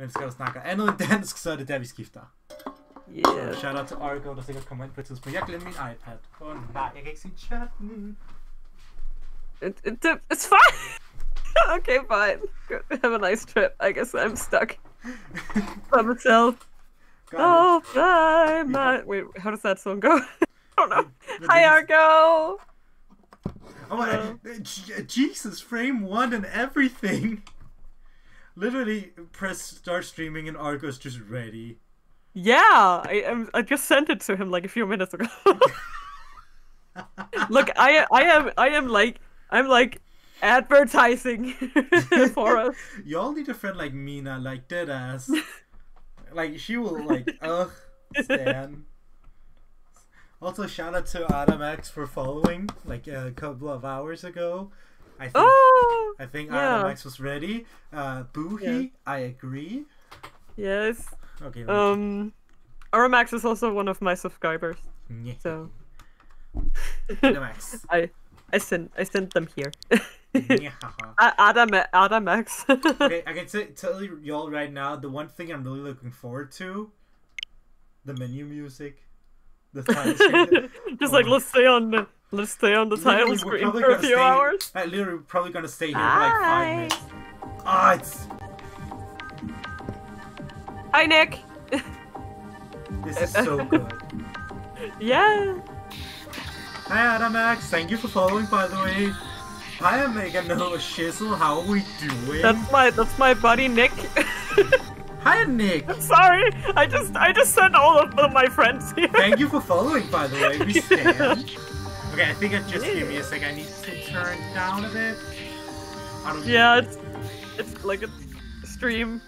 Men skal du snakke endnu en dansk, så er det der, vi skifter. Yeah. Shout out til Argo, der sikkert kommer ind på et tidspunkt. Jeg glemte min iPad. Åh oh, nej, jeg kan ikke se chatten. It, it, it's fine. okay, fine. Good. Have a nice trip. I guess I'm stuck by myself. Got Oh, fly my. Wait, how does that song go? I don't know. Hi, Argo. Oh my, Uh. Jesus, frame one and everything. Literally, press start streaming and Argo's just ready. Yeah, I. I just sent it to him like a few minutes ago. Look, I I am I am like I'm like advertising for us. Y'all need a friend like Mina, like dead ass. like she will like ugh Stan. Also, shout out to Adam X for following like a couple of hours ago. I think Oh, I think yeah. Adam X was ready. Uh, Boohie, I agree. yes. Okay. Um, Aramax is also one of my subscribers, yeah. so Adam X. I I sent I sent them here. Yeah. A- Adam Adamax. okay, I can t- tell y'all right now. The one thing I'm really looking forward to, the menu music, the. Just like let's stay on the let's stay on the title screen for a few stay- hours. Literally, we're probably gonna stay here for like five Hi. minutes. Ah, it's Hi Nick. this is so good. Yeah. Hi, Adamax. Thank you for following, by the way. Hi, Omega No Shizzle. How are we doing? That's my that's my buddy Nick. Hi, Nick. I'm sorry, I just I just sent all of my friends here. Thank you for following, by the way. We stand. Okay, I think it just give me a sec. I need to turn down a bit. I don't Yeah, it's it's like a stream.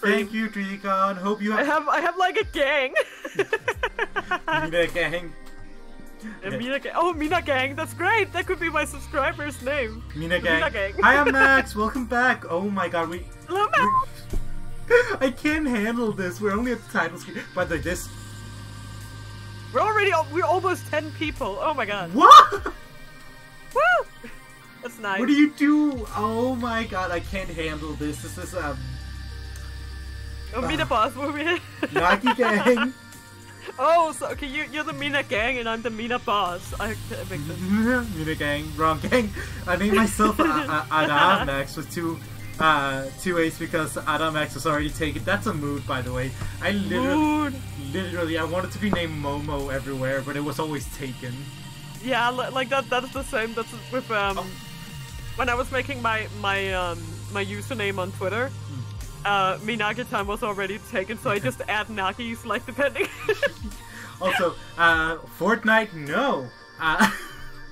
Thank you, Tricon. Hope you I have I have like a gang. Mina gang. A Mina gang. Oh, Mina gang. That's great. That could be my subscriber's name. Mina gang. Mina gang. Hi, I'm Max. Welcome back. Oh my god, we. Hello, Max. I can't handle this. We're only at the title screen. By the way, this. We're already we're almost ten people. Oh my god. What? Woo! That's nice. What do you do? Oh my god, I can't handle this. This is um Oh, Mina boss movie. Naki gang. oh, so okay, you you're the Mina gang and I'm the Mina boss. I. Mina gang, wrong gang. I named myself uh, uh, Adamax with two uh two A's because Adamax was already taken. That's a mood, by the way. I literally, Mood. literally, I wanted to be named Momo everywhere, but it was always taken. Yeah, like that. That's the same. That's with um, Oh. when I was making my my um my username on Twitter. Uh, Minagi time was already taken, so I just add Nagis like depending. Also, uh, Fortnite, no. Uh,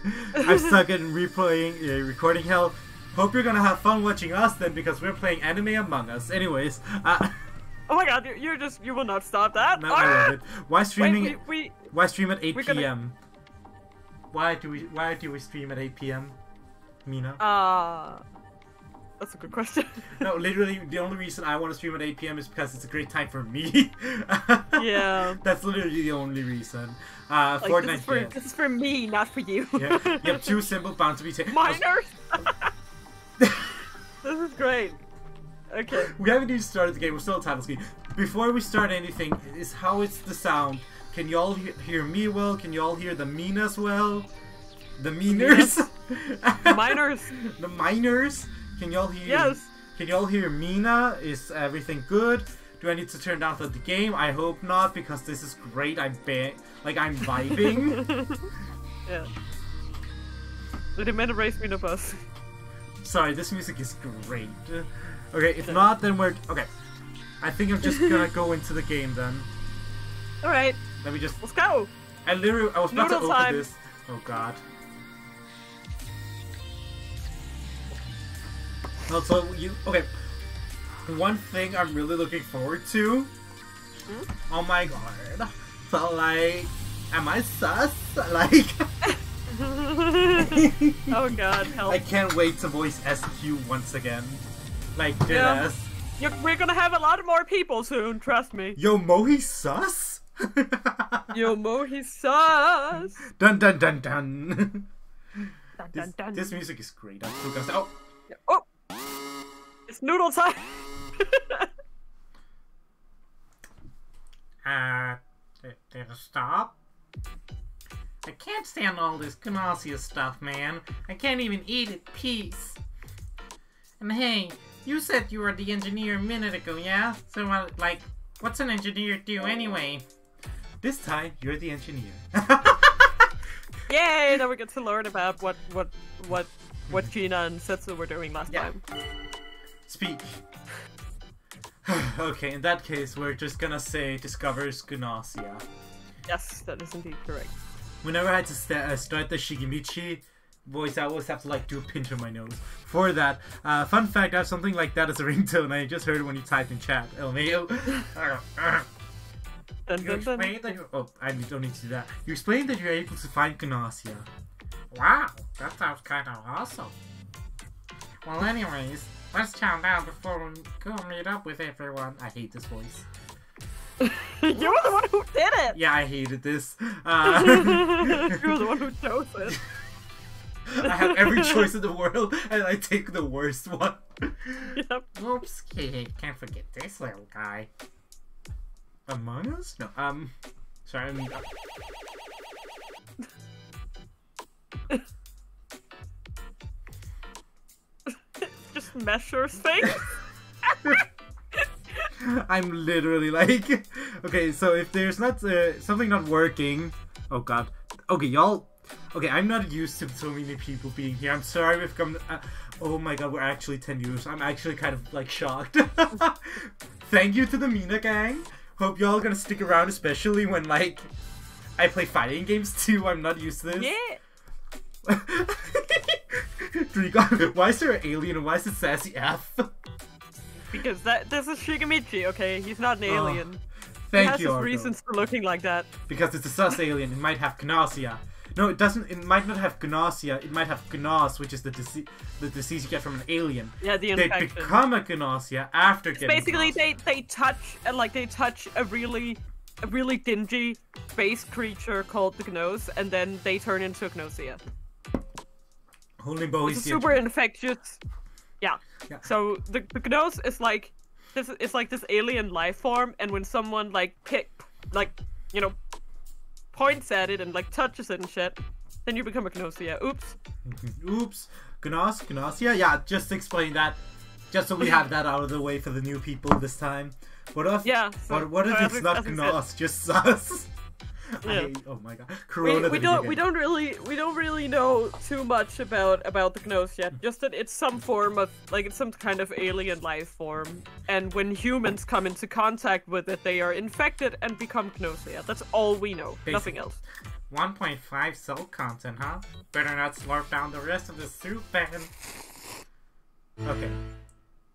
I'm stuck in replaying, uh, recording hell. Hope you're gonna have fun watching us then, because we're playing Anime Among Us. Anyways, uh, oh my god, you you're just you will not stop that. no, I love it. Why streaming? Wait, we, we Why stream at 8 We're gonna- p.m.? Why do we? Why do we stream at 8 p.m.? Mina? uh that's a good question. no, literally, the only reason I want to stream at 8 p.m. is because it's a great time for me. Yeah. That's literally the only reason. Uh, like Fortnite. this is for this is for me, not for you. yeah, you have two simple bound to be taken. Minors. this is great. Okay. We haven't even started the game. We're still at title screen. Before we start anything, is how it's the sound. Can you all he- hear me well? Can you all hear the Minas well? The Meaners? The minors. the miners? Can y'all hear? Yes. Can y'all hear Mina? Is everything good? Do I need to turn down for the game? I hope not, because this is great. I'm ba- like I'm vibing. Yeah. They meant to raise me a bus. Sorry, this music is great. Okay, if not, then we're okay. I think I'm just gonna go into the game then. Alright, Let me just let's go! I literally, I was about to Noodle open time. this. Oh god. Also, you okay? One thing I'm really looking forward to. Hmm? Oh my god! So like, am I sus? Like, oh god, help. I can't wait to voice SQ once again. Like, did yeah. We're gonna have a lot more people soon, trust me. Yo, Mohi sus? Yo, Mohi sus! Dun dun dun dun! dun, dun, dun. this music is great. I'm still gonna Oh! Oh! It's noodle time! uh, did, did it stop? I can't stand all this Gnosia stuff, man. I can't even eat in peace. And hey, you said you were the engineer a minute ago, yeah? So, uh, like, what's an engineer do anyway? This time, you're the engineer. Yay! Now we get to learn about what what what what Gina and Setsu were doing last Yeah. time. Speak. okay, in that case, we're just gonna say discovers Gnosia. Yes, that is indeed correct. Whenever I had to sta uh, start the Shigemichi voice, I always have to like do a pinch on my nose. For that, uh, fun fact, I have something like that as a ringtone. I just heard it when you typed in chat. LMAO. Dun, you explained that you Oh, I don't need to do that. You explained that you're able to find Gnosia. Wow, that sounds kind of awesome. Well, anyways, let's chow down before we go meet up with everyone. I hate this voice. you were the one who did it. Yeah, I hated this. Uh, you were the one who chose it. I have every choice in the world, and I take the worst one. Yep. Oops, can't forget this little guy. Among Us? No, um, sorry, I mean, Just measure things. I'm literally like, okay, so if there's not uh, something not working, oh god, okay, y'all, okay, I'm not used to so many people being here. I'm sorry we've come. Uh, oh my god, we're actually ten viewers. I'm actually kind of like shocked. Thank you to the Mina gang. Hope y'all gonna stick around, especially when like I play fighting games too. I'm not used to this. yeah. Why is there an alien and why is it sassy F? Because that this is Shigemichi, okay? He's not an oh, alien. he Thank has you, his Argo. reasons for looking like that. Because it's a sus alien, it might have Gnosia. No, it doesn't. It might not have Gnosia. It might have Gnos, which is the disease, the disease you get from an alien. Yeah, the infection. They become a Gnosia after getting. Basically, Gnosia. they they touch and like they touch a really a really dingy space creature called the Gnose, and then they turn into a Gnosia. Holy It's a super infectious. Yeah. Yeah. So the the Gnose is like this. It's like this alien life form, and when someone like pick like you know points at it and like touches it and shit, then you become a Gnosia. Oops. Oops, Gnos, Gnosia. Yeah, just explain that, just so we have that out of the way for the new people this time. What if? Yeah, so- what, what if so it's not as I said- Gnos, just sus? I Yeah. hate- oh my god, We, Corona. we the don't video we don't really we don't really know too much about about the Gnose yet. Mm. Just that it's some form of like it's some kind of alien life form, and when humans come into contact with it, they are infected and become Gnosia. That's all we know. Nothing else. 1.5 cell content, huh? Better not slurp down the rest of the soup, then. Okay.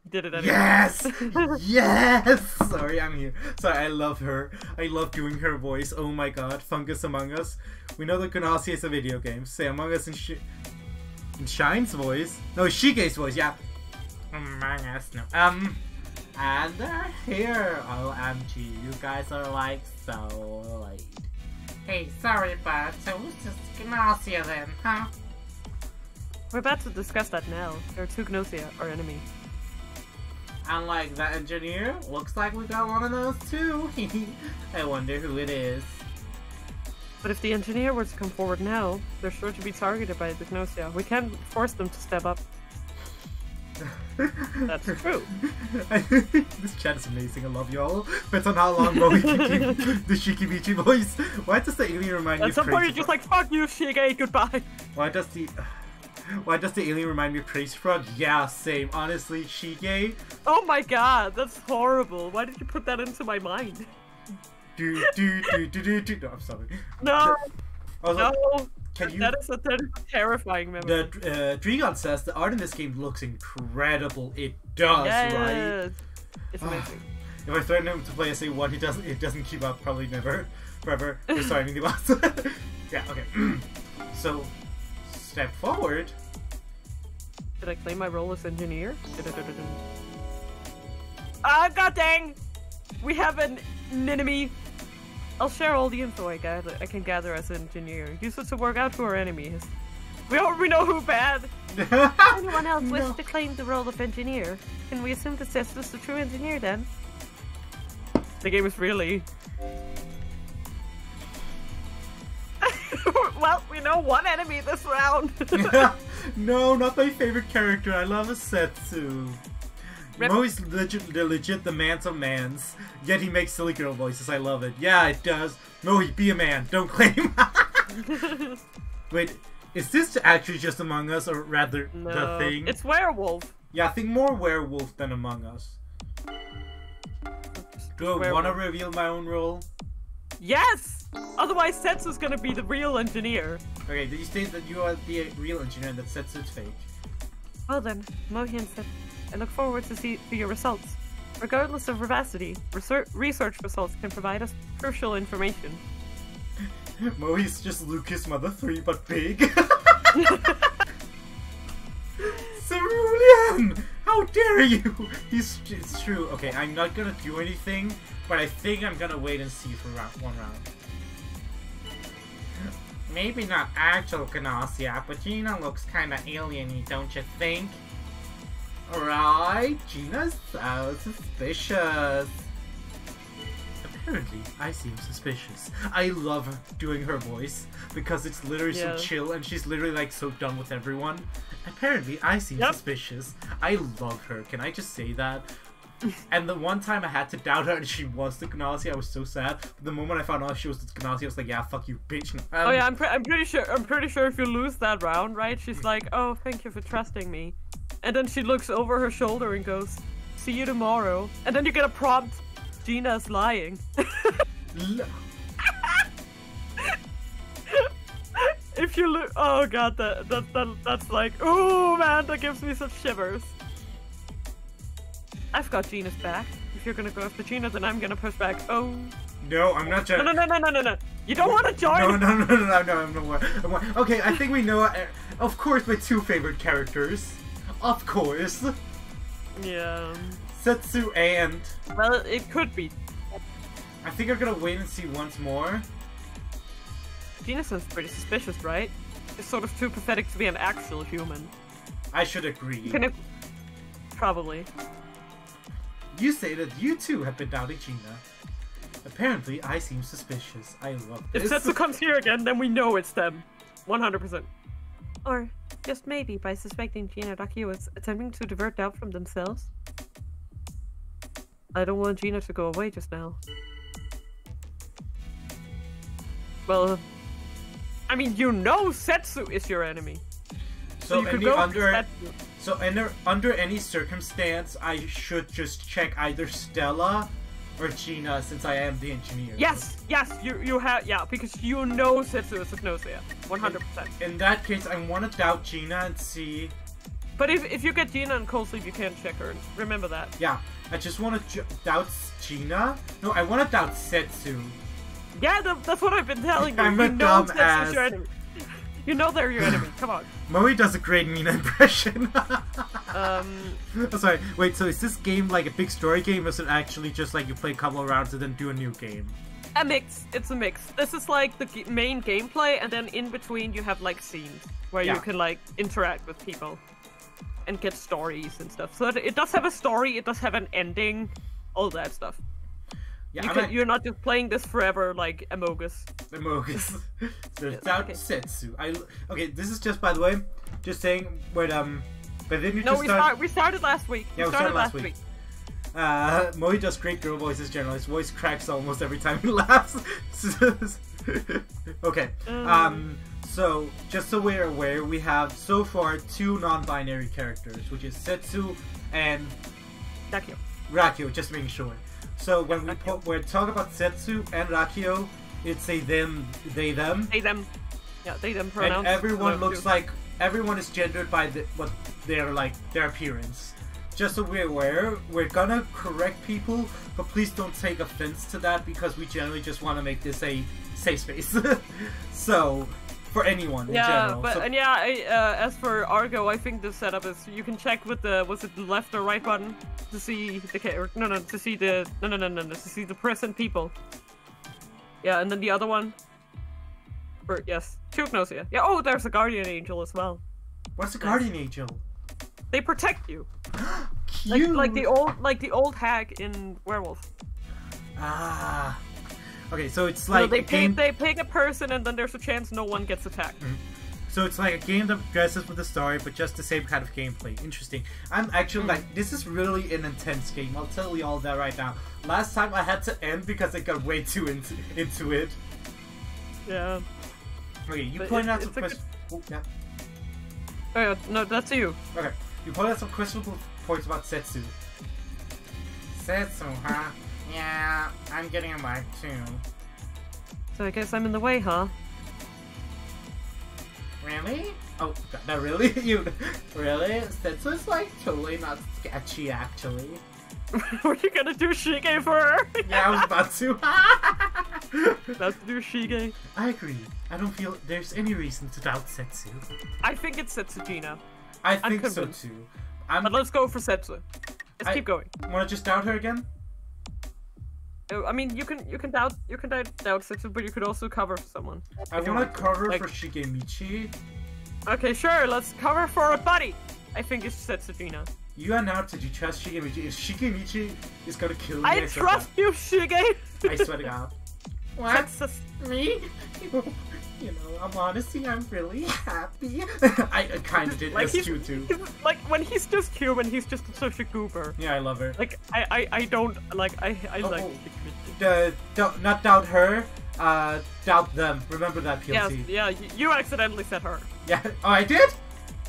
Did it anyway. Yes! yes! Sorry, I'm here. Sorry, I love her. I love doing her voice. Oh my god, Fungus Among Us. We know that Gnosia is a video game. Say Among Us in, Sh- in Shine's voice. No, Shige's voice, yeah. Among Us, no. Um, and they're here. OMG, you guys are like so late. Hey, sorry, but so who's this Gnosia then, huh? We're about to discuss that now. There are two Gnosia, our enemy. Unlike that engineer, looks like we got one of those too. I wonder who it is. But if the engineer were to come forward now, they're sure to be targeted by the Gnosia. We can't force them to step up. That's true. this chat is amazing. I love y'all. Depends on how long we keep the Shigemichi voice. Why does the alien remind me At of some point, you're just like, fuck you, Shige, goodbye. Why does the Why does the alien remind me of Crazy Frog? Yeah, same. Honestly, Shige. Oh my god, that's horrible. Why did you put that into my mind? Do do do do do do. No, I'm sorry. No, no. can you? That is a, that is a terrifying memory. The uh, Drigon says the art in this game looks incredible. It does, right? yes. It's amazing. If I threaten him to play SA1, he doesn't. It doesn't keep up. Probably never, forever. Or sorry, I mean the last. yeah. Okay. so, step forward. Did I claim my role as engineer? Ah, god dang! We have an enemy. I'll share all the info I gather. I can gather as an engineer. Use it to work out who our enemy is. We already know who bad. Anyone else wish to claim the role of engineer? Can we assume that Setsu is the true engineer then? The game is really well, we know one enemy this round. no, not my favorite character. I love Setsu. Rip. Moe's legit, the legit the man's of mans, yet he makes silly girl voices. I love it. Yeah, it does. Moe, be a man. Don't claim. Wait, is this actually just Among Us, or rather the thing? it's werewolf. Yeah, I think more werewolf than Among Us. Do I want to reveal my own role? Yes. Otherwise, Setsu's gonna be the real engineer. Okay, did you state that you are the real engineer and that Setsu's fake? Well then, Mohian said, I look forward to see to your results. Regardless of vivacity, research, research results can provide us crucial information. Mohi's just Lucas Mother 3, but big. Cerulean! How dare you! He's, it's true. Okay, I'm not gonna do anything, but I think I'm gonna wait and see for round, one round. Maybe not actual Gnosia, but Gina looks kinda alien don't you think? Alright, Gina's so suspicious. Apparently, I seem suspicious. I love doing her voice because it's literally Yeah. so chill and she's literally like so done with everyone. Apparently, I seem Yep. suspicious. I love her. Can I just say that? and the one time I had to doubt her and she was the Gnosia, I was so sad. But the moment I found out she was the Gnosia, I was like, yeah, fuck you, bitch. Um, oh yeah, I'm, pre- I'm pretty sure. I'm pretty sure if you lose that round, right? She's like, "Oh, thank you for trusting me," and then she looks over her shoulder and goes, "See you tomorrow." And then you get a prompt. Gina's lying. if you look, oh god, that that, that that's like, oh man, that gives me such shivers. I've got Gina's back. If you're gonna go after Gina, then I'm gonna push back. Oh, no, I'm not no, no, no, no, no, no, no! You don't want to join. No, no, no, no, no, no, I'm not. I'm not- Okay, I think we know. Uh, of course, my two favorite characters. Of course, Yeah. Setsu and. Well, it could be. I think I'm gonna wait and see once more. Gina sounds pretty suspicious, right? It's sort of too pathetic to be an actual human. I should agree. Can it? Probably. You say that you too have been doubting Gina. Apparently, I seem suspicious. I love this. If. Setsu comes here again, then we know it's them. 100%. Or, just maybe, by suspecting Gina Raki was attempting to divert doubt from themselves. I don't want Gina to go away just now. Well, I mean, you know Setsu is your enemy. so, you could go under for Setsu. So under under any circumstance, I should just check either Stella or Gina since I am the engineer. Yes, yes, you you have yeah, because you know Setsu is Hypnosia. 100%. In that case, I want to doubt Gina and see. But if, if you get Gina in cold sleep, you can't check her. Remember that. Yeah, I just want to doubt Gina. No, I want to doubt Setsu. Yeah, that, that's what I've been telling you. I'm you a know dumbass. Setsu's your enemy. You know they're your enemy. Come on. Moe does a great Mina impression. Um, Oh, sorry, wait, so is this game like a big story game, or is it actually just like you play a couple of rounds and then do a new game? a mix. It's a mix. This is like the g- main gameplay, and then in between you have like scenes where Yeah. you can like interact with people and get stories and stuff. So it, it does have a story. It does have an ending. All that stuff. Yeah, you can, a... You're not just playing this forever like Amogus. Amogus. Yes, doubt okay. Setsu. I okay. This is just by the way, just saying. But um, but then you No, just we start. start. We started last week. Yeah, we we started, started last week. week. Uh, Moe does great girl voices generally. His voice cracks almost every time he laughs. okay. Um. So, just so we're aware, we have so far two non-binary characters, which is Setsu and you. Raqio. Just making sure. So when we po- we talk about Setsu and Raqio, it's a them, they them, They them. Yeah, they them and everyone looks too. like everyone is gendered by the, what their like their appearance. Just so we're aware, we're gonna correct people, but please don't take offense to that because we generally just want to make this a safe space. so, for anyone in Yeah, general. but So- and yeah, I, uh, as for Argo, I think the setup is you can check with the was it the left or right button to see the ca- no no to see the no no no no no to see the present people. Yeah, and then the other one. Or yes, Chugnosia. Yeah. Oh, there's a guardian angel as well. what's a guardian angel? They protect you, like like the old like the old hag in Werewolf. Ah. Okay, so it's No, like they a pick game. they pick a person and then there's a chance no one gets attacked. Mm-hmm. So it's like a game that progresses with the story, but just the same kind of gameplay. Interesting. I'm actually like, mm. this is really an intense game. I'll tell you all that right now. Last time I had to end because I got way too into into it. Yeah. Okay, you But pointed it- out some questions. Oh, yeah. Oh yeah, no, that's you. Okay, you pointed out some questionable points about Setsu. Setsu, huh? Yeah, I'm getting a mic too. So I guess I'm in the way, huh? Really? Oh, God, no, really? you really? Setsu's like totally not sketchy, actually. What are you gonna do Shige for her? Yeah, I was about to. Let's do Shige. I agree. I don't feel there's any reason to doubt Setsu. I think it's Setsujina. I I'm think so too. I'm. But let's go for Setsu. Let's I- keep going. Wanna just doubt her again? I mean, you can you can doubt you can doubt, doubt Setsu, but you could also cover for someone. I wanna cover Like- for Shigemichi. Okay, sure. Let's cover for a buddy. I think it's Setsujina. You announced that you trust Shigemichi. If Shigemichi is gonna kill me, I I trust you, Shige. I swear to God. What? Setsu- Me? you know, I'm honestly, I'm really happy. I, I kind of did Like this too, too. like when he's just human, he's just such a goober. Yeah, I love her. Like I I, I don't like I I Oh, like. oh. Uh, don't, not doubt her, uh, doubt them. Remember that, Yes, PLC. yeah. You accidentally said her. Yeah. Oh, I did?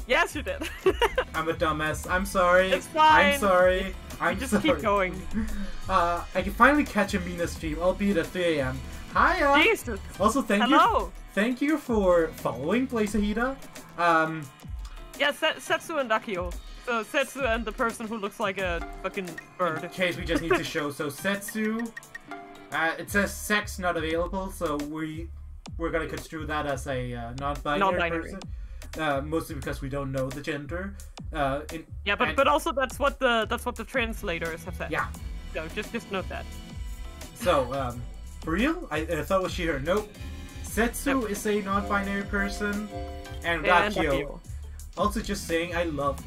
Yes, you did. I'm a dumbass. I'm sorry. It's fine. I'm sorry. I'm just sorry. keep going. Uh, I can finally catch a Mina stream, albeit at 3 a.m. Hiya! Jesus. Also, thank you. Thank you for following Blazahida. Um, Yeah, Set- Setsu and Akio. So Setsu and the person who looks like a fucking bird. in case we just need to show, so Setsu, uh, it says sex not available, so we we're gonna construe that as a uh, non-binary, Non-binary. person. Uh, mostly because we don't know the gender. Uh, in, Yeah, but and- but also that's what the that's what the translators have said. yeah. So just just note that. So, um, for real? I, I thought it was she her. Nope. Setsu is a non-binary person, and Raqio. Also, just saying, I love.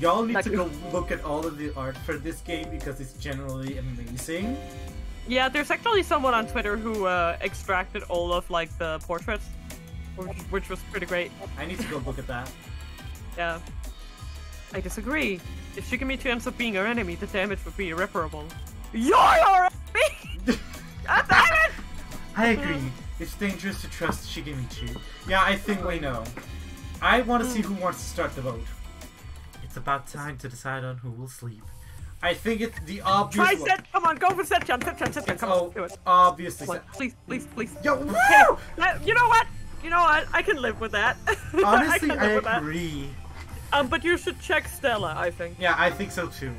Y'all need to go look at all of the art for this game because it's generally amazing. Yeah, there's actually someone on Twitter who uh, extracted all of like the portraits, which, which was pretty great. I need to go look at that. Yeah. I disagree. If Shigemichi ends up being our enemy, the damage would be irreparable. You're our enemy! God damn it! I agree. It's dangerous to trust Shigemichi. Yeah, I think we know. I want to see who wants to start the vote. It's about time to decide on who will sleep. I think it's the obvious. Try one. set! Come on, go for set jump, set jump, set jump. Come Oh, on, do it. obviously. Set. please, please, please. Yo, Okay, woo! you know what? You know what? I can live with that. Honestly, can I live that. agree. Um, but you should check Stella. I think. Yeah, I think so too.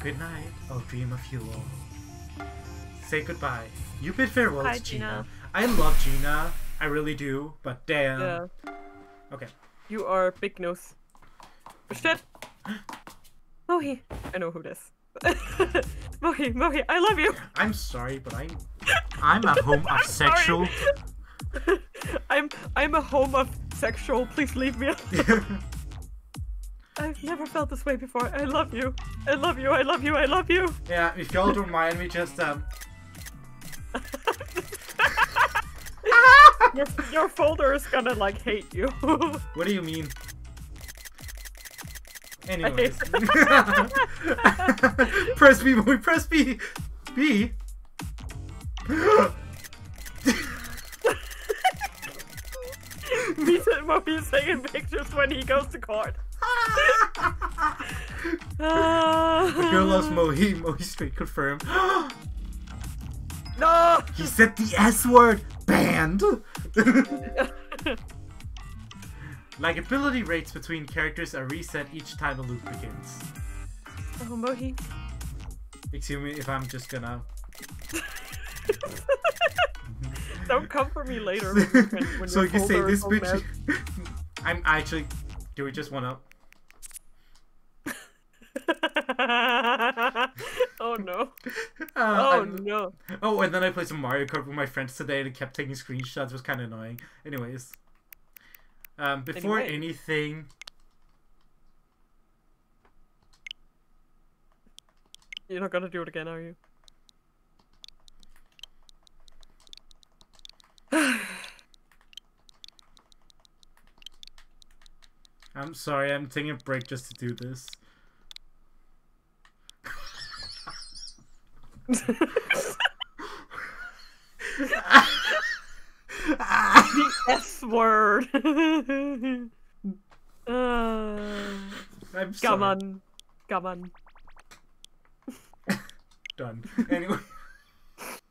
Good night. I'll dream of you all. Say goodbye. You bid farewell to Gina. Gina. I love Gina. I really do. But damn. Yeah. Okay. You are big nose. Shit. Mohi. I know who this. Mohi, Mohi, I love you. I'm sorry, but I'm I'm a home of sexual. I'm I'm a home of sexual. Please leave me. I've never felt this way before. I love you. I love you. I love you. I love you. yeah, if y'all don't mind me, just um. Your, your folder is gonna like hate you. What do you mean? Anyways. press B, boy, press B. B. Me and Mohi's taking pictures when he goes to court. The girl loves Mohi. Mohi straight confirmed. No. he said the S word. Banned. Likability rates between characters are reset each time a loop begins. Oh, Mohi. Excuse me if I'm just gonna. Don't come for me later. When, when, when so you can say this bitch. I'm actually. Do we just wanna? oh no. Uh, oh I'm... no. Oh, and then I played some Mario Kart with my friends today and kept taking screenshots. It was kind of annoying. Anyways. Um, before anyway. anything. You're not gonna do it again, are you? I'm sorry, I'm taking a break just to do this. The S word. uh, I'm sorry. come on. Come on. Done. Anyway.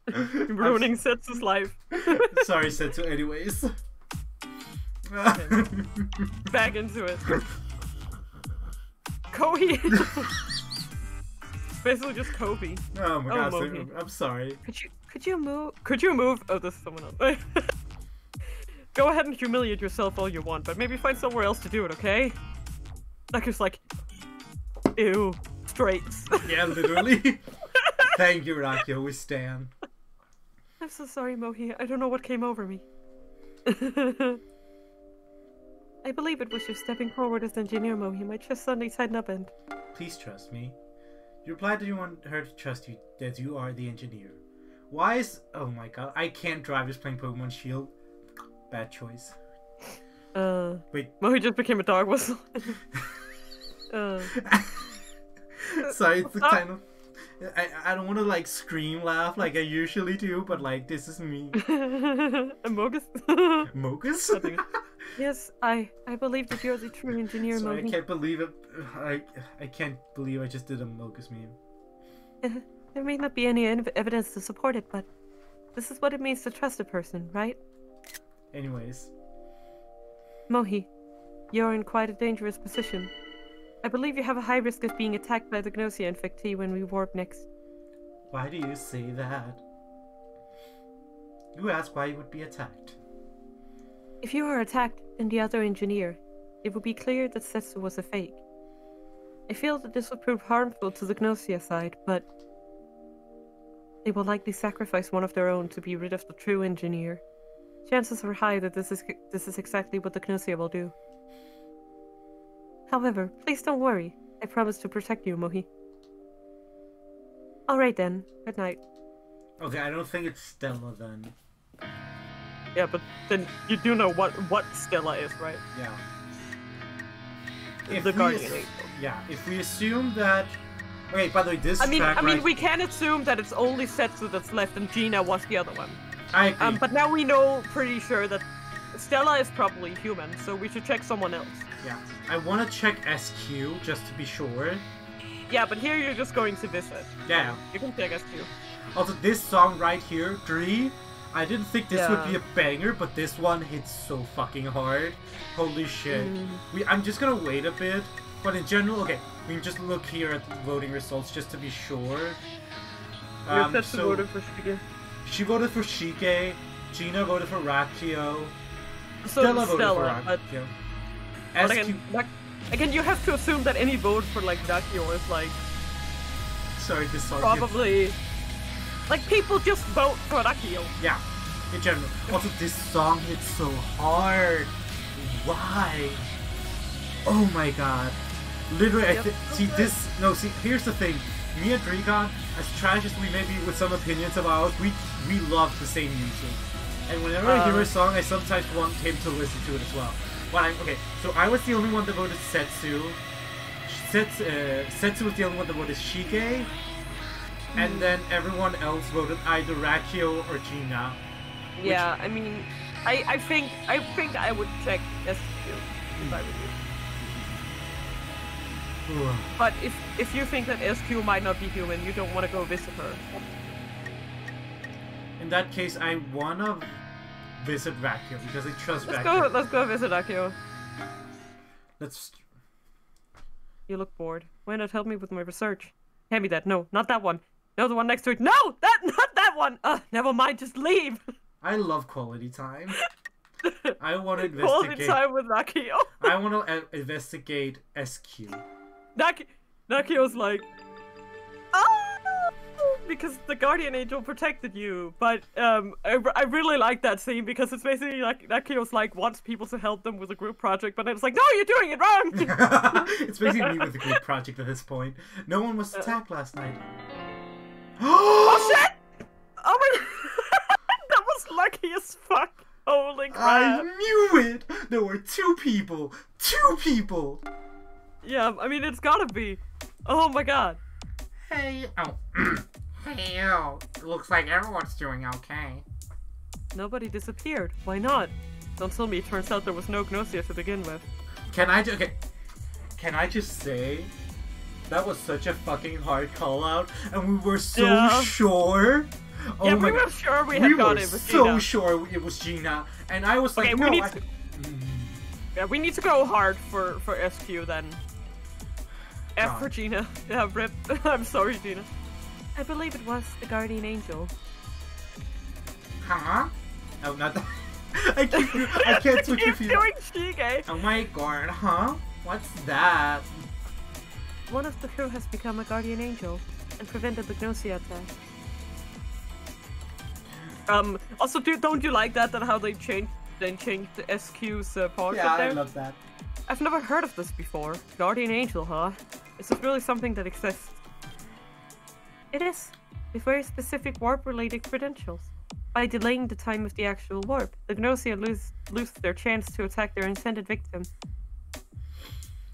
Ruining Setsu's life. Sorry, Setsu. Anyways. Back into it. Kohi. Basically just Kobe. oh my Oh, god, so- I'm sorry. Could you could you move could you move oh this is someone else. Go ahead and humiliate yourself all you want, but maybe find somewhere else to do it, okay? Like it's like Ew. Straights. Yeah, literally. Thank you, Raqio. We stand. I'm so sorry, Mohi. I don't know what came over me. I believe it was you stepping forward as engineer, Mohi. My chest suddenly tightened up and Please trust me. You replied that you want her to trust you, that you are the engineer. Why is. Oh my god, I can't drive just playing Pokemon Shield. Bad choice. uh Wait. Well, he just became a dog whistle. uh Sorry, it's kind of. I, I don't want to like scream laugh like I usually do, but like this is me. Amogus? Mogus? Yes, I I believe that you're the true engineer, Sorry, I can't believe it. I I can't believe I just did a Mogus meme. There may not be any ev- evidence to support it, but this is what it means to trust a person, right? Anyways, Mohi, you're in quite a dangerous position. I believe you have a high risk of being attacked by the Gnosia infectee when we warp next. why do you say that? You ask why you would be attacked. If you are attacked and the other engineer, it would be clear that Setsu was a fake. I feel that this would prove harmful to the Gnosia side, but they will likely sacrifice one of their own to be rid of the true engineer. Chances are high that this is this is exactly what the Gnosia will do. However, please don't worry. I promise to protect you, Mohi. Alright then, good night. Okay, I don't think it's Stella then. Yeah, but then you do know what what Stella is, right? Yeah. The Guardian Yeah, if we assume that. Okay, by the way, this I mean, track, I mean, right- we can assume that it's only Setsu that's left, and Gina was the other one. I agree. Um, but now we know pretty sure that Stella is probably human, so we should check someone else. yeah, I want to check SQ just to be sure. Yeah, but here you're just going to visit. Yeah. You can check SQ. Also, this song right here, Dree, I didn't think this would be a banger, but this one hits so fucking hard. Holy shit. Mm. We, I'm just gonna wait a bit, but in general, okay, we can just look here at the voting results just to be sure. Um, so voted for Shige. she voted for Shike, Gina voted for Raqio, So Stella Stella, voted for but, Raqio. but again, like, again, you have to assume that any vote for like Dakio is like sorry, this song. probably like people just vote for Dakio. Yeah, in general. Also, this song hits so hard. Why? Oh my god. Literally, I Yep. th- see this. No, see, here's the thing. Me and Dragon, as trash as we may be with some opinions of ours, we we love the same music. And whenever I hear Uh. a song, I sometimes want him to listen to it as well. But I, okay, so I was the only one that voted Setsu. Setsu, uh, Setsu was the only one that voted Shige. And then everyone else voted either Raqio or Gina. Yeah, I mean, I, I think I think I would check SQ if I were you. But if if you think that SQ might not be human, you don't want to go visit her. In that case, I wanna visit Raqio because I trust Let's go. Let's go visit Akio. Let's. You look bored. Why not help me with my research? Hand me that. No, not that one. No, the one next to it. No, that not that one. Uh, never mind. Just leave. I love quality time. I want to investigate. Quality time with Nakio. I want to uh, investigate SQ. Nak- Nakio's like, oh, because the guardian angel protected you. But um, I, I really like that scene because it's basically like Nakio's like wants people to help them with a group project, but it's like, no, you're doing it wrong. it's basically me with a group project at this point. No one was attacked last night. Oh shit! Oh my, that was lucky as fuck. Holy crap. I knew it! There were two people! Two people! Yeah, I mean it's gotta be. Oh my god. Hey, oh, hey, oh, looks like everyone's doing okay. Nobody disappeared. Why not? Don't tell me it turns out there was no Gnosia to begin with. Can I ju- okay? Can I just say that was such a fucking hard call out, and we were so Yeah. sure. Oh yeah, we were God. sure we had we got were it so Gina. sure it was Gina, and I was like, Okay, no, we need I- to. Mm. Yeah, we need to go hard for for SQ then. F God. for Gina. Yeah, rip. I'm sorry, Gina. I believe it was the guardian angel. Huh? Oh, not that. I keep, I can't switch Keep you. doing Shige. Oh my god, huh? What's that? One of the crew has become a guardian angel and prevented the Gnosia attack. Um. Also, do, don't you like that? That how they changed they changed the SQ's uh, part Yeah, there? I love that. I've never heard of this before. Guardian Angel, huh? Is this really something that exists? It is. With very specific warp-related credentials. By delaying the time of the actual warp, the Gnosia lose lose their chance to attack their intended victim.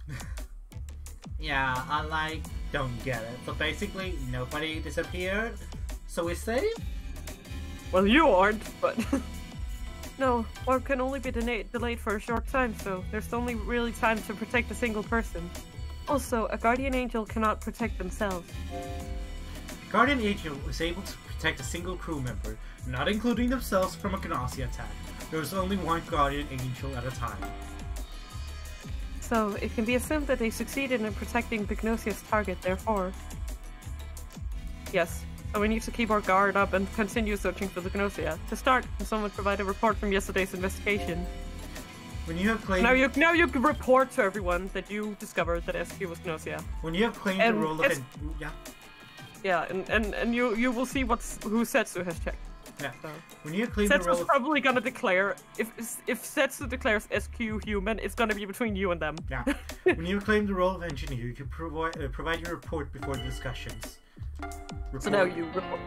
Yeah, I like don't get it. So basically, nobody disappeared. So we safe? Well, you aren't, but no, warp can only be delayed for a short time, so there's only really time to protect a single person. Also, a guardian angel cannot protect themselves. Guardian Angel was able to protect a single crew member, not including themselves from a Gnosia attack. There was only one Guardian Angel at a time. So it can be assumed that they succeeded in protecting the Gnosia's target, therefore. Yes, so we need to keep our guard up and continue searching for the Gnosia. To start, can someone provide a report from yesterday's investigation? When you have claimed Now you now you can report to everyone that you discovered that SQ was Gnosia. when you have claimed the role of yeah Yeah, and, and, and you you will see what's who Setsu has checked. Yeah So when you claimed the Setsu's probably gonna declare if if Setsu declares SQ human, it's gonna be between you and them. yeah when you claim the role of engineer, you can provide uh, provide your report before the discussions. So now you report.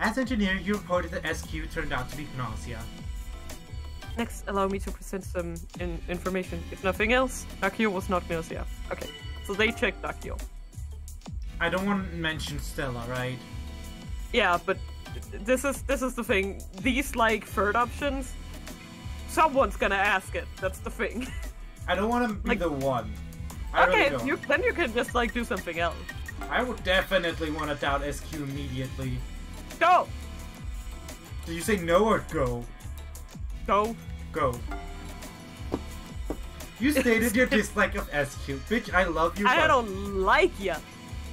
As engineer, you reported that SQ turned out to be Gnosia. Next, allow me to present some in- information. If nothing else, Akio was not Gnosia. Okay, so they checked Akio. I don't want to mention Stella, right? Yeah, but this is this is the thing. These like third options, someone's gonna ask it. That's the thing. I don't want to be Like- the one. I okay, really you then you can just like do something else. I would definitely want to doubt SQ immediately. Go, Did you say no or go? go. Go. You stated your dislike of SQ. Bitch, I love you. I but don't like ya,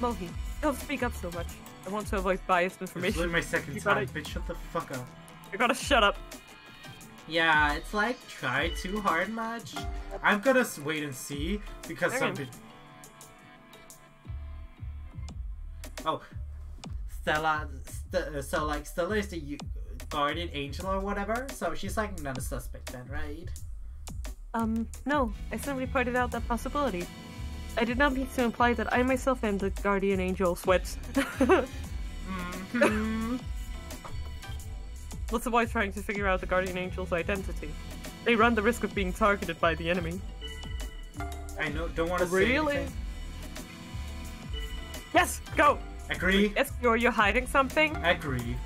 Mohi. Don't speak up so much. I want to avoid biased This is information. my second You time. gotta- Bitch, shut the fuck up. You gotta shut up. Yeah, it's like try too hard much. I'm gonna wait and see because Okay. some bitch. Oh, Stella. St- uh, so like Stella is the guardian angel or whatever. So she's like not a suspect then, right? Um, no. I simply pointed out that possibility. I did not mean to imply that I myself am the guardian angel. Sweats. Hmm. Let's avoid trying to figure out the guardian angel's identity. They run the risk of being targeted by the enemy. I know. Don't want to say Really? anything. Yes, go. Agree. SQ, are you hiding something? Agree.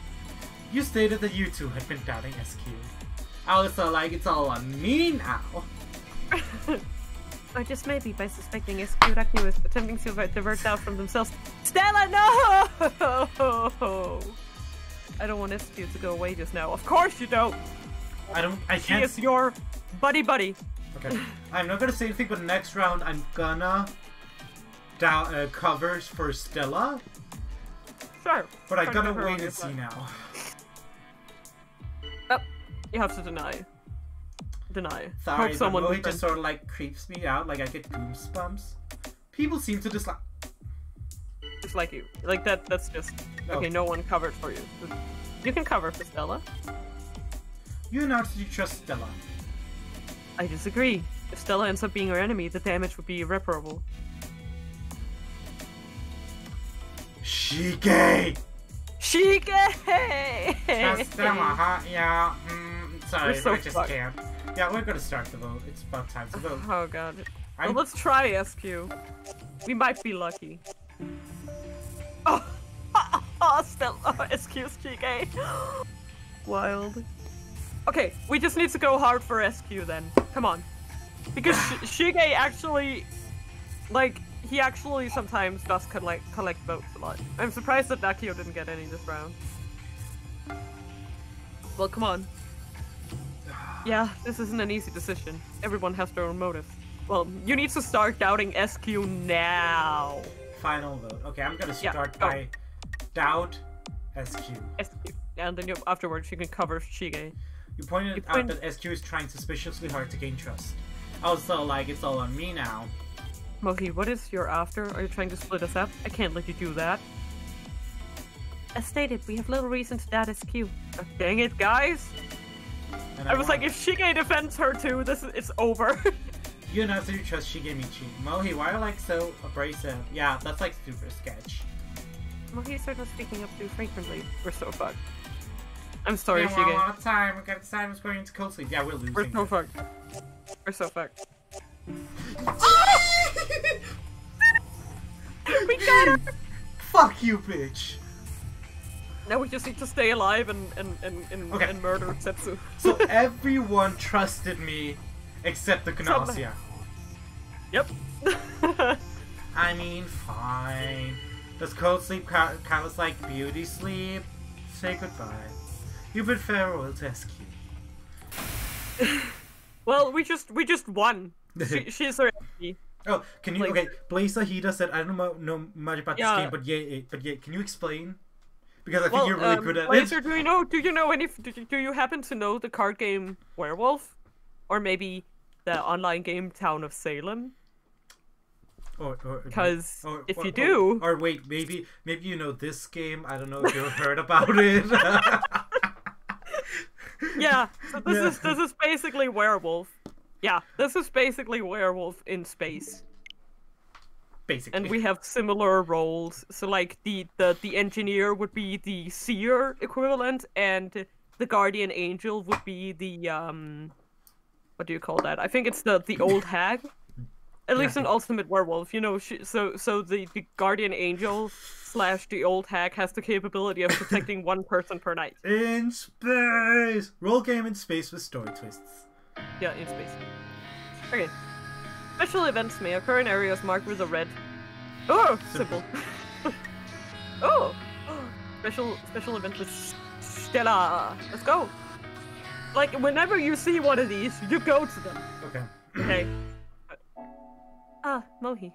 You stated that you two had been doubting SQ. I was so like, it's all on me now. Or just maybe by suspecting SQ Raknu is attempting to divert- doubt from themselves. Stella, no! I don't want SQ to go away just now. Of course you don't. I don't. I She can't. is your buddy buddy. Okay. I'm not gonna say anything, but next round I'm gonna down uh, covers for Stella, Sure. but I gotta get her on wait and see now. Oh, you have to deny. Deny. Sorry, Hope but someone Moe just sort of like creeps me out. Like I get goosebumps. People seem to dislike. just like you. Like that. That's just Oh. okay. No one covered for you. You can cover for Stella. You announced you trust Stella. I disagree. If Stella ends up being our enemy, the damage would be irreparable. Shige. Shige! Trust Stella, huh? Yeah, mm, sorry, so I just fucked. can't. Yeah, we're gonna start the vote. It's about time to vote. Oh god. Well, let's try SQ. We might be lucky. Oh, oh still, oh, excuse GK. Wild. Okay, we just need to go hard for SQ then. Come on. Because Sh- Shige actually, like, he actually sometimes does collect collect votes a lot. I'm surprised that Nakio didn't get any this round. Well, come on. Yeah, this isn't an easy decision. Everyone has their own motives. Well, you need to start doubting SQ now. Final vote. Okay, I'm gonna Yeah, start go. by doubt SQ. SQ. And then you, afterwards you can cover Shige. You pointed You out that SQ is trying suspiciously hard to gain trust. Also, like, it's all on me now. Mohi, what is your after? Are you trying to split us up? I can't let you do that. As stated, we have little reason to doubt SQ. Oh, dang it, guys! And I was like, if Shige defends her too, this is it's over. You know, so you trust Shigemichi. Mohi, why are you like so abrasive? Yeah, that's like super sketch. Mohi started speaking up too frequently. We're so fucked. I'm sorry, yeah, we're Shige. out of time. We gotta decide who's going into cold sleep. Yeah, we're losing. We're so fucked. We're so fucked. we got her! Fuck you, bitch! Now we just need to stay alive and and and, and, Okay. and murder Setsu. So everyone trusted me except the Gnosia. yep. I mean, fine. Does cold sleep count as like beauty sleep? Say goodbye. You've bid farewell to SQ. well, we just we just won. She, she's already. Oh, can you? Like- okay, Blaze Ahida said, I don't know, know much about Yeah. this game, but yeah, but yeah, can you explain? Because I think Well, you're really um, good at Blazer, it. do you know? Do you know any? Do you, do you happen to know the card game Werewolf, or maybe the online game Town of Salem? Or, or, Because or- if or- you do, or, wait, maybe maybe you know this game. I don't know if you've heard about it. yeah. So this Yeah. is this is basically Werewolf. Yeah, this is basically Werewolf in space. Basically, and we have similar roles. So like the the the engineer would be the seer equivalent, and the guardian angel would be the um, what do you call that? I think it's the the old hag. At least in Ultimate Werewolf, you know. She, so so the the guardian angel slash the old hag has the capability of protecting one person per night. in space. role game in space with story twists. Yeah, in space. Okay. Special events may occur in areas marked with a red. Oh, simple. oh, special special event with Stella. Let's go. Like whenever you see one of these, you go to them. Okay. Okay. Ah, Mohi.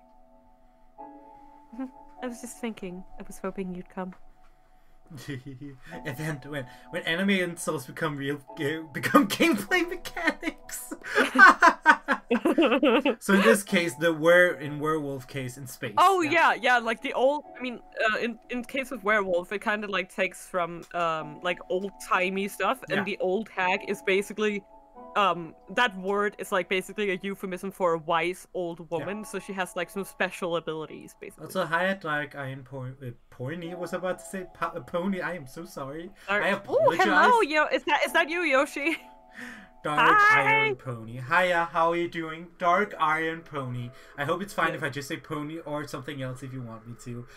I was just thinking. I was hoping you'd come. and then when when anime and souls become real become gameplay mechanics. So in this case, the were in werewolf case in space. Oh yeah, yeah, like the old. I mean, uh, in in case of werewolf, it kind of like takes from um like old timey stuff, and Yeah. the old hag is basically, um, that word is like basically a euphemism for a wise old woman. So she has like some special abilities, basically. Also, hi at Dark Iron po- uh, Pony was about to say po- pony. I am so sorry. Or- I apologize. hello, yo, is that is that you, Yoshi? Dark Hi. Iron Pony. Hiya, how are you doing? Dark Iron Pony. I hope it's fine if I just say pony or something else if you want me to.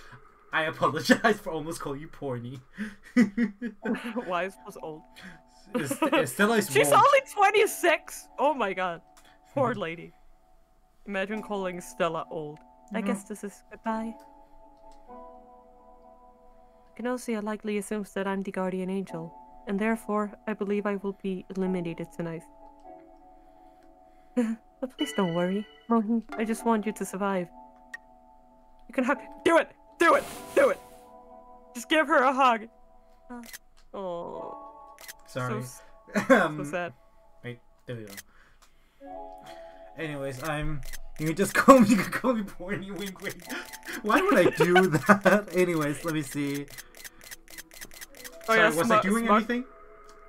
I apologize for almost calling you Porny. wise was old. It's still is She's only twenty six. Oh my god, poor mm-hmm. lady. Imagine calling Stella old. I guess mm-hmm. this is goodbye. Gnosia likely assumes that I'm the guardian angel, and therefore I believe I will be eliminated tonight. but please don't worry, Mohi. I just want you to survive. You can hug. Do it! Do it! Do it! Just give her a hug. Oh, Sorry. so, s- so um, sad. Wait, there we go. Anyways, I'm. You can just call me. You can call me Porny. Wink, wink. Why would I do that? Anyways, let me see. Oh Sorry, yeah, was I doing smug- anything?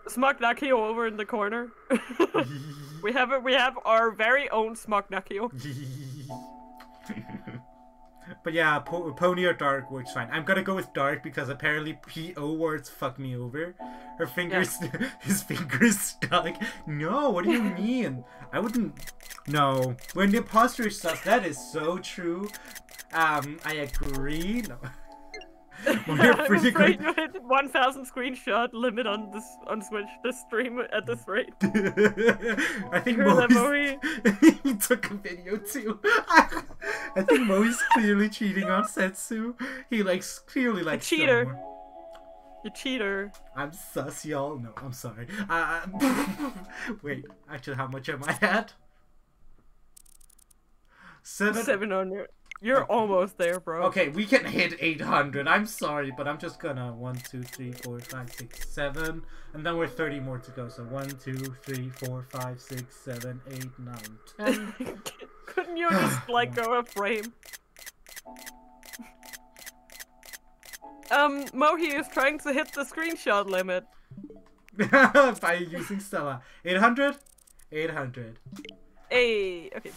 Smug Nakio over in the corner. we have it. We have our very own Smug Nakio. But yeah, po- pony or dark works fine. I'm gonna go with dark because apparently PO words fuck me over. Her fingers, his fingers stuck. No, what do you mean? I wouldn't. No, when the imposter sus, that is so true. Um, I agree. No. You're I'm pretty afraid good- you hit 1,000 screenshot limit on this on Switch this stream at this rate. I think Moe's, he took a video too. I think Moe's clearly cheating on Setsu. He likes clearly likes cheater. Summer. You cheater. I'm sus, y'all. No, I'm sorry. Uh, wait, actually, how much am I at? Seven. 700. You're almost there, bro. Okay, we can hit 800. I'm sorry, but I'm just gonna 1, 2, 3, 4, 5, 6, 7. And then we're 30 more to go. So 1, 2, 3, 4, 5, 6, 7, 8, 9, 10. Couldn't you just like go a frame? Um, Mohi is trying to hit the screenshot limit. By using Stella. 800? 800. Hey, okay.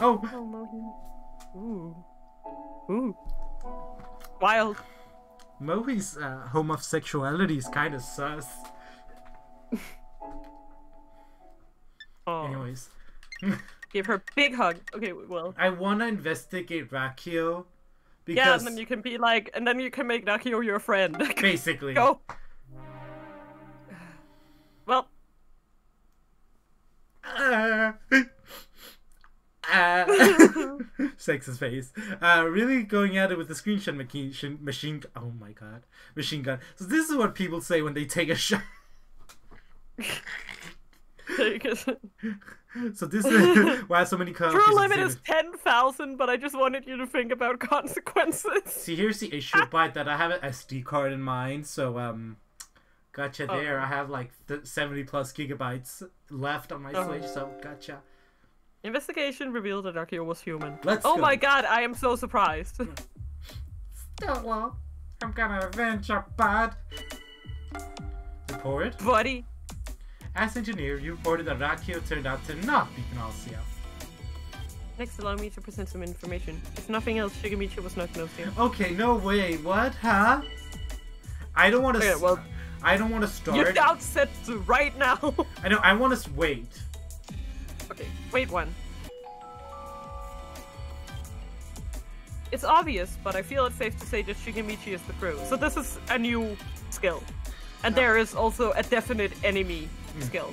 Oh, Oh, Mohi. Ooh. Ooh. Wild. Mohi's uh, homosexuality is kind of sus. Oh. Anyways, Give her big hug. Okay, well. I wanna investigate Raqio because Yeah, and then you can be like, and then you can make Nakio your friend. basically, Go. Well, uh, uh, sexist face. Uh, really going at it with the screenshot machine, machine. Oh my god, machine gun. So this is what people say when they take a shot. So this is why so many true of limit is ten thousand, but I just wanted you to think about consequences. See, here's the issue about that. I have an SD card in mind, so um, gotcha Oh. there. I have like th- seventy plus gigabytes left on my Oh. Switch, so gotcha. Investigation revealed that Akio was human. Let's oh go. my god, I am so surprised. Hmm. Stella, I'm gonna avenge your bud. Report. Buddy. As engineer, you reported that Raqio turned out to not be Gnosia. Next, allow me to present some information. If nothing else, Shigemichi was not Gnosia. Okay, no way. What? Huh? I don't want to. Okay, well- I don't want to start. You start. doubt Setsu right now! I know. I want to wait. Okay, wait one. It's obvious, but I feel it's safe to say that Shigemichi is the crew. So this is a new skill. And there is also a definite enemy hmm. skill.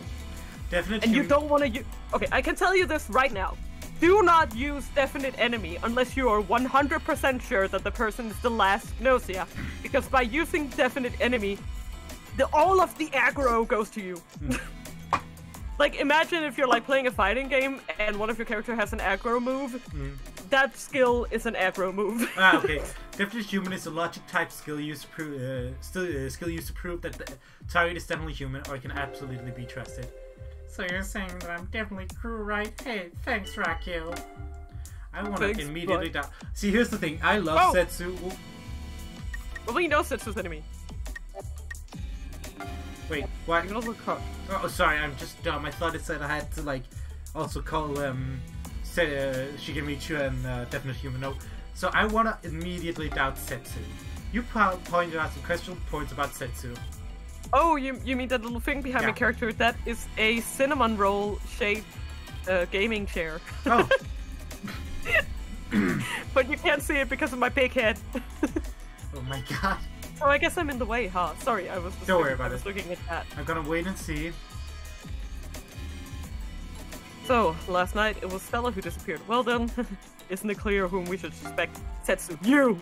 Definitely. And you don't want to use. Okay, I can tell you this right now. Do not use definite enemy unless you are 100% sure that the person is the last Gnosia. Because by using definite enemy, the all of the aggro goes to you. Hmm. like, imagine if you're like playing a fighting game and one of your character has an aggro move. That skill is an aggro move. ah, okay. Definitely human is a logic type skill used to prove uh, still uh, skill used to prove that the target is definitely human or can absolutely be trusted. So you're saying that I'm definitely crew, right? Hey, thanks, Raqio. I want to immediately bud. down. See, here's the thing. I love Oh! Setsu. Ooh, well, we know Setsu's enemy. Wait, what? You can also call. Oh, sorry, I'm just dumb. I thought it said I had to like also call um Say, uh, Shigemichi and uh, Definite Human. No, so I want to immediately doubt Setsu. You po- pointed out some questionable points about Setsu. Oh, you you mean that little thing behind Yeah. my character? That is a cinnamon roll shaped uh, gaming chair. Oh, but you can't see it because of my big head. oh my god. Oh, I guess I'm in the way, huh? Sorry, I was. Just Don't looking, worry about I was it. looking at that. I'm gonna wait and see. So last night it was Stella who disappeared. Well then, isn't it clear whom we should suspect? Setsu, you.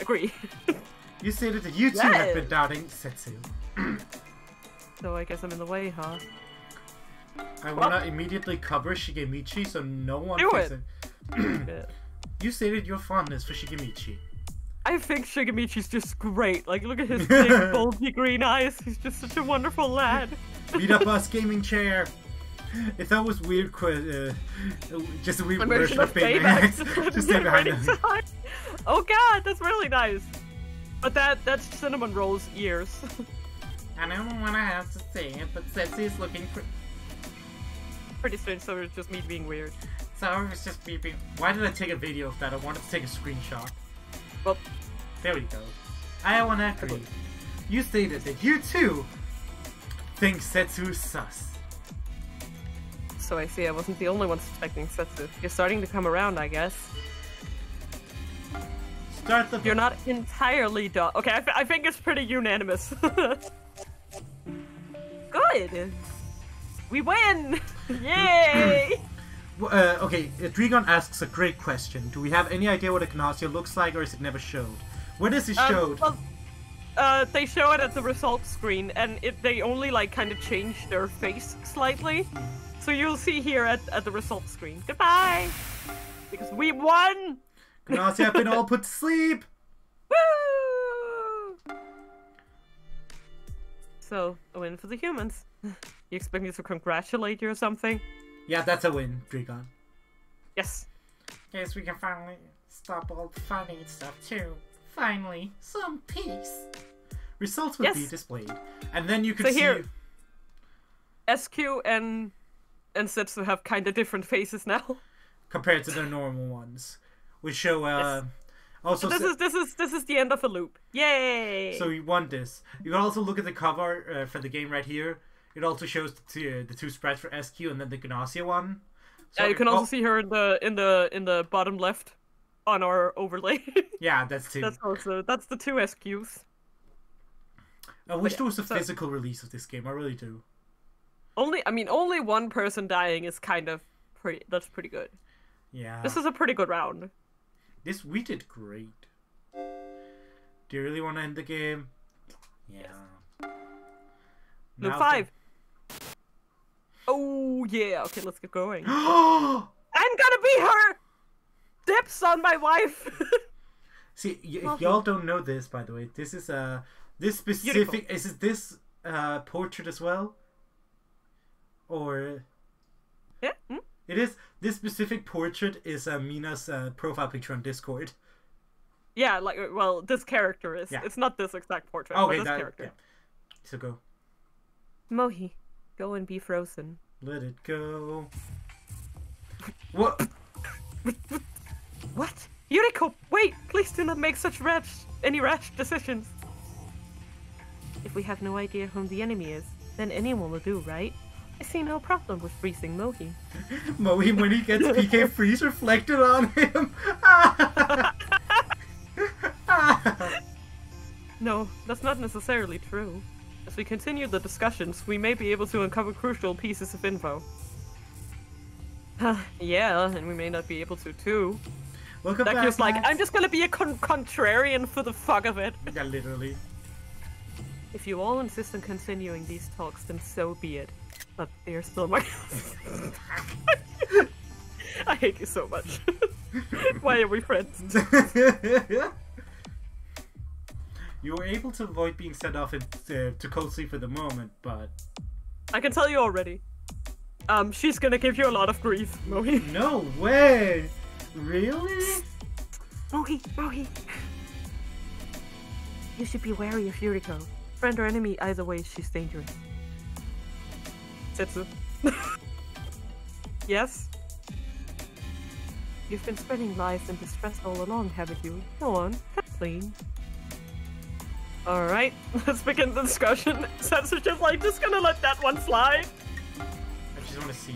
Agree. You stated that you two have Yes. been doubting Setsu. so I guess I'm in the way, huh? I want to immediately cover Shigemichi so no one Do it. You stated your fondness for Shigemichi. I think Shigemichi's just great. Like, look at his big, bulgy green eyes. He's just such a wonderful lad. Beat up us gaming chair. If that was weird, uh, just a weird A version version of Baymax, just stay behind them. Oh god, that's really nice. But that that's cinnamon rolls ears. I don't wanna have to say it, but Setsu's looking pretty. Pretty strange, so it's just me being weird. though. It was just beeping. Why did I take a video of that? I wanted to take a screenshot. Well, There we go. I wanna agree. You stated that you too think Setsu's sus. so I see I wasn't the only one suspecting Setsu. You're starting to come around, I guess. Start the. You're not entirely dumb. Okay, I, I think it's pretty unanimous. Good. We win! Yay! Uh, okay, uh, Drigon asks a great question. Do we have any idea what a Gnosia looks like, or is it never showed? Where does it Um, showed? well, uh, they show it at the results screen, and it they only like kind of change their face slightly. So you'll see here at, at the results screen. Goodbye! Because we won! Gnosia have been all put to sleep. Woo! So, a win for the humans. You expect me to congratulate you or something? Yeah, that's a win, Drigon. Yes. Guess we can finally stop all the fighting and stuff too. Finally, some peace. Results would be displayed, and then you can So see. here- SQ and and Setsu have kind of different faces now. compared to their normal ones, which show. Uh, Also, this se- is this is this is the end of a loop. Yay! so you want this. You can also look at the cover uh, for the game right here. It also shows the two, uh, the two sprites for SQ and then the Gnosia one. yeah, you can also oh, see her in the in the in the bottom left on our overlay. Yeah, that's two. that's also that's the two SQs. I wish yeah, there was a so- physical release of this game. I really do. Only I mean only one person dying is kind of pretty. That's pretty good. Yeah. This is a pretty good round. This we did great. Do you really want to end the game? Yeah. Loop five. Oh yeah. Okay, let's get going. I'm gonna be her. Dips on my wife. See, y'all don't know this, by the way, this is uh this specific is this uh portrait as well, or yeah. hmm? it is this specific portrait is uh, Mina's uh, profile picture on Discord. Yeah, like uh, well, this character is. Yeah. It's not this exact portrait, Okay, but this that, character. yeah. So go, Mohi, go and be frozen. let it go. What? What? Yuriko, wait! Please do not make such rash, any rash decisions. If we have no idea whom the enemy is, then anyone will do, right? I see no problem with freezing Mohi. Moe when he gets PK freeze reflected on him. No, that's not necessarily true. As we continue the discussions, we may be able to uncover crucial pieces of info. yeah, and we may not be able to too. Welcome That back. just like, I'm just gonna be a con- contrarian for the fuck of it. Yeah, literally. If you all insist on continuing these talks, then so be it. But they are still my. I hate you so much. Why are we friends? You were able to avoid being sent off into, to cold sleep for the moment, but I can tell you already. Um, she's gonna give you a lot of grief, Mohi. no way. Really? Mohi, Mohi. You should be wary of Yuriko. Friend or enemy, either way, she's dangerous. Setsu. yes? You've been spreading lies and distress all along, haven't you? Go on, clean. Alright, let's begin the discussion. Setsu's just like, just gonna let that one slide. I just want to see.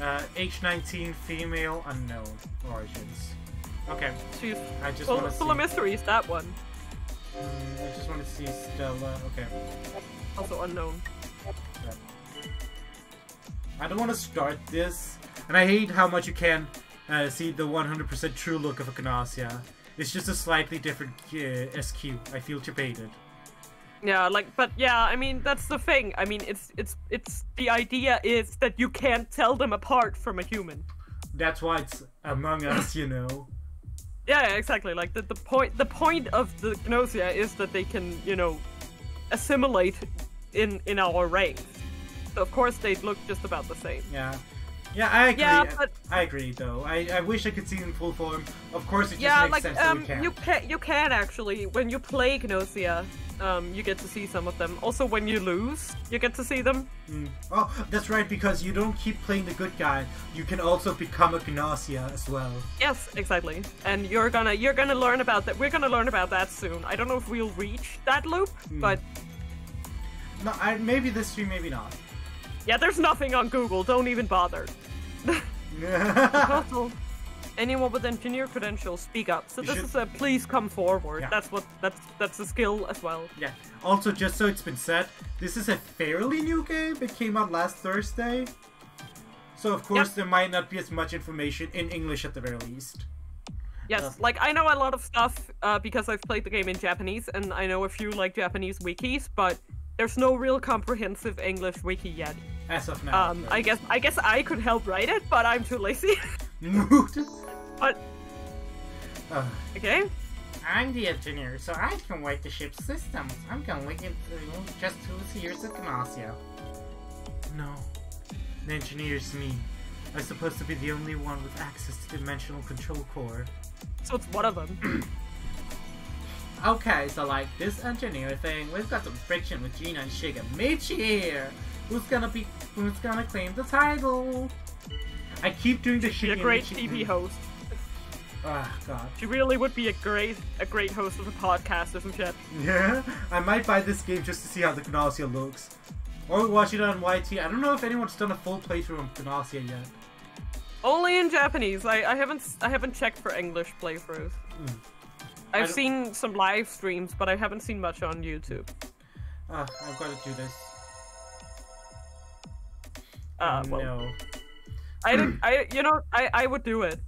Uh, age 19, female, unknown origins. Okay, She's I just full, full see. of mysteries, that one. Mm, I just want to see Stella. Okay. Also unknown. I don't want to start this, and I hate how much you can uh, see the 100% true look of a Gnosia. It's just a slightly different uh, SQ. I feel debated. Yeah, like, but yeah, I mean, that's the thing. I mean, it's it's it's the idea is that you can't tell them apart from a human. That's why it's Among Us, you know. Yeah, exactly. Like the, the point the point of the Gnosia is that they can, you know, assimilate in in our ranks. So of course they'd look just about the same. Yeah. Yeah, I agree. Yeah, but- I agree, though. I, I wish I could see it in full form. Of course, it just yeah, makes like sense that um, we can't. you can you can actually when you play Gnosia, um, you get to see some of them. Also, when you lose, you get to see them. Mm. Oh, that's right, because you don't keep playing the good guy. You can also become a Gnosia as well. Yes, exactly. And you're gonna you're gonna learn about that. We're gonna learn about that soon. I don't know if we'll reach that loop, but No, I, maybe this stream, maybe not. Yeah, there's nothing on Google. Don't even bother. Also, anyone with engineer credentials, speak up. So You this should- is a please come forward. Yeah. That's what that's that's a skill as well. yeah. Also, just so it's been said, this is a fairly new game. It came out last Thursday. So, of course, there might not be as much information in English at the very least. Yes, like I know a lot of stuff uh, because I've played the game in Japanese, and I know a few like Japanese wikis, but there's no real comprehensive English wiki yet. As of now. Um, I guess I guess I could help write it, but I'm too lazy. But Uh, okay, I'm the engineer, so I can write the ship's systems. I'm gonna link it to just who's here's the Gnosia. no. The engineer's me. I'm supposed to be the only one with access to dimensional control core. so it's one of them. Okay, so like this engineer thing, we've got some friction with Gina and Shigemichi here. Who's gonna be who's gonna claim the title? I keep doing the shit. a great TV host. Ah, God. She really would be a great a great host of a podcast or some shit. Yeah, I might buy this game just to see how the Gnosia looks. Or watch it on YT. I don't know if anyone's done a full playthrough of Gnosia yet. Only in Japanese. I, I haven't I haven't checked for English playthroughs. Mm. I've seen some live streams, but I haven't seen much on YouTube. Ah, I've got to do this. Uh, Oh, well, no. I did, I you know I I would do it.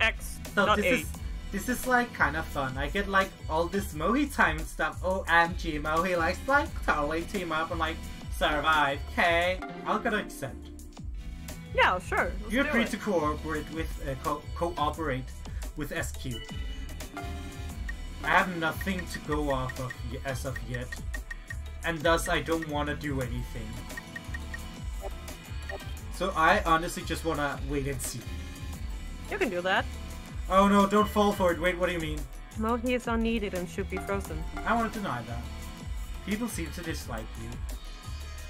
X, So not this eight. is this is like kind of fun. I get like all this Mohi time stuff. Oh, MG Mohi likes like totally team up and like survive. Okay, I'm gonna accept. Yeah, sure. let's You do agree it. to cooperate with uh, co- cooperate with SQ. I have nothing to go off of as of yet, and thus I don't want to do anything. So I honestly just want to wait and see. You can do that. Oh no, don't fall for it. Wait, what do you mean? Mohi is unneeded and should be frozen. I want to deny that. People seem to dislike you.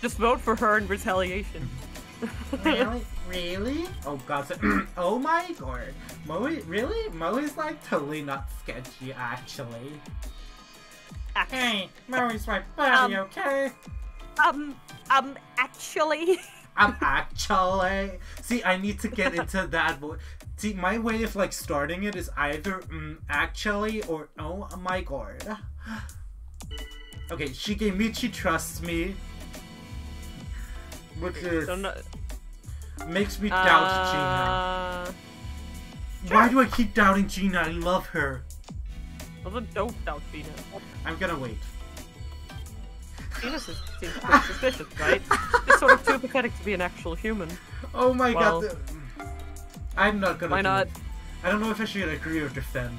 Just vote for her in retaliation. Really? really? Oh god, so- oh my god. Moe, really? Moe's like totally not sketchy actually. Hey, Murray's my buddy, Um. okay? Um, um, actually. I'm actually. See, I need to get into that voice. See, my way of like starting it is either mm, actually or oh my god. Okay, Shigemichi trusts me. Which is So no, makes me doubt Gina. uh, Why do I keep doubting Gina? I love her. then don't doubt Gina. I'm gonna wait. Gina seems seems pretty suspicious, right? She's sort of too pathetic to be an actual human. Oh my Well- god. I'm not gonna. Why not? it. I don't know if I should agree or defend.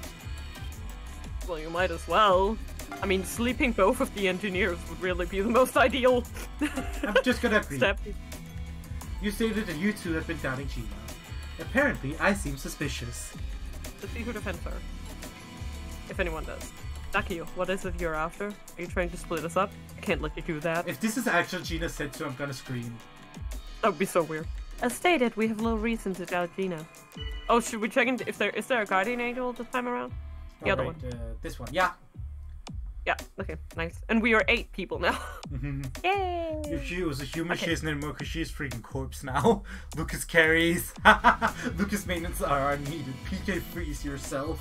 Well, you might as well. I mean, sleeping both of the engineers would really be the most ideal I'm just gonna agree. step. You stated that you two have been doubting Gina. Apparently, I seem suspicious. to see who defends her. If anyone does. Dakio, what is it you're after? Are you trying to split us up? I can't let you do that. If this is actual Gina said to, I'm gonna scream. That would be so weird. As stated, we have little reason to doubt Gina. Oh, should we check in if there is there a guardian angel this time around? The other one, Uh, this one, yeah. Yeah, okay, nice. And we are eight people now. Yay! if she was a human, Okay. she isn't anymore because she's freaking corpse now. Lucas carries. Lucas maintenance are unneeded. PK freeze yourself.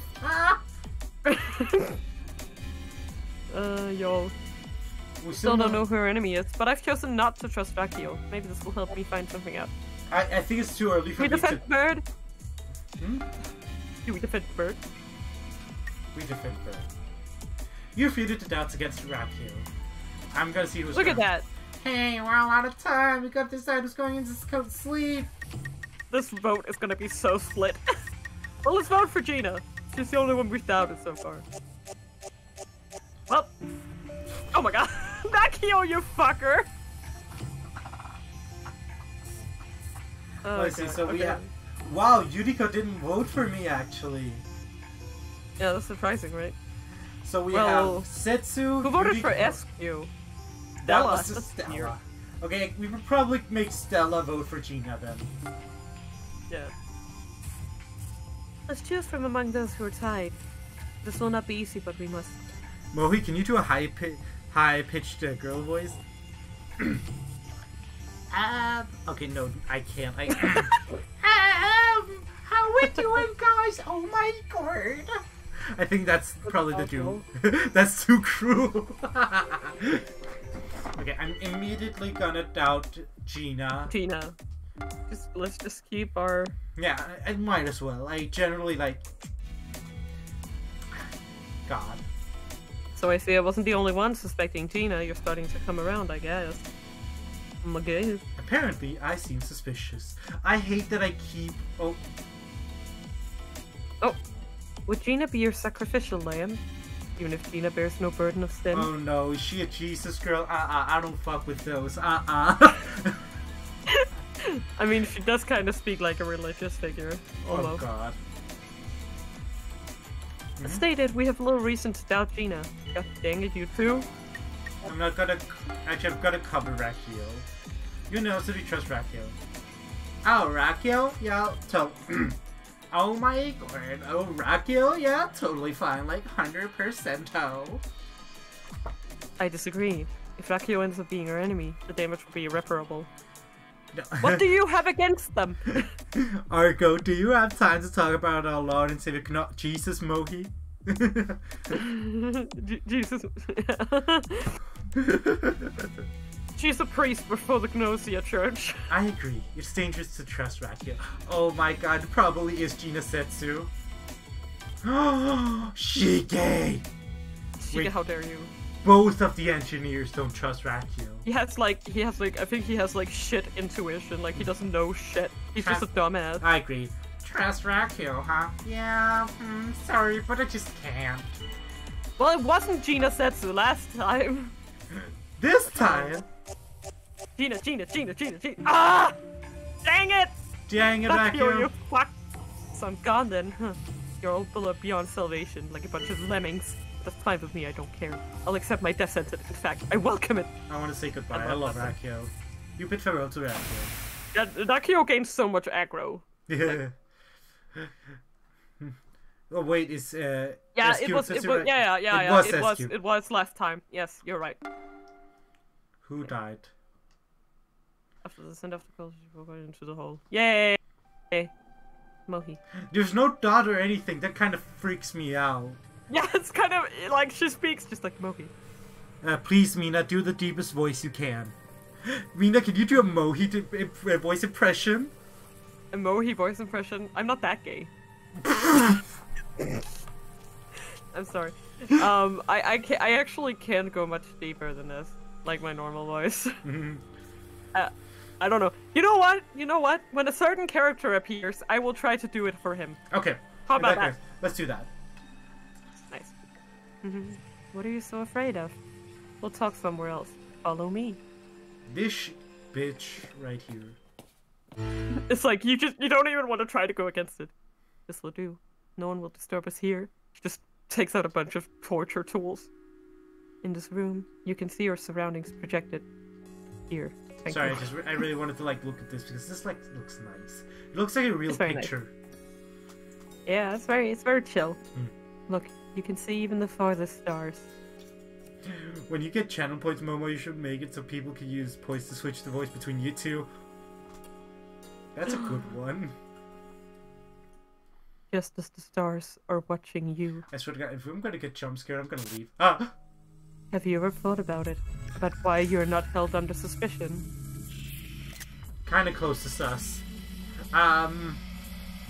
Uh, yo. We Still don't know who her enemy is, but I've chosen not to trust Dakio. Maybe this will help me find something out. I, I think it's too early for We me to. defend bird! Hmm? Do we defend bird? We defend bird. You refuted the doubts against Raqio. I'm gonna see who's Look at gonna- that! Hey, we're all out of time. We got to decide who's going into scout sleep. This vote is gonna be so split. well, let's vote for Gina. She's the only one we've doubted so far. Well. Oh my god. Nakio, you fucker! Oh, Let's see, so we have. Wow, Yuriko didn't vote for me actually. Yeah, that's surprising, right? So we Well, have Setsu. Who voted for Yuriko- SQ? That Stella. was Stella. Okay, we would probably make Stella vote for Gina then. Yeah. Let's choose from among those who are tied. This will not be easy, but we must. Mohi, can you do a high pi- high pitched uh, girl voice? um. Okay, no, I can't. I. um. How we doing, guys? Oh my god. I think that's probably the do. that's too cruel. okay, I'm immediately gonna doubt Gina. Tina. Just let's just keep our. Yeah, I, I might as well. I generally like. God. So I see I wasn't the only one suspecting Tina. You're starting to come around, I guess. Okay. Apparently, I seem suspicious. I hate that I keep. Oh, Oh, would Gina be your sacrificial lamb? Even if Gina bears no burden of sin. oh no, is she a Jesus girl? Uh uh, I don't fuck with those. Uh uh. I mean, she does kind of speak like a religious figure. oh Almost. God. As stated, we have little reason to doubt Gina. God dang it, you two. I'm not gonna. Actually, I've gotta cover Raqio. You know, so we trust Raqio. Oh, Raqio? Yeah, to. oh my god. Oh, Raqio? Yeah, totally fine. Like, 100% oh. I disagree. If Rakio ends up being our enemy, the damage will be irreparable. No. What do you have against them? Argo, do you have time to talk about our Lord and Savior Kno- Jesus Mohi? Jesus. She's a priest before the Gnosia Church. I agree. It's dangerous to trust Raqio. Oh my god, probably is Gina Setsu. Shige! Shige, Wait. how dare you? Both of the engineers don't trust Raqio. He has like, he has like, I think he has like shit intuition. Like he doesn't know shit. He's just a dumbass. I agree. Trust Raqio, huh? Yeah, hmm, sorry, but I just can't. Well, it wasn't Gina Setsu last time. This time, Gina, Gina, Gina, Gina, Gina. Ah! Dang it! dang it, Fuck you, you fuck. So I'm gone then. Huh. You're all below beyond salvation, like a bunch of lemmings. That's fine with me, I don't care. I'll accept my death sentence. In fact, I welcome it. I want to say goodbye. I love Raqio. You bid farewell to Raqio. Yeah, Nakio gains so much aggro. Yeah. oh wait, is uh. Yeah, it was, it was, yeah, yeah, yeah, It yeah. was it was, SQ. it was last time. Yes, you're right. Who died? After the send off the you will go into the hole. Yay! Mohi. There's no dot or anything. That kind of freaks me out. Yeah, it's kind of like she speaks just like Mohi. Uh, please, Mina, do the deepest voice you can. Mina, can you do a Mohi uh, voice impression? A Mohi voice impression. I'm not that gay. I'm sorry. Um, I I, can I actually can't go much deeper than this, like my normal voice. Mhm. uh, I don't know. You know what? You know what? When a certain character appears, I will try to do it for him. okay. How about that? Let's do that. Nice. what are you so afraid of? We'll talk somewhere else. Follow me. This bitch right here. It's like you just you don't even want to try to go against it. This will do. No one will disturb us here. She just takes out a bunch of torture tools. In this room, you can see your surroundings projected. Here. Thank Sorry, you. I just re- I really wanted to like look at this because this like looks nice. It looks like a real very nice. picture. Yeah, it's very it's very chill. Hmm. Look, you can see even the farthest stars. When you get channel points, Momo, you should make it so people can use points to switch the voice between you two. That's a good one. Just as the stars are watching you. I swear to God, if I'm gonna get jump scared, I'm gonna leave. Ah! Have you ever thought about it? About why you're not held under suspicion? kind of close to sus. Um,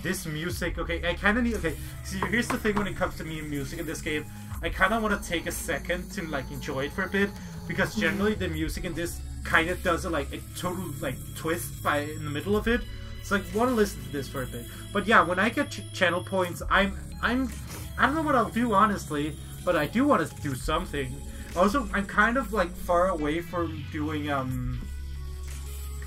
this music, okay, I kind of need, okay, see, here's the thing when it comes to me and music in this game, I kind of want to take a second to, like, enjoy it for a bit, because generally the music in this kind of does a, like, a total, like, twist by, in the middle of it, so I want to listen to this for a bit. But yeah, when I get ch- channel points, I'm, I'm, I don't know what I'll do, honestly, but I do want to do something. Also, I'm kind of, like, far away from doing, um,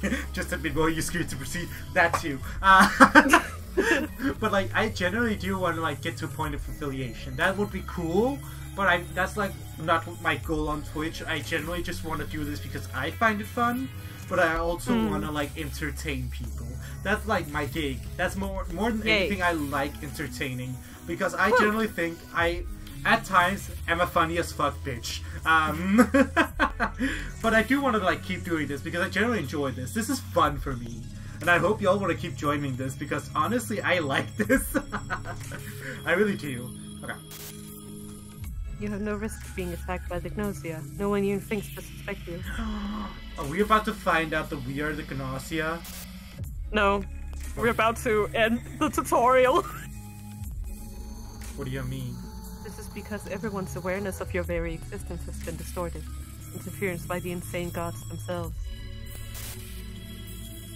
just a bit more you scared to proceed. That too. Uh, but like, I generally do want to like get to a point of affiliation. That would be cool. but I that's like not my goal on Twitch. I generally just want to do this because I find it fun, but I also Mm. want to like entertain people. That's like my gig. That's more more than Yay. anything I like entertaining because I generally think I at times am a funny as fuck bitch. Um, but I do want to like keep doing this because I generally enjoy this. This is fun for me. And I hope y'all want to keep joining this because honestly, I like this. I really do. Okay. You have no risk of being attacked by the Gnosia. No one even thinks to suspect you. Are we about to find out that we are the Gnosia? No. We're about to end the tutorial. What do you mean? This is because everyone's awareness of your very existence has been distorted. Interference by the insane gods themselves.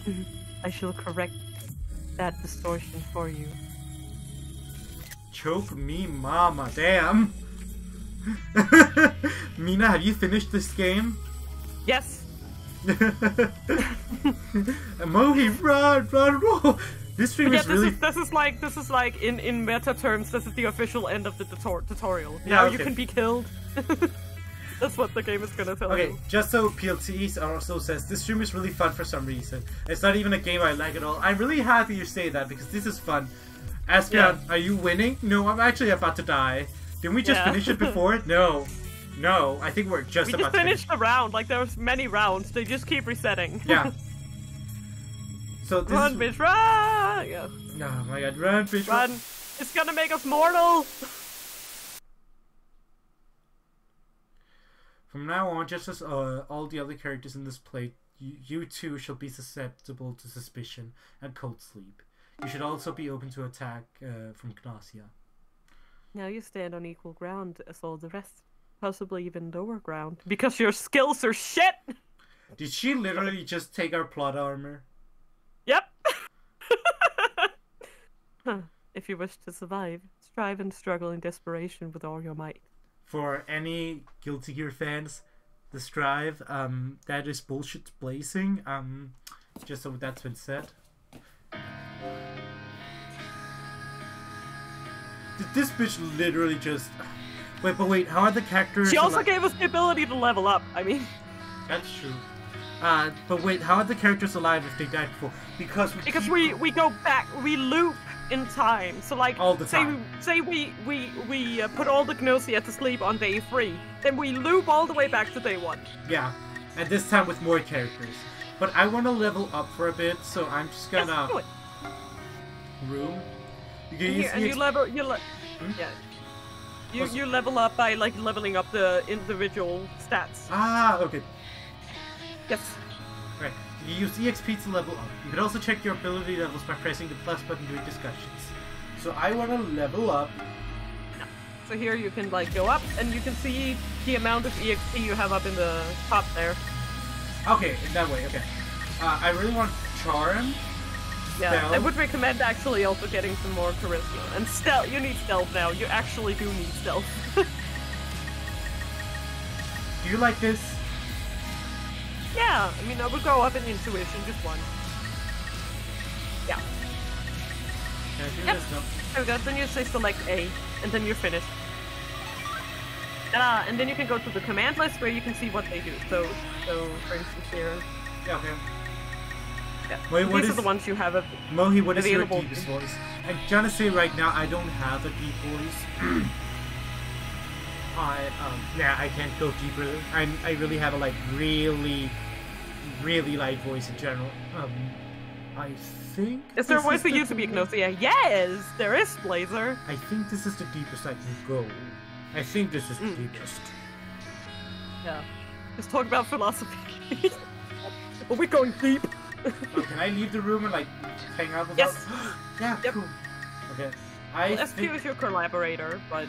I shall correct that distortion for you. Choke me, mama. Damn. Mina, have you finished this game? Yes! Mohi, run, run, run. This stream Yeah, is this really. is this is like this is like in in meta terms. This is the official end of the tutor- tutorial. Yeah, now okay. you can be killed. That's what the game is gonna tell Okay, you. just so PLT also says, this stream is really fun for some reason. It's not even a game I like at all. I'm really happy you say that because this is fun. Aspion, Yeah. are you winning? No, I'm actually about to die. Didn't we just Yeah. finish it before? No. No, I think we're just We about just to finished the round. Like there was many rounds. They just keep resetting. Yeah. So this run, is... bitch, run! Yeah, Oh my god, run, bitch, run. It's gonna make us mortal. From now on, just as uh, all the other characters in this play, you, you too shall be susceptible to suspicion and cold sleep. You should also be open to attack uh, from Gnosia. Now you stand on equal ground as all the rest, possibly even lower ground, because your skills are shit. Did she literally just take our plot armor? Yep. Huh. If you wish to survive, strive and struggle in desperation with all your might. For any Guilty Gear fans, the strive, um, that is bullshit blazing. Um, just so that's been said. Did this bitch literally just? Wait, but wait, how are the characters? She also gave us the ability to level up. I mean, That's true. Uh, but wait, how are the characters alive if they died before? Because we because keep- we we go back, we loop in time. So like, All the say time. say we we we uh, put all the Gnosia to sleep on day three, then we loop all the way back to day one. yeah, and this time with more characters. But I want to level up for a bit, so I'm just gonna do it. room. You can here, and you level you le- Hmm? yeah. You, What's- you level up by like leveling up the individual stats. Ah, okay. Yes. Right. You use EXP to level up. You can also check your ability levels by pressing the plus button during discussions. So I want to level up. So here you can like go up and you can see the amount of EXP you have up in the top there. Okay, in that way. Okay. Uh, I really want charm. Yeah, I would recommend actually also getting some more charisma. And stealth, you need stealth now. You actually do need stealth. Do you like this? Yeah, I mean, I would go up in intuition, just one. Yeah, Yep. There we go. Then you say select A, and then you're finished. Ah, and then you can go to the command list where you can see what they do. So, so for instance here, Yeah. Okay. yeah. Wait, what these is- are the ones you have. Of, Mohi, what is your Available. deepest voice? I'm trying to say right now, I don't have a deep voice. I um, yeah, I can't go deeper. I'm I really have a like really, really light voice in general. Um, I think. is there a voice that you to be deepest- Gnosia? Yes, there is, Blazer. I think this is the deepest I can go. I think this is the Mm. deepest. Yeah. Let's talk about philosophy. Are we going deep? Oh, can I leave the room and like hang out with Yes. yeah, Yep. cool. Okay. I SQ think is your collaborator, but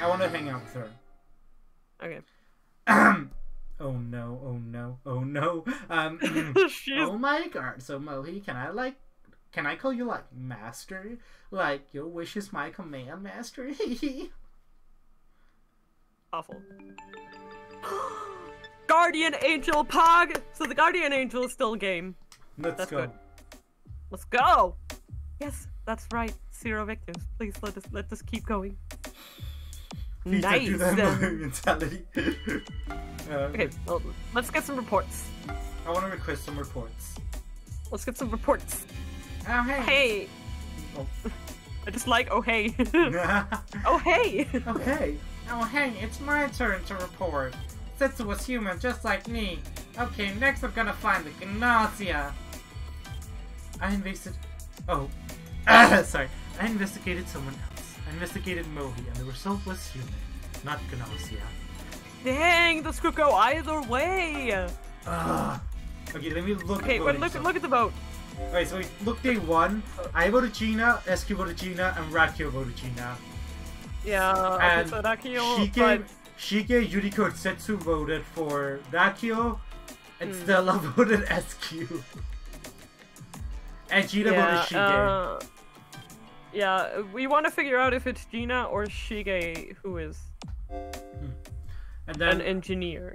I want to hang out with her. okay. oh no, oh no, oh no. Um, She's oh my god. So Mohi, can I like, can I call you like master? Like your wish is my command, master. awful. Guardian Angel Pog! So the Guardian Angel is still game. Let's That's go. good. Let's go! Yes, that's right. Zero victims. Please let us let us keep going. Pizza nice. them um, mentality. uh, okay, well, let's get some reports. I want to request some reports. Let's get some reports. Oh, hey. Hey, Oh. I just like oh hey. oh hey. okay. Oh, hey, it's my turn to report. Setsu was human just like me. Okay, next I'm gonna find the Gnosia. I investigated. Oh. Sorry. I investigated someone else. Investigated Mohi, and the result was human, not Gnosia. Dang, this could go either way. Ugh. Okay, let me look Okay, at wait, look look at the vote. Alright, so we look day one. I voted Gina, SQ voted Gina, and Raqio voted Gina. Yeah, And so Raqio, Shige, but Shige, Yuriko, and Setsu voted for Raqio, and Hmm. Stella voted SQ. And Gina voted Shige. uh, yeah, we want to figure out if it's Gina or Shige who is and an then engineer.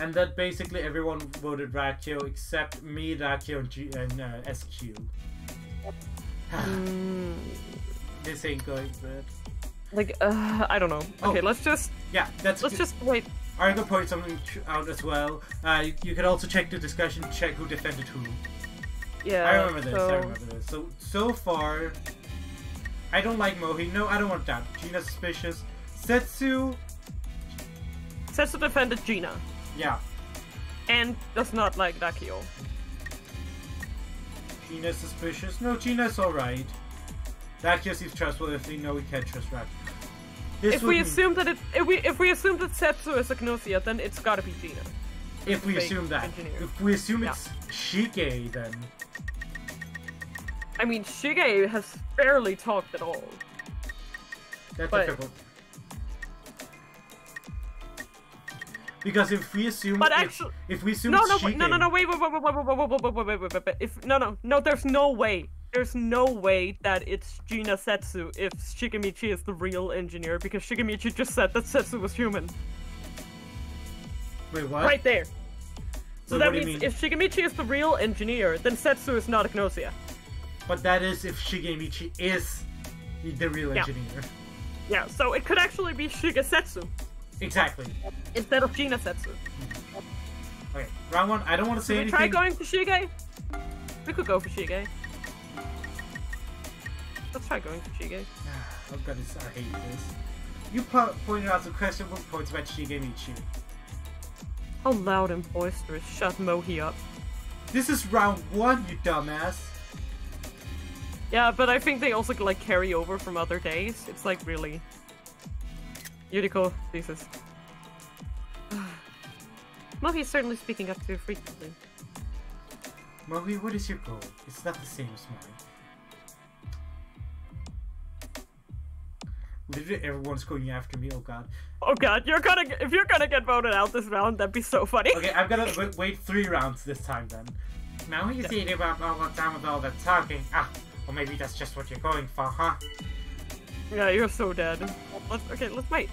and then basically everyone voted Raqio except me, Raqio, and, G- and uh, SQ. Mm, this ain't going good. like, uh, I don't know. Oh. Okay, let's just Yeah, that's let's good. just wait. I'm gonna point something out as well. Uh, you, you can also check the discussion, check who defended who. Yeah, I remember this. So, I remember this. So so far, I don't like Mohi. No, I don't want that. Gina's suspicious. Setsu, Setsu defended Gina yeah. and does not like Raqio. Gina's suspicious. No, Gina's alright. That just seems trustworthy. No, we can't trust Rak. This If we assume that it, if we if we assume that Setsu is a Gnosia, then it's gotta be Gina. if we assume that, engineer. if we assume Yeah. it's Shige, then I mean, Shige has barely talked at all. that's But- point. Because if we assume, But if, if we assume No, no, Shige, no, no, no, wait, wait, wait, wait, wait, wait, wait, wait, wait, wait, wait, wait, wait. If no, no, no, there's no way. There's no way that it's Gina Setsu if Shigemichi is the real engineer because Shigemichi just said that Setsu was human. Wait, what? Right there. So Wait, that what do you means mean? if Shigemichi is the real engineer, then Setsu is not a Gnosia. But that is if Shigemichi is the real Yeah. engineer. Yeah, so it could actually be Shigesetsu Exactly. instead of Gina Setsu. Okay, round one. I don't want to say Should we anything. try going for Shige? We could go for Shige. Let's try going for Shige. Ah, I'm gonna. I hate this. You po- pointed out some questionable points about Shigemichi. How loud and boisterous. Shut Mohi up. This is round one, you dumbass. Yeah, but I think they also like carry over from other days. It's like really. Yuriko, Jesus. Mohi's certainly speaking up too frequently. Mohi, what is your goal? It's not the same as mine. Literally everyone's going after me. Oh god. Oh god, you're gonna if you're gonna get voted out this round, that'd be so funny. Okay, I'm gonna wait, wait three rounds this time then. Now you see about all the time with all the talking. Ah, or maybe that's just what you're going for, huh? Yeah, you're so dead. Let's, okay, let's wait.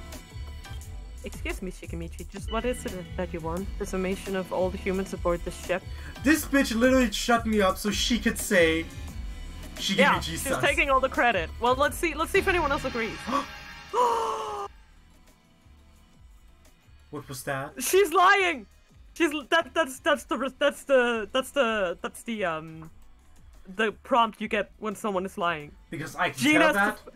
Excuse me, Shigemichi, just what is it that you want? The summation of all the humans aboard the ship? This bitch literally shut me up so she could say Shigemichi Yeah, she's sus. taking all the credit. Well, let's see. Let's see if anyone else agrees. What was that? she's lying. She's that. That's that's the that's the that's the that's the um the prompt you get when someone is lying. Because I can Gina's tell that. the,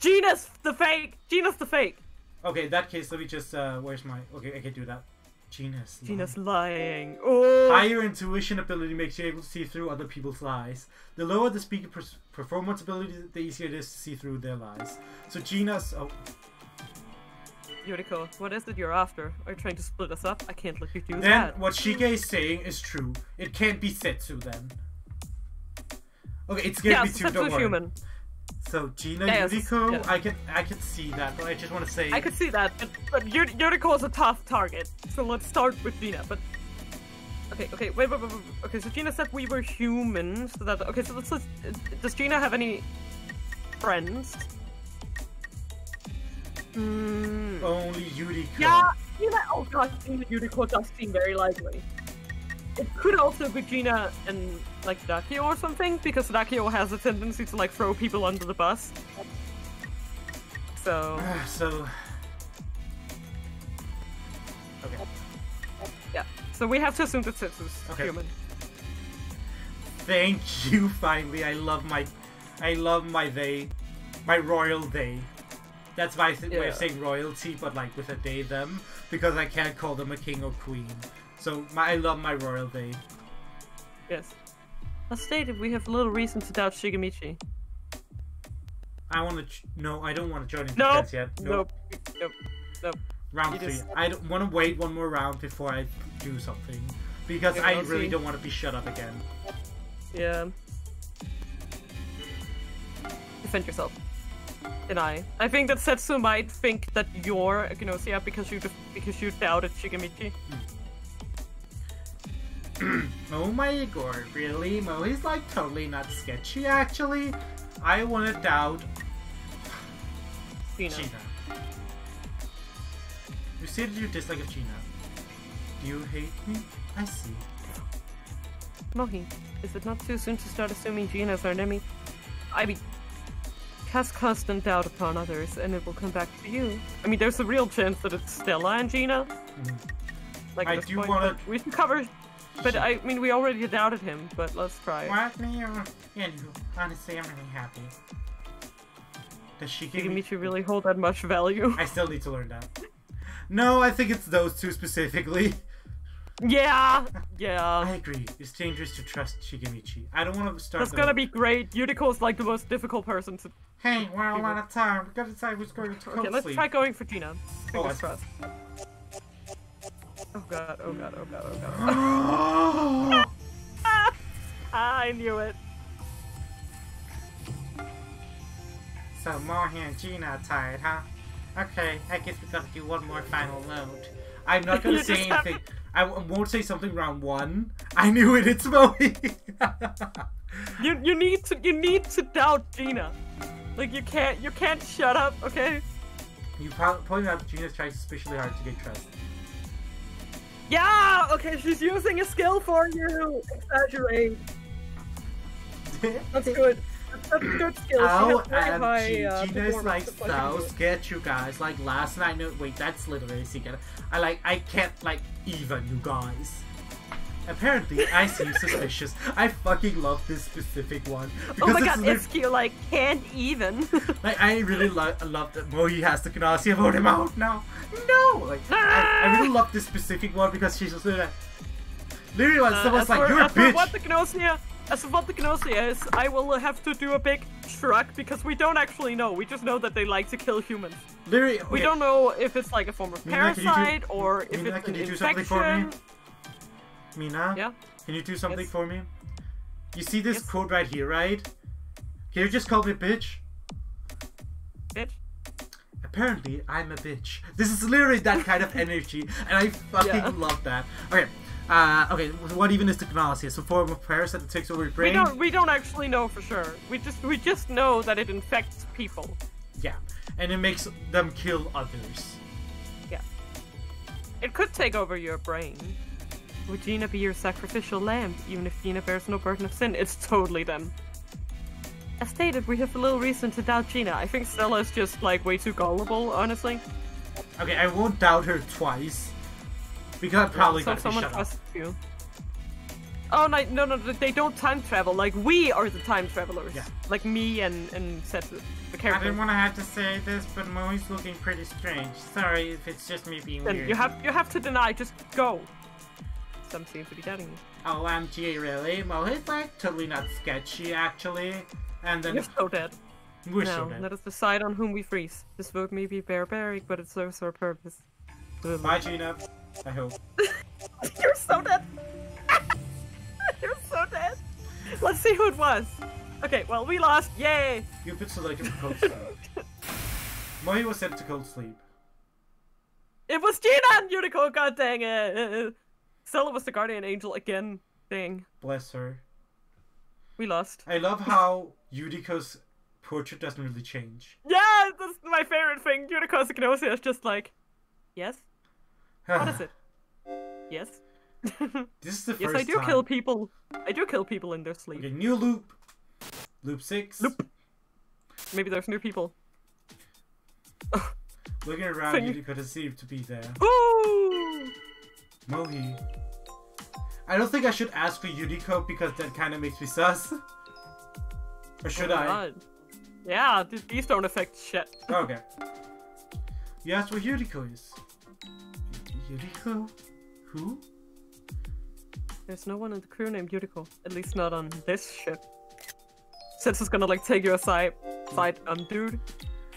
Gina's the fake. Gina's the fake. Okay, in that case, let me just, uh, where's my, okay, I can do that. Gina's lying. Gina's lying. Oh. Higher intuition ability makes you able to see through other people's lies. The lower the speaker performance ability, the easier it is to see through their lies. So Gina's, oh, Yuriko, what is it you're after? Are you trying to split us up? I can't let you do then that. what Shige is saying is true. It can't be Setsu then. Okay, it's gonna Yeah, be two, don't worry. human. So Gina, Yeah, Yuriko, yeah. I can, I can see that, but I just want to say, I could see that, but, but Yuriko is a tough target. So let's start with Gina. But okay, okay, wait, wait, wait, wait. Okay, so Gina said we were humans. So that okay. So let's, let's does Gina have any friends? Hmm. only Yuriko. Yeah, Gina. Oh god, Gina Yuriko does seem very likely. It could also be Gina and like Raqio or something, because Raqio has a tendency to like throw people under the bus. So So, Okay. Yeah. So we have to assume that Setsu's Okay. human. Thank you, finally. I love my, I love my they, my royal they. That's my th- way of saying royalty, but like with a they them, because I can't call them a king or queen. So my, I love my royal they. Yes. As stated, we have little reason to doubt Shigemichi. I want to. No, I don't want to join in Nope. defense yet. Nope. Nope. Nope. Round You three. just- I don't want to wait one more round before I do something, because I really see. don't want to be shut up again. Yeah. Defend yourself. Deny. I think that Setsu might think that you're a Gnosia because you because you doubted Shigemichi. Hmm. Oh my god, really? Mo, he's like totally not sketchy actually. I want to doubt Gina. Gina. You said you dislike of Gina. Do you hate me? I see. Mohi, is it not too soon to start assuming Gina is our enemy? I mean, cast constant doubt upon others, and it will come back to you. I mean, there's a real chance that it's Stella and Gina. Mm-hmm. Like, I do point, wanna- We should cover. But I mean, we already doubted him, but let's try. What me or you honestly I'm really happy. Does she give me Shigemichi really hold that much value? I still need to learn that. No, I think it's those two specifically. yeah, yeah. I agree. It's dangerous to trust Shigemichi. I don't want to start. That's the- gonna be great. Yuriko's like the most difficult person to. Hey, we're all out of time. We gotta decide who's going to Okay, let's sleep. try going for Gina. Oh, Fingers I- crossed. Oh god, oh god, oh god, oh god. Ah, I knew it. so Mohi and Gina are tired, huh? Okay, I guess we gotta do one more final load. I'm not gonna say anything. I won't say something round one. I knew it. It's Mohi. You you need to you need to doubt Gina. Like you can't you can't shut up, okay? you out that Gina's trying suspiciously hard to get trust. Yeah, okay, she's using a skill for you. Exaggerate. That's good. That's, good skill. She has very and high, uh, Gina's like to fucking do so scared you guys. Like last night, no, wait, that's literally secret. I like, I can't like even you guys. Apparently, I seem suspicious. I fucking love this specific one Oh my it's god, cute, like can't even. like I really lo- love that Mohi has the Gnosia vote him out now. No, like I, I really love this specific one because she's just like, literally when Uh, someone's like, for- "You're a bitch." what the Gnosia, as for what the Gnosia is, I will have to do a big shrug because we don't actually know. We just know that they like to kill humans. Literally, We don't know if it's like a form of Mina, do- parasite or if Mina, it's an you do me? Mina. Yeah. Can you do something Yes. for me? You see this Yes. quote right here, right? Can you just call me bitch? Bitch. Apparently, I'm a bitch. This is literally that kind of energy, and I fucking Yeah. love that. Okay, uh, okay. What even is the Gnosia? It's a form of parasite that takes over your brain. We don't we don't actually know for sure. We just we just know that it infects people. Yeah, and it makes them kill others. Yeah. It could take over your brain. Would Gina be your sacrificial lamb, even if Gina bears no burden of sin? It's totally them. As stated, we have a little reason to doubt Gina. I think Stella is just like way too gullible, honestly. Okay, I won't doubt her twice because I'm probably so gonna be someone shut up. trusts you. Oh no, no, no! They don't time travel. Like we are the time travelers. Yeah. Like me and and Setsu, the character. I didn't want to have to say this, but Moe's looking pretty strange. Sorry if it's just me being Then weird. you have you have to deny. Just go. Some seem to be doubting you. OMG, really? Moe's like totally not sketchy, actually. And then You're so dead. we're now, so dead. let us decide on whom we freeze. This vote may be barbaric, but it serves our purpose. Ugh. Bye, Gina. I hope. You're so dead. You're so dead. Let's see who it was. Okay, well we lost. Yay! You've been selected for cold sleep. Moe was sent to cold sleep. It was Gina and Yuriko. God dang it! Stella was the guardian angel again. thing. Bless her. we lost. I love how Yuriko's portrait doesn't really change. Yeah, that's my favorite thing. Yuriko's Gnosia is just like, yes. What is it? Yes. This is the yes, first I do time. kill people. I do kill people in their sleep. Okay, new loop. Loop 6. Loop. Maybe there's new people. Looking around, Thing. Yuriko doesn't seem to be there. Ooh! Mohi. I don't think I should ask for Yuriko because that kind of makes me sus. Or should Oh, I? God. Yeah, these don't affect shit. Okay. You asked what Yuriko is. Yuriko? Who? There's no one in the crew named Yuriko. At least not on this ship. Setsu's gonna like take you aside, side, um, dude.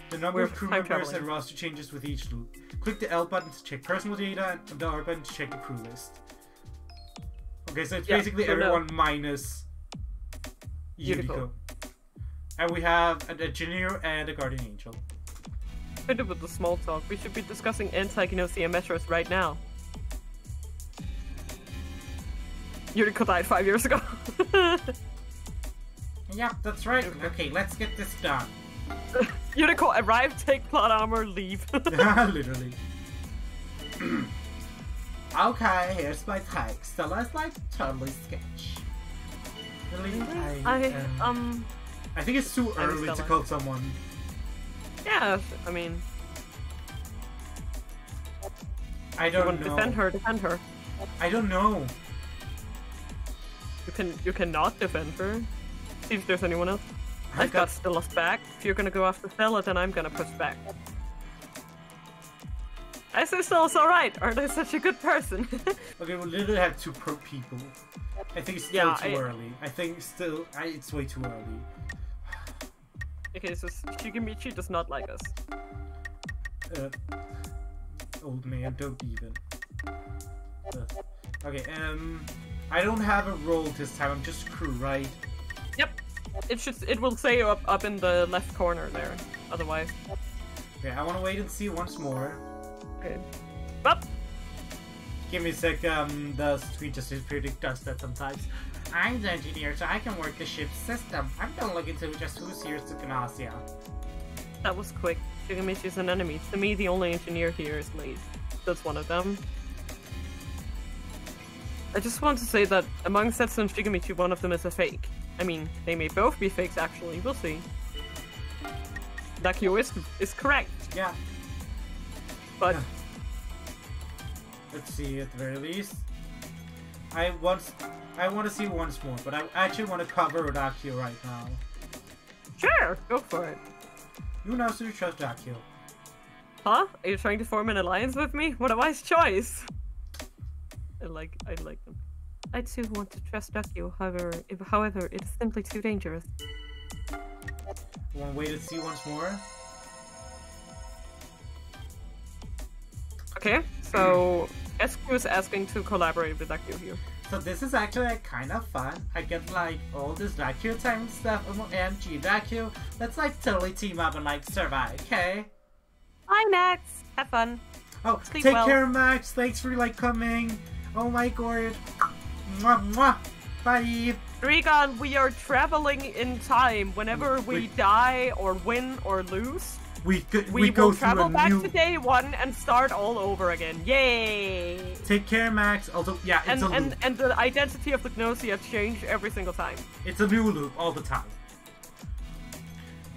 The number We're of crew members traveling. and roster changes with each loop. Click the L button to check personal data and the R button to check the crew list. Okay, so it's Yeah, basically so no. everyone minus Yuriko. Yuriko. And we have an engineer and a guardian angel. Quit it with the small talk. We should be discussing anti-Gnosia measures right now. Yuriko died five years ago. Yep, that's right. Okay, let's get this done. Yuriko, arrive, take plot armor, leave. Literally. okay, here's my. So let's like totally sketch. Really? I, um, um, I think it's too I early to call someone. yeah, I mean, I don't know. defend her, defend her. I don't know. You can, you cannot defend her. See if there's anyone else. I've got Stella's back. If you're gonna go after Stella, then I'm gonna push back. I say Stella's alright. Aren't I such a good person? Okay, we literally have two pro people. I think it's still Yeah, too I- early. I think still, I, it's way too early. okay, so Shigemichi does not like us. Uh, old man, don't even. Ugh. Okay, um, I don't have a role this time. I'm just crew, right? Yep. It should. It will say up up in the left corner there. Otherwise. Okay, I want to wait and see once more. Okay. Up. Give me a sec. Um, the screen just pretty does that sometimes. I'm the engineer, so I can work the ship's system. I'm gonna look into just who's here to Gnosia. That was quick. Shigemichi's an enemy. To me, the only engineer here is Maze. That's one of them. I just want to say that among Setsu and Shigemichi, one of them is a fake. I mean, they may both be fakes actually, we'll see. Raqio is, is correct, Yeah. but Yeah. Let's see at the very least. I want, I want to see once more, but I actually want to cover Raqio right now. sure, go for it. You now you trust Raqio. Huh? Are you trying to form an alliance with me? What a wise choice! I like, I like them. I too want to trust Raqio, however, if, however, it is simply too dangerous. Want to wait and see once more? Okay, so SQ is asking to collaborate with Raqio here. So this is actually like, kind of fun. I get like all this Raqio time stuff and G Dakio. Let's like totally team up and like survive, okay? Hi, Max! Have fun. Oh, Sleep take well. care, Max. Thanks for like coming. Oh my god. Mwah, mwah. Bye. Regan, we are traveling in time. Whenever we Wait. die or win or lose, We go, we, we, go will travel a back new. to day one and start all over again. Yay! Take care, Max. Also, yeah, it's And, a loop. and and the identity of the Gnosia change every single time. It's a new loop all the time.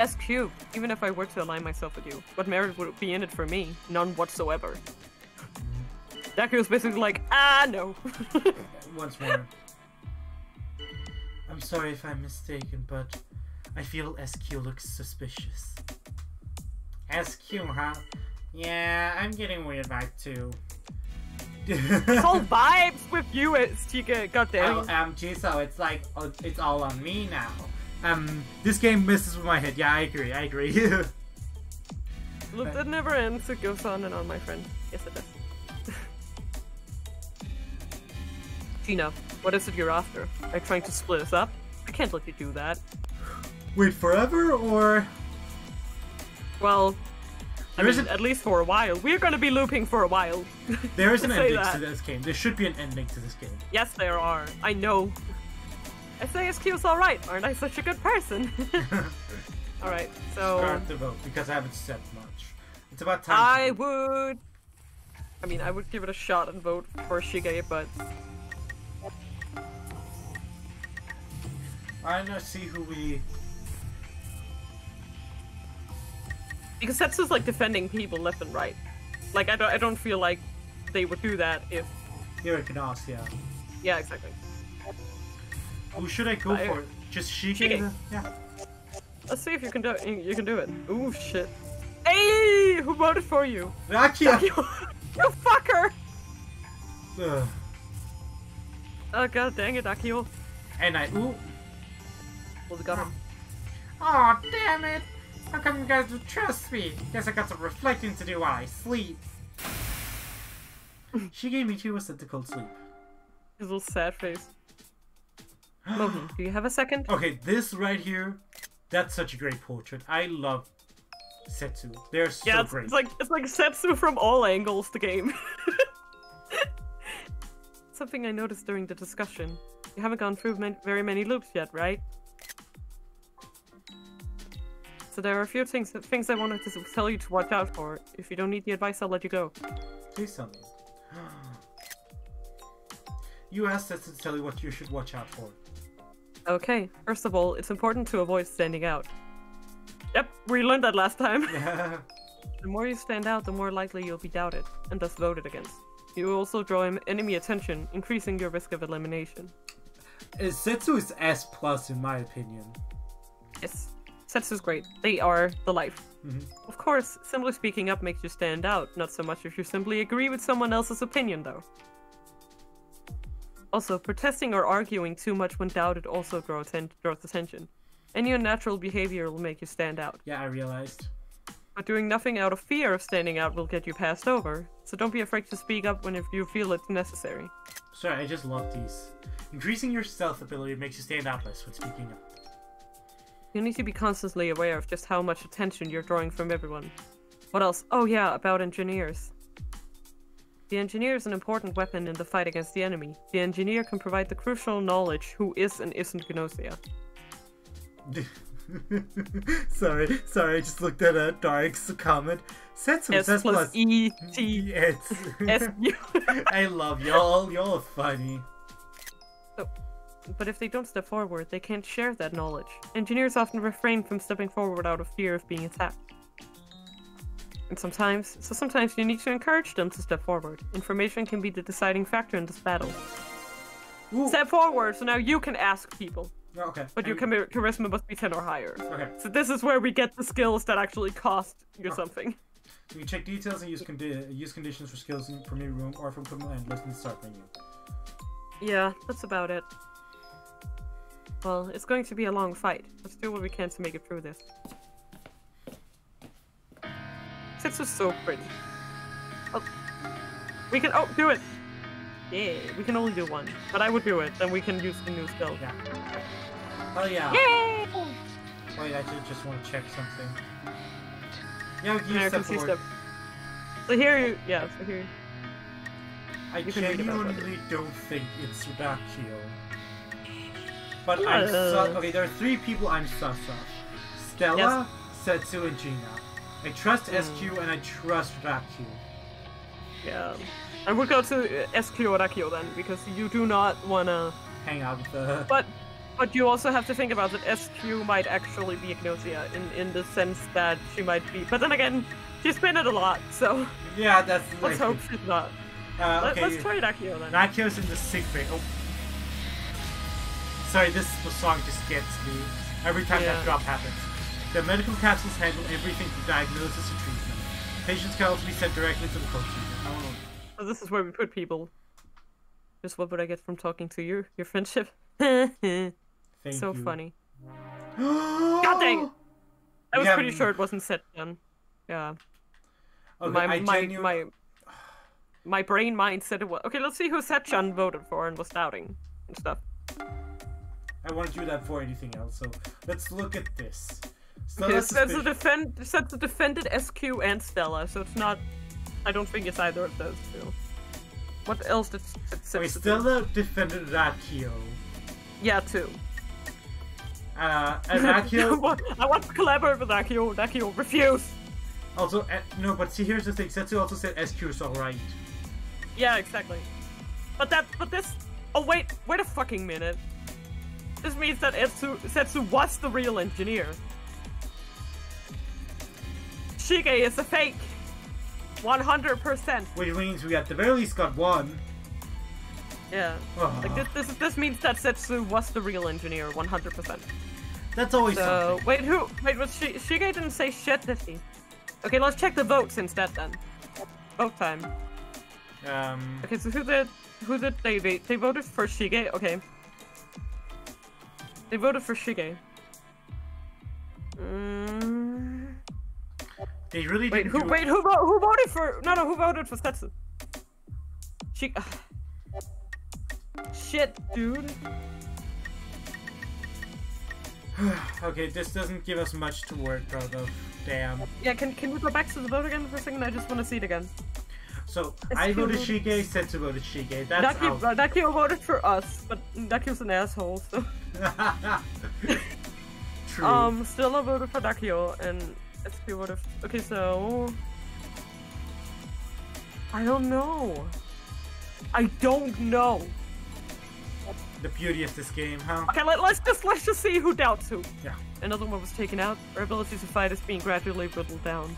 S cubed, even if I were to align myself with you, what merit would be in it for me? None whatsoever. Raqio's basically like, ah, no. Once more. I'm sorry if I'm mistaken, but I feel SQ looks suspicious. SQ, huh? Yeah, I'm getting weird vibe too. it's all vibes with you, it's. Oh, Goddamn. um, gee, so it's like oh, it's all on me now. Um, this game messes with my head. Yeah, I agree. I agree. Look, that never ends. It goes on and on, my friend. Yes, it does. Gina, what is it you're after? Are you trying to split us up? I can't let you do that. Wait, forever or Well, I mean, isn't... at least for a while. We're gonna be looping for a while. there is an ending that. to this game. There should be an ending to this game. Yes, there are. I know. I say SQ's alright. Aren't I such a good person? alright, so. Start the vote because I haven't said much. It's about time. I would. I mean, I would give it a shot and vote for Shige, but I know. See who we. because that's just like defending people left and right. Like I don't, I don't feel like they would do that if Here it can ask, yeah. Yeah, exactly. Who should I go Fire. for? Just Shige? Shige. Uh, yeah. Let's see if you can do it. You can do it. Ooh, shit. Hey, who voted for you? Raqio! you, you fucker! Ugh. Oh god dang it, Akio. And I. Ooh. Well, we got him. Oh, damn it! How come you guys don't trust me? Guess I got some reflecting to do while I sleep. She gave me two was to cold sleep. His little sad face. Logan, do you have a second? Okay, this right here, that's such a great portrait. I love Setsu. They're so yeah, it's, great. it's like it's like Setsu from all angles. The game. Something I noticed during the discussion. You haven't gone through man- very many loops yet, right? So there are a few things things I wanted to tell you to watch out for. If you don't need the advice, I'll let you go. Please tell me. You asked us to tell you what you should watch out for. Okay, first of all, it's important to avoid standing out. Yep, we learned that last time. the more you stand out, the more likely you'll be doubted, and thus voted against. You will also draw enemy attention, increasing your risk of elimination. Uh, Setsu is S plus in my opinion. Yes, Setsu's great. They are the life. Mhm. Of course, simply speaking up makes you stand out, not so much if you simply agree with someone else's opinion, though. Also, protesting or arguing too much when doubted also draw atten- draws attention. Any unnatural behavior will make you stand out. Yeah, I realized. But doing nothing out of fear of standing out will get you passed over, so don't be afraid to speak up when if you feel it's necessary. Sorry, I just love these. Increasing your stealth ability makes you stand out less when speaking up. You need to be constantly aware of just how much attention you're drawing from everyone. What else? Oh yeah, about engineers. The engineer is an important weapon in the fight against the enemy. The engineer can provide the crucial knowledge who is and isn't Gnosia. sorry, sorry, I just looked at a Dark's comment. Setsu S says plus plus. E T. S U. I love y'all. Y'all are funny. Oh. But if they don't step forward, they can't share that knowledge. Engineers often refrain from stepping forward out of fear of being attacked. And sometimes, so sometimes you need to encourage them to step forward. Information can be the deciding factor in this battle. Ooh. Step forward, so now you can ask people. Okay. But your char- charisma must be 10 or higher. Okay. So this is where we get the skills that actually cost you Oh. something. You can check details and use condi- use conditions for skills in Premier Room or from command list in the start menu. Yeah, that's about it. Well, it's going to be a long fight. Let's do what we can to make it through this. Setsu's so pretty. Oh, we can. Oh, do it! Yeah, we can only do one. But I would do it, then we can use the new skill. Yeah. Oh yeah. Yay! Oh, Wait, I ju- just want to check something. Yeah, we can use American step step. So here you. Yeah, so here. I You can read genuinely don't think it's Rudakio. But I'm sus- okay. There are three people I'm sus of: Stella, Setsu, and Gina. I trust Hmm. SQ and I trust Rudakio. Yeah. I would go to SQ or Akio then, because you do not wanna. Hang out with the. But but you also have to think about that SQ might actually be Ignosia in in the sense that she might be. But then again, she's been it a lot, so Yeah, that's. let's like- hope she's not. Uh, Let, okay. Let's try Akio then. Raqio's in the sick bay. Oh. Sorry, this the song just gets me every time Yeah. that drop happens. The medical capsules handle everything from diagnosis to treatment. Patients can also be sent directly to the coach unit. I don't know. So this is where we put people. Just what would I get from talking to you? Your friendship? so you. funny. God dang. I was Yeah, pretty mm. sure it wasn't set done. Yeah. Okay, my my genu- my my brain mind said it was okay. Let's see who Setchan voted for and was doubting and stuff. I want to do that for anything else. So let's look at this. Okay, Stella's it says the defend it says the defended SQ and Stella, so it's not. I don't think it's either of those two. What else did it say? Okay, Stella defended Raqio. Yeah, two. Uh, and I Raqio want, I want to collaborate with Akio. Akio refuse. also uh, no, but see here's the thing. Setsu also said SQ is alright. Yeah, exactly. But that, but this. Oh wait, wait a fucking minute. This means that Etsu, Setsu was the real engineer. Shige is a fake. 100%. Which means we at the very least got one. Yeah. Ugh. Like this, this, this means that Setsu was the real engineer, 100%. That's always So something. wait, who? Wait, was she? Shige didn't say shit, did he? Okay, let's check the votes instead then. Vote time. Um, Okay, so who did? Who did they? They, they voted for Shige. Okay. They voted for Shige. Mm, they really wait, didn't who? Wait, who? Who voted for? No, no, who voted for Setsu? She. Shit, dude. okay, this doesn't give us much to work out though. Damn. Yeah, can can we go back to the vote again for a second? I just want to see it again. So It's I true. voted Shige, Setsu voted Shige. That's Naki, out. uh, Raqio voted for us, but Raqio's an asshole, so. True. Um, Stella voted for Raqio, and SP voted. f- Okay, so. I don't know. I don't know. the beauty of this game, huh? Okay, let, let's just let's just see who doubts who. Yeah. Another one was taken out. Our ability to fight is being gradually whittled down.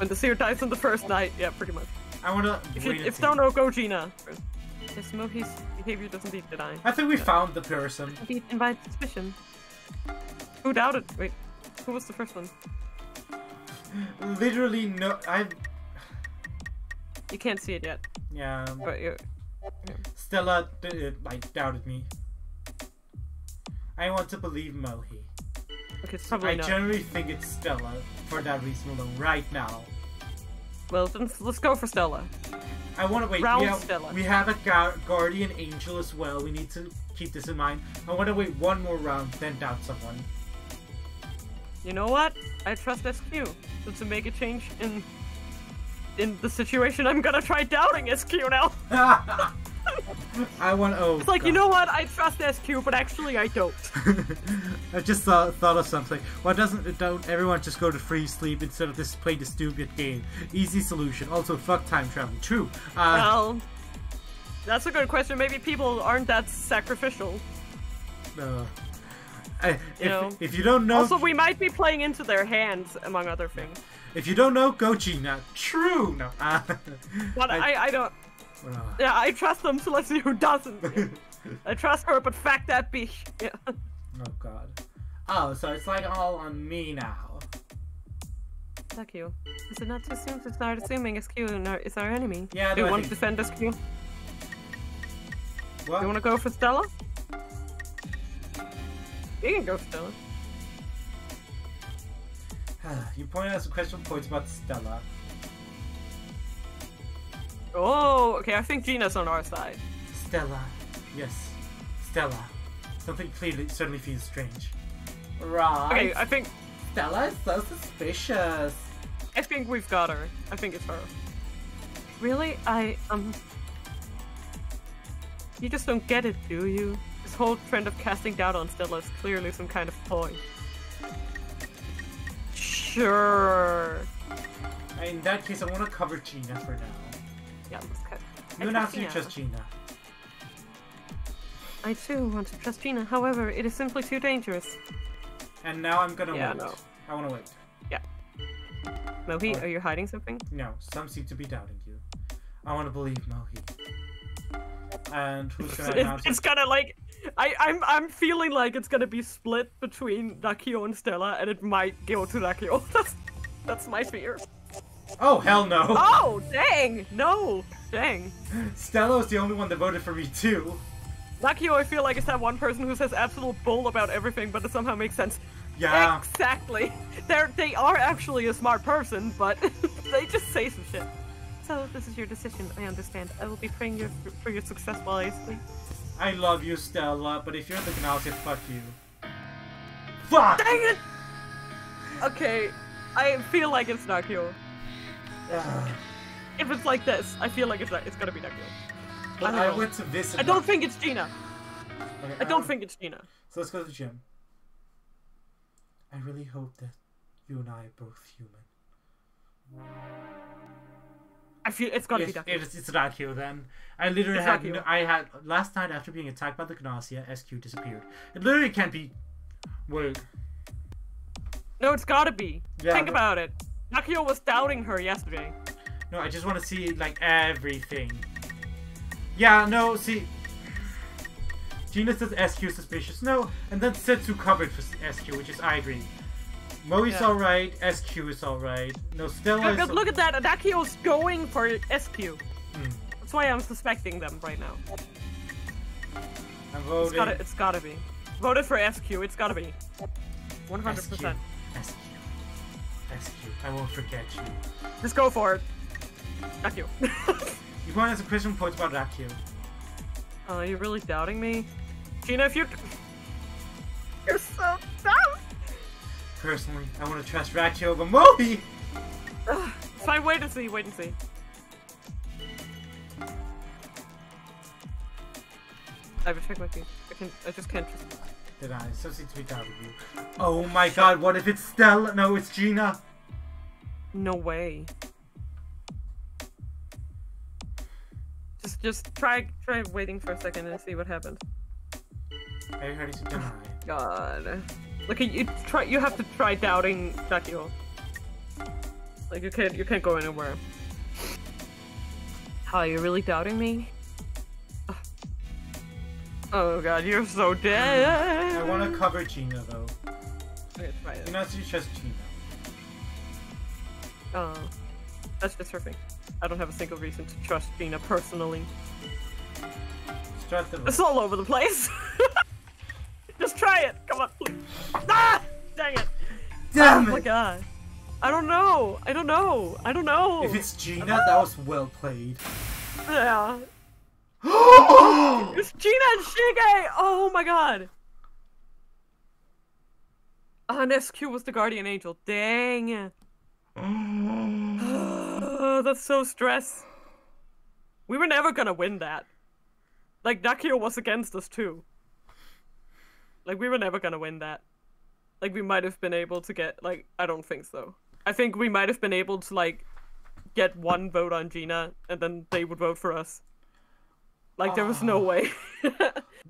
When the seer dies on the first night, yeah, pretty much. I wanna If you, if don't go Gina. Yes, Mohi's behavior does indeed deny. I think we found the person. Indeed, invite suspicion. Who doubted? Wait, who was the first one? Literally no. I. You can't see it yet, Yeah. but you Stella uh, like doubted me. I want to believe Mohi. Okay, it's probably I not. generally think it's Stella for that reason alone. Right now, Well, then let's go for Stella. I want to wait. Round we, have, Stella. we have a gu- guardian angel as well. We need to keep this in mind. I want to wait one more round, then doubt someone. You know what? I trust SQ. So to make a change in in the situation, I'm gonna try doubting SQ now. I want. Oh. It's like, you know what? I trust SQ, but actually I don't. I just thought, thought of something. Why doesn't don't everyone just go to free sleep instead of this play the stupid game? Easy solution. Also, fuck time travel. True. Uh, Well, that's a good question. Maybe people aren't that sacrificial. uh, I- if, know. if you don't know, Also, we might be playing into their hands, among other things. if you don't know, go Gina. True. No. Uh, But I, I don't. Yeah, I trust them, so let's see who doesn't. I trust her, but fuck that bitch. Yeah. oh God. Oh, so it's like all on me now. Fuck you. Is it not too soon to start assuming SQ is our enemy? Yeah, Do you I want to defend SQ? What? You want to go for Stella? You can go for Stella. you pointed out some question points about Stella. Oh, okay. I think Gina's on our side. Stella. Yes. Stella. Something clearly certainly feels strange. Right. Okay, I think Stella is so suspicious. I think we've got her. I think it's her. Really? I um. You just don't get it, do you? This whole trend of casting doubt on Stella is clearly some kind of ploy. Sure. In that case, I want to cover Gina for now. Yeah, let's cut. You I trust to Gina. trust Gina. I too want to trust Gina. However, it is simply too dangerous. And now I'm gonna Yeah, wait. no. I want to wait. Yeah. Mohi, What? are you hiding something? No, some seem to be doubting you. I want to believe Mohi. And who's gonna announce It's, it? it's gonna like, I, I'm I'm feeling like it's gonna be split between Raqio and Stella, and it might go to Raqio. That's that's my fear. Oh hell no! Oh dang! No, dang. Stella was the only one that voted for me too. Raqio, I feel like it's that one person who says absolute bull about everything, but it somehow makes sense. Yeah. Exactly. They're they are actually a smart person, but they just say some shit. So this is your decision. I understand. I will be praying your, for your success while I sleep. I love you, Stella, but if you're the Gnosia, fuck you. Fuck! Dang it! Okay, I feel like it's Raqio. Ugh. If it's like this, I feel like it's it's gonna be Raqio. But I I went to visit. I don't think it's Gina. Okay, I don't um, think it's Gina. So let's go to the gym. I really hope that you and I are both human. I feel it's gotta be Raqio. it's, it's you then. I literally It's had no, I had last night after being attacked by the Gnosia, SQ disappeared. It literally can't be. Wait. No, it's gotta be. Yeah, Think but- about it. Raqio was doubting her yesterday. No, I just want to see like everything. Yeah, no, see. Gina says SQ is suspicious. No, and then Setsu covered for SQ, which is I agree. Moe's Yeah. alright, SQ is alright. No, Stella Look, is. look, look at that. Adakio's going for SQ. Hmm. That's why I'm suspecting them right now. I'm It's voting. gotta, it's gotta be. Voted for SQ. It's gotta be. 100%. SQ. SQ. SQ. I won't forget you. Just go for it. SQ. You want some Christian points about Raqio. Oh, you're really doubting me? Gina, if you... You're so dumb! Personally, I want to trust Raqio over Moe! Ugh, Fine, wait and see, wait and see. I have to check my feet. I can. I just can't. Just... Did I? So seems to be down with you. Oh my god, what if it's Stella? No, it's Gina. No way. Just, just try, try waiting for a second and see what happens. You ready to? God. Look, you try. You have to try doubting Raqio. Like you can't. You can't go anywhere. How are you really doubting me? Oh God, you're so dead. I want to cover Gina though. Okay, try it. You know, you trust Gina. Oh, that's just her thing. I don't have a single reason to trust Gina personally. Start the It's all over the place. just try it. Come on, please. Ah! Dang it. Damn it. Oh my god. I don't know. I don't know. I don't know. If it's Gina, that was well played. Yeah. oh It's Gina and Shige! Oh my god. Ah, and SQ was the guardian angel. Dang. That's so stress. We were never gonna win that. Like, Raqio was against us too. Like, we were never gonna win that. Like, we might have been able to get, like, I don't think so. I think we might have been able to, like, get one vote on Gina, and then they would vote for us. Like, there was no Ah. way.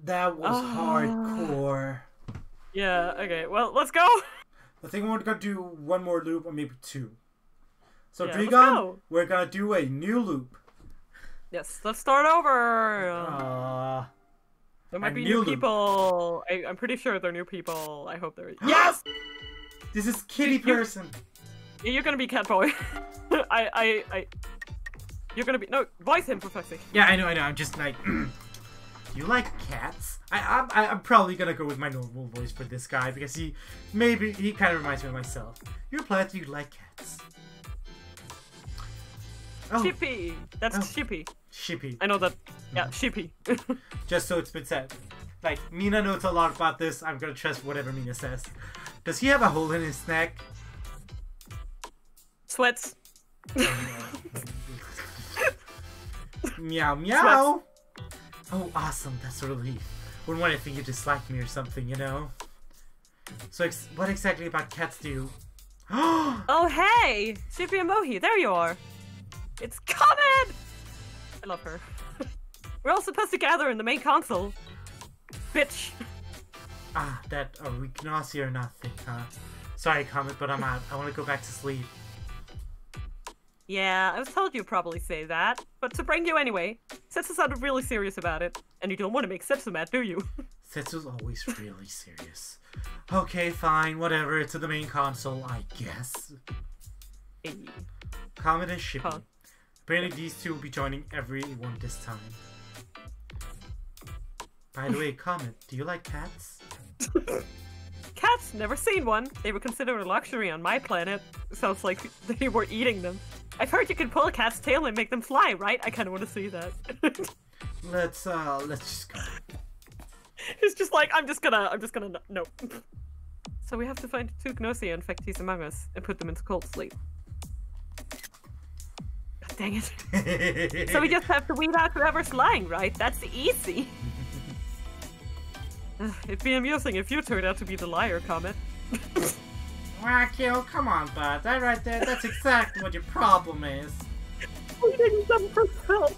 That was Ah. hardcore. yeah, okay, well, let's go! I think we're gonna do one more loop or maybe two. So Yeah, go. we're gonna do a new loop. Yes, let's start over! Uh, there might be new new people. I, I'm pretty sure they're new people. I hope they're. Yes! this is Kitty You- Person. You're gonna be Catboy. I, I, I. You're gonna be. No, voice him fuck's. Yeah, I know, I know. I'm just like, you like cats? I, I'm, I- I'm probably gonna go with my normal voice for this guy because he, maybe he kind of reminds me of myself. You're that you like cats. Oh, Shippy! That's Oh. Shippy. shippy. I know that. Mm-hmm. Yeah, Shippy. Just so it's been said. Like, Mina knows a lot about this. I'm gonna trust whatever Mina says. Does he have a hole in his neck? Sweats. Oh, meow meow. Oh, awesome. That's a relief. Wouldn't want to think you dislike me or something, you know? So, ex- what exactly about cats do you? Oh, hey! Shippy and Mohi, there you are. It's coming! I love her. We're all supposed to gather in the main console. Bitch. ah, that are we Gnassi or nothing, huh? Sorry, Comet, but I'm out. I want to go back to sleep. Yeah, I was told you'd probably say that, but to bring you anyway. Setsu sounded really serious about it, and you don't want to make Setsu mad, do you? Setsu's always really serious. Okay, fine, whatever. To the main console, I guess. Hey. Comet and Shippy. Huh. Apparently, these two will be joining everyone this time. By the way, Comet, do you like cats? Cats, never seen one. They were considered a luxury on my planet. Sounds like they were eating them. I've heard you can pull a cat's tail and make them fly, right? I kind of want to see that. Let's uh, let's just go. It's just like I'm just gonna, I'm just gonna no. So we have to find two Gnosia infectees among us and put them into cold sleep. God dang it! So we just have to weed out whoever's lying, right? That's easy. Ugh, It'd be amusing if you turned out to be the liar, Comet. Raqio, come on, bud. That right there, that's exactly what your problem is. Reading them for help.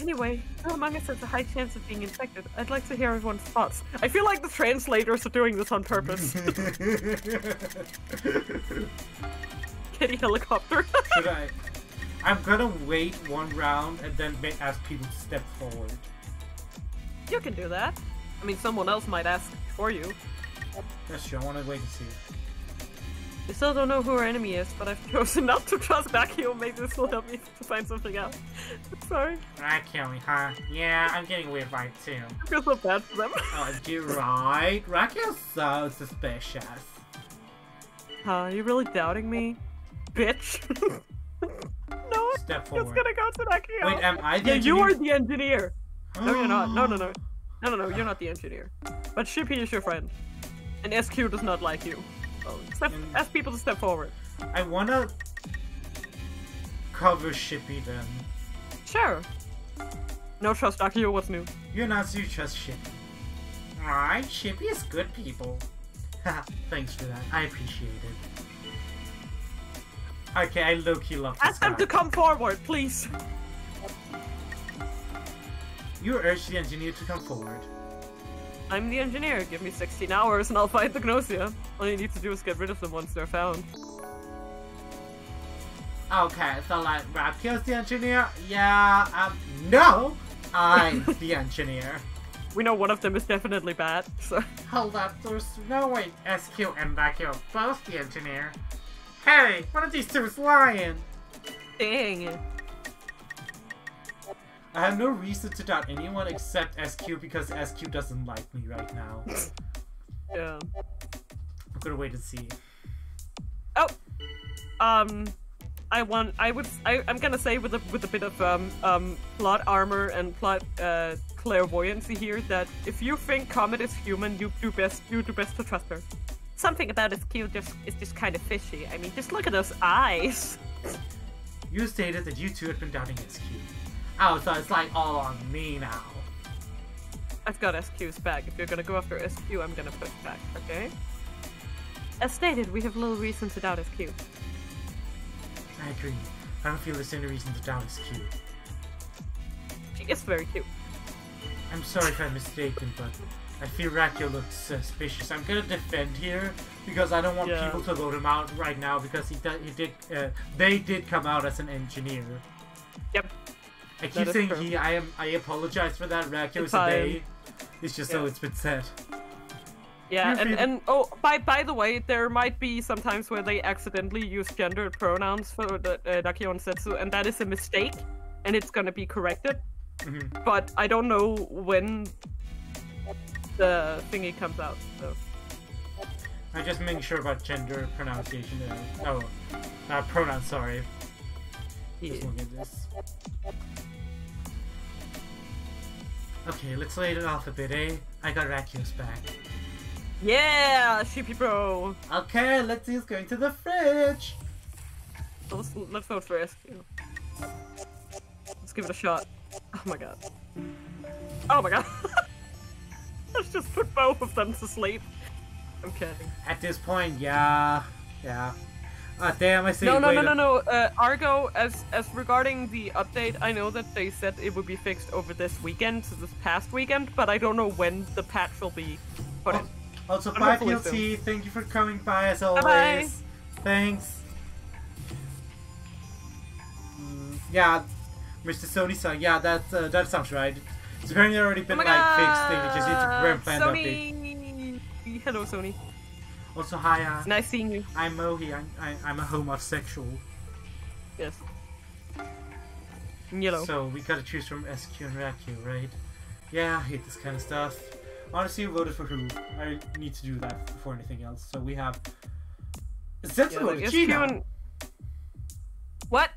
Anyway, among us has a high chance of being infected? I'd like to hear everyone's thoughts. I feel like the translators are doing this on purpose. Kitty helicopter. Should I? I'm gonna wait one round and then ask people to step forward. You can do that. I mean, someone else might ask for you. That's true. I want to wait and see. We still don't know who our enemy is, but I've chosen not to trust Raqio. Maybe this will help me to find something out. Sorry. Raqio, huh? Yeah, I'm getting weird vibe too. I feel so bad for them. Oh, you're right. Raqio's so suspicious. Huh, you really doubting me? Bitch. no, Step forward. it's forward. gonna go to Raqio. Wait, am I the yeah, you are the engineer. No, you're not. No, no, no. No, no, no, you're not the engineer. But Shippy is your friend. And SQ does not like you. So step, ask people to step forward. I wanna cover Shippy then. Sure. No trust, Akio, what's new? You're not so you trust Shippy. Alright, Shippy is good people. Thanks for that. I appreciate it. Okay, I low-key love this Ask them to come forward, please. You urge the engineer to come forward. I'm the engineer. Give me 16 hours and I'll find the Gnosia. All you need to do is get rid of them once they're found. Okay, so like Raqio's the engineer? Yeah, um, no! I'm the engineer. We know one of them is definitely bad, so... Hold up, there's no way SQ and Raqio both the engineer. Hey, one of these two is lying! Dang. I have no reason to doubt anyone except SQ because SQ doesn't like me right now. Yeah. I'm gonna wait and see. Oh! Um... I want. I would. I, I'm gonna say with a with a bit of um um plot armor and plot uh clairvoyancy here that if you think Comet is human, you do best. You do best to trust her. Something about his cute just is just kind of fishy. I mean, just look at those eyes. You stated that you two had been doubting SQ. Oh, so it's like all on me now. I've got SQ's back. If you're gonna go after SQ, I'm gonna push back. Okay. As stated, we have little reason to doubt SQ. I agree. I don't feel there's any reason to doubt SQ. She is very cute. I'm sorry if I'm mistaken, but I feel Raqio looks suspicious. I'm gonna defend here because I don't want Yeah. people to vote him out right now because he, he did. Uh, they did come out as an engineer. Yep. I keep saying true. he. I am. I apologize for that. Raqio It's is a fine. they. It's just so it's been said. Yeah, and, and oh, by by the way, there might be sometimes where they accidentally use gendered pronouns for the uh, Raqio and Setsu, and that is a mistake, and it's gonna be corrected. Mhm. But I don't know when the thingy comes out. So I'm just making sure about gender pronunciation. Uh, oh, uh, pronouns. Sorry. yeah. Just look at this. Okay, let's lay it off a bit, eh? I got Raqio's back. yeah, Shippy bro. Okay, let's see who's going to the fridge. Let's let's vote for SQ. Let's give it a shot. Oh my god. Oh my god. let's just put both of them to sleep. I'm kidding. At this point, yeah, yeah. Ah, damn, I see. No, no, wait no, no, no. Uh, Argo, as as regarding the update, I know that they said it would be fixed over this weekend, so this past weekend, but I don't know when the patch will be put in. Also, But bye, hopefully PLT. Thank you for coming by as always. Bye-bye. Thanks. Mm, yeah, Mr. Sony Sun. Yeah, that uh, that sounds right. It's apparently already been oh my like fixed. They just need to plan the. Sony! Hello, Sony. Also, hi. Uh, Nice seeing you. I'm Mohi. I'm, I, I'm a homosexual. Yes. Yellow. So we gotta choose from SQ and Raku, right? Yeah, I hate this kind of stuff. Honestly, who voted for who? I need to do that before anything else. So we have yeah, Setsu Chino. and... What?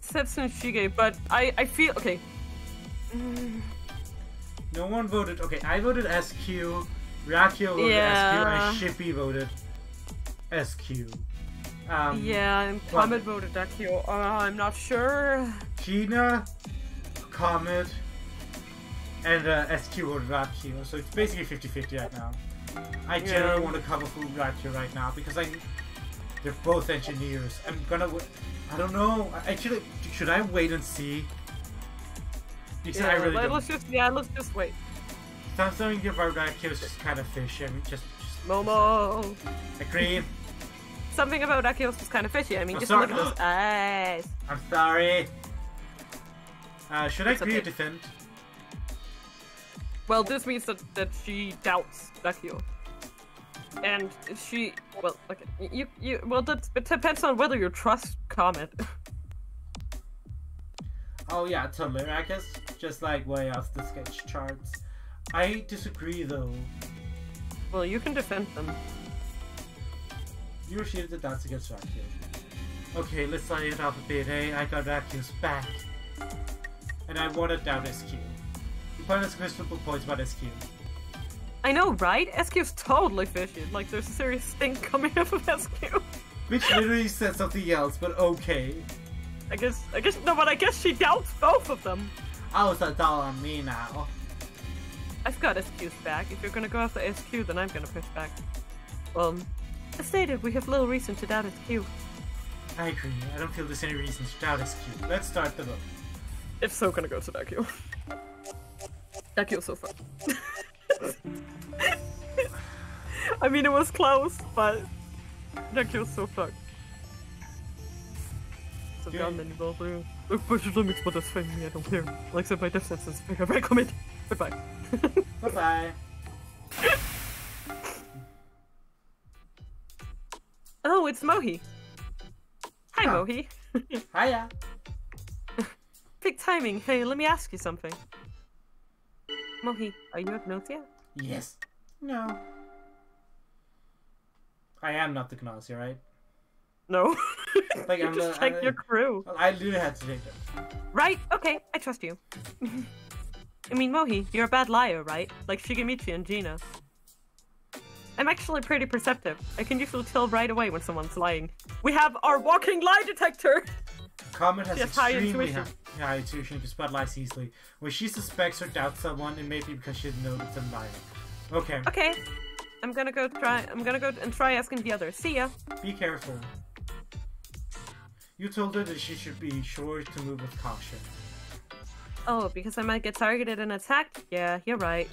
Setsu and Shige, but I, I feel... Okay. Mm, No one voted. Okay, I voted SQ. Raqio voted Yeah. SQ, and Shippy voted SQ. Um, yeah, and? Comet voted Raqio. Uh, I'm not sure. Gina, Comet, and uh, SQ voted Raqio. So it's basically 50-50 right now. I Yeah. generally want to cover for Raqio right now because I they're both engineers. I'm gonna. I don't know. Actually, should I wait and see? Because I Yeah, really let, don't. us just yeah, let's just wait. Something about Raqio is just kind of fishy. I mean, just, just Momo. agree. something about Akios was kind of fishy. I mean, I'm just sorry. look at those eyes. I'm sorry. Uh, should I It's create okay. defend? Well, this means that, that she doubts Akio. And she, well, okay, you, you, well, that it depends on whether you trust Comet. Oh yeah, totally. I guess just like way off the sketch charts. I disagree though. well, you can defend them. You shielded the dance against Vacuum. Okay, let's start it off a bit, eh? I got Vacuum's back. And I wanted down SQ. You pointless quadruple points about SQ. I know, right? SQ is totally fishy. Like, there's a serious stink coming out of SQ. Which literally said something else, but okay. I guess, I guess, no, but I guess she doubts both of them. Oh, it's a doll on me now. I've got SQ's back. If you're gonna go after SQ, then I'm gonna push back. Well, as stated, we have little reason to doubt SQ. I agree. I don't feel there's any reason to doubt SQ. Let's start the vote. It's so gonna go to Raqio. Raqio so far. I mean, it was close, but Raqio's so Yeah. gammal var du. Och först och främst på dess fem, I don't care. Like said my death sentence, I recommend. Goodbye. Bye bye. oh, it's Mohi. Hi, Huh. Mohi. Hiya. Big timing. Hey, let me ask you something. Mohi, are you Agnosia? Yes. No. I am not the Gnosia, right? No. Like, you I'm just the- check uh, I- your crew. I literally had to take it. Right? Okay, I trust you. I mean, Mohi, you're a bad liar, right? Like Shigemichi and Gina. I'm actually pretty perceptive. I can usually tell right away when someone's lying. We have our walking lie detector! Comet has high extremely intuition. high, high intuition to spot lies easily. When she suspects or doubts someone, it may be because she didn't know that them lying. Okay, Okay, I'm gonna go try. I'm gonna go and try asking the others. See ya. be careful. You told her that she should be sure to move with caution. Oh, because I might get targeted and attacked? Yeah, you're right.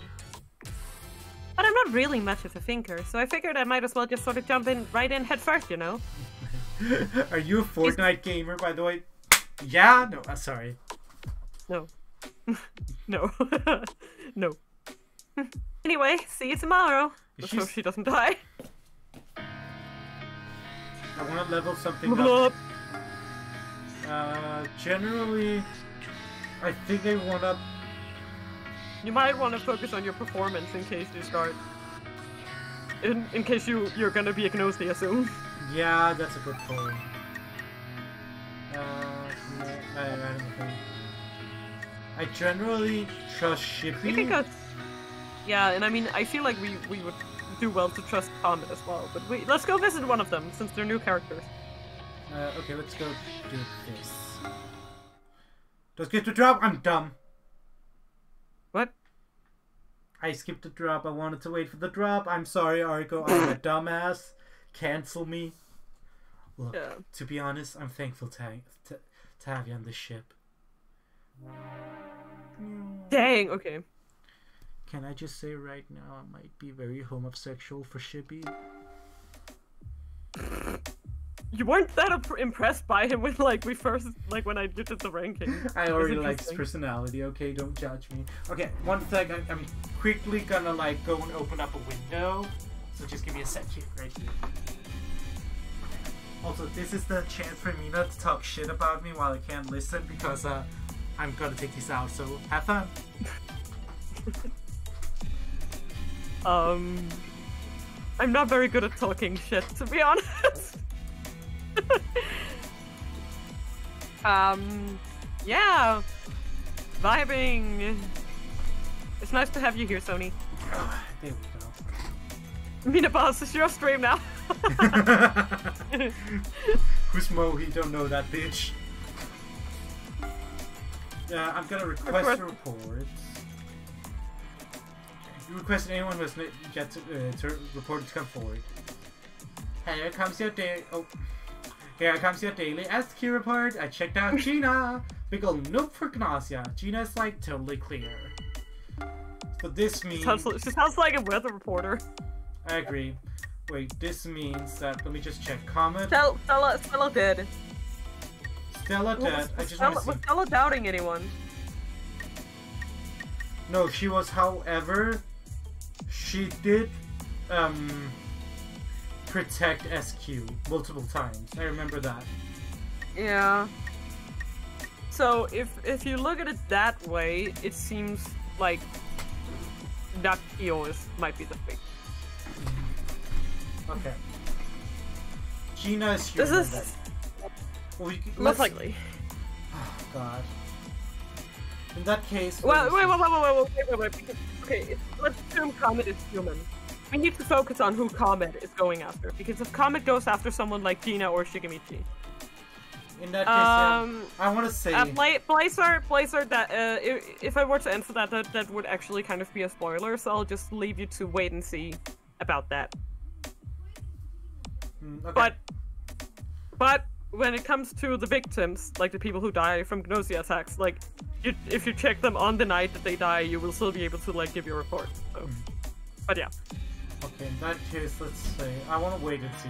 But I'm not really much of a thinker, so I figured I might as well just sort of jump in right in head first, you know? Are you a Fortnite gamer, by the way? Yeah? No, uh, sorry. No. no. no. anyway, see you tomorrow. Let's hope she doesn't die. I want to level something up. Uh, generally, I think I want to. You might want to focus on your performance in case you start. In, in case you, you're gonna be Agnosia soon. Yeah, that's a good point. Uh, no, I, I don't think. I generally trust Shippy. You can go. Yeah, and I mean, I feel like we, we would do well to trust Comet as well. But we, let's go visit one of them since they're new characters. Uh, okay, let's go do this. Let's get the drop. I'm dumb. What? I skipped the drop. I wanted to wait for the drop. I'm sorry, Argo. I'm a dumbass. Cancel me. Look, Yeah. to be honest, I'm thankful to, to, to have you on this ship. Dang. Okay. Can I just say right now, I might be very homosexual for Shippy? You weren't that impressed by him when like we first like when I did the ranking. I already like his personality. Okay, don't judge me. Okay, one sec. I, I'm quickly gonna like go and open up a window. So just give me a sec here, right here. Also, this is the chance for Mina to talk shit about me while I can't listen because uh, I'm gonna take this out. So have fun. Um, I'm not very good at talking shit, to be honest. um, yeah, vibing. It's nice to have you here, Sony. there we go. Mina Boss, it's your stream now. Who's Mo? He don't know that bitch. Yeah, I'm gonna request Request- reports. You request anyone who has not yet to, uh, to report to come forward. Here comes your day. Oh, here comes your daily SQ report. I checked out Gina. Big ol' nope for Gnosia. Gina is like totally clear. So this means sounds, she sounds like a weather reporter. I agree. Wait, this means that. Let me just check. Comet. Stella, Stella, Stella did. Stella Was, dead. I just Stella, was. Stella doubting anyone? No, she was. However, she did um protect SQ multiple times. I remember that. Yeah. So if if you look at it that way, it seems like that Eos might be the thing. Okay. Gina is This is. We, most likely. Oh, God. In that case. Well, wait, wait, wait, wait, wait, wait, wait, wait. Okay, let's assume Comet is human. We need to focus on who Comet is going after. Because if Comet goes after someone like Gina or Shigemichi, In that case, yeah, um, I want to say. uh, Bla- Blazer, Blazer, that uh, if, if I were to answer that, that, that would actually kind of be a spoiler. So I'll just leave you to wait and see about that. Hmm, okay. But, but when it comes to the victims, like the people who die from Gnosia attacks, like you, if you check them on the night that they die, you will still be able to like give your report. So, but yeah, Okay, in that case, let's say. I want to wait and see.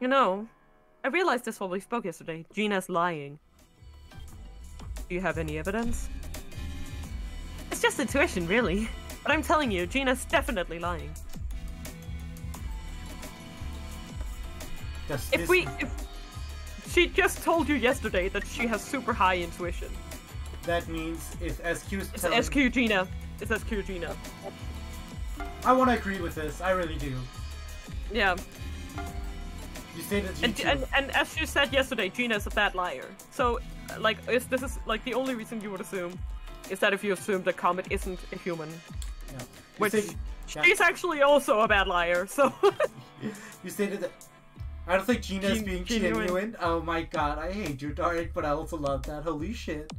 you know, I realized this while we spoke yesterday. Gina's lying. Do you have any evidence? It's just intuition, really. But I'm telling you, Gina's definitely lying. Does If we, if she just told you yesterday that she has super high intuition. That means if SQ is It's telling. SQ Gina. It's SQ Gina. I want to agree with this. I really do. Yeah. You say that And, and and as you said yesterday, Gina is a bad liar. So, like, if this is like the only reason you would assume is that if you assume that Comet isn't a human, yeah. Which say- yeah. she's actually also a bad liar. So, You stated that. I don't think Gina is being genuine. genuine. Oh my god, I hate you, Dark, but I also love that. Holy shit.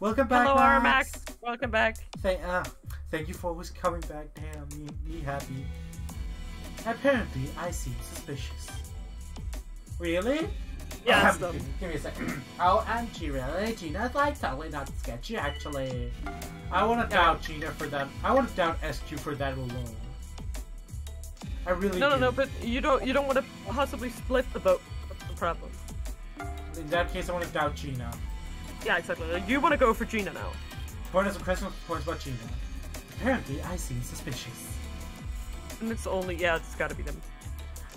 Welcome back, hello, Max. Max. Welcome back. Thank, uh, thank you for always coming back. Damn, me, me happy. Apparently, I seem suspicious. Really? Yeah, Oh, give, me- a second. oh, and she really? Gina's like totally not sketchy, actually. I want to doubt Gina for that. I want to doubt SQ for that alone. I really No, no, do. no. But you don't you don't want to possibly split the vote. That's the problem. In that case, I want to doubt Gina. Yeah, exactly. You want to go for Gina now. Point us a question points about Gina. Apparently, I seem suspicious. And it's only yeah, it's got to be them.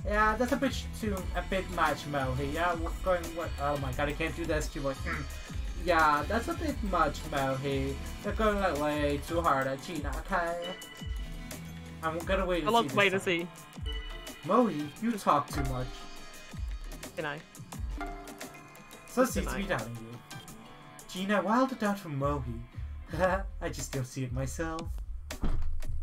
Yeah, that's a bit too a bit much, Mohi. Yeah, we're going what? Oh my god, I can't do this SQ voice. Hmm. yeah, that's a bit much, Mohi. They're going like way too hard at Gina. Okay. I'm gonna wait. Well, see wait time. see. Mohi, you talk too much. Can I? So seems to be doubting you. Gina, wild doubt from Mohi. I just don't see it myself.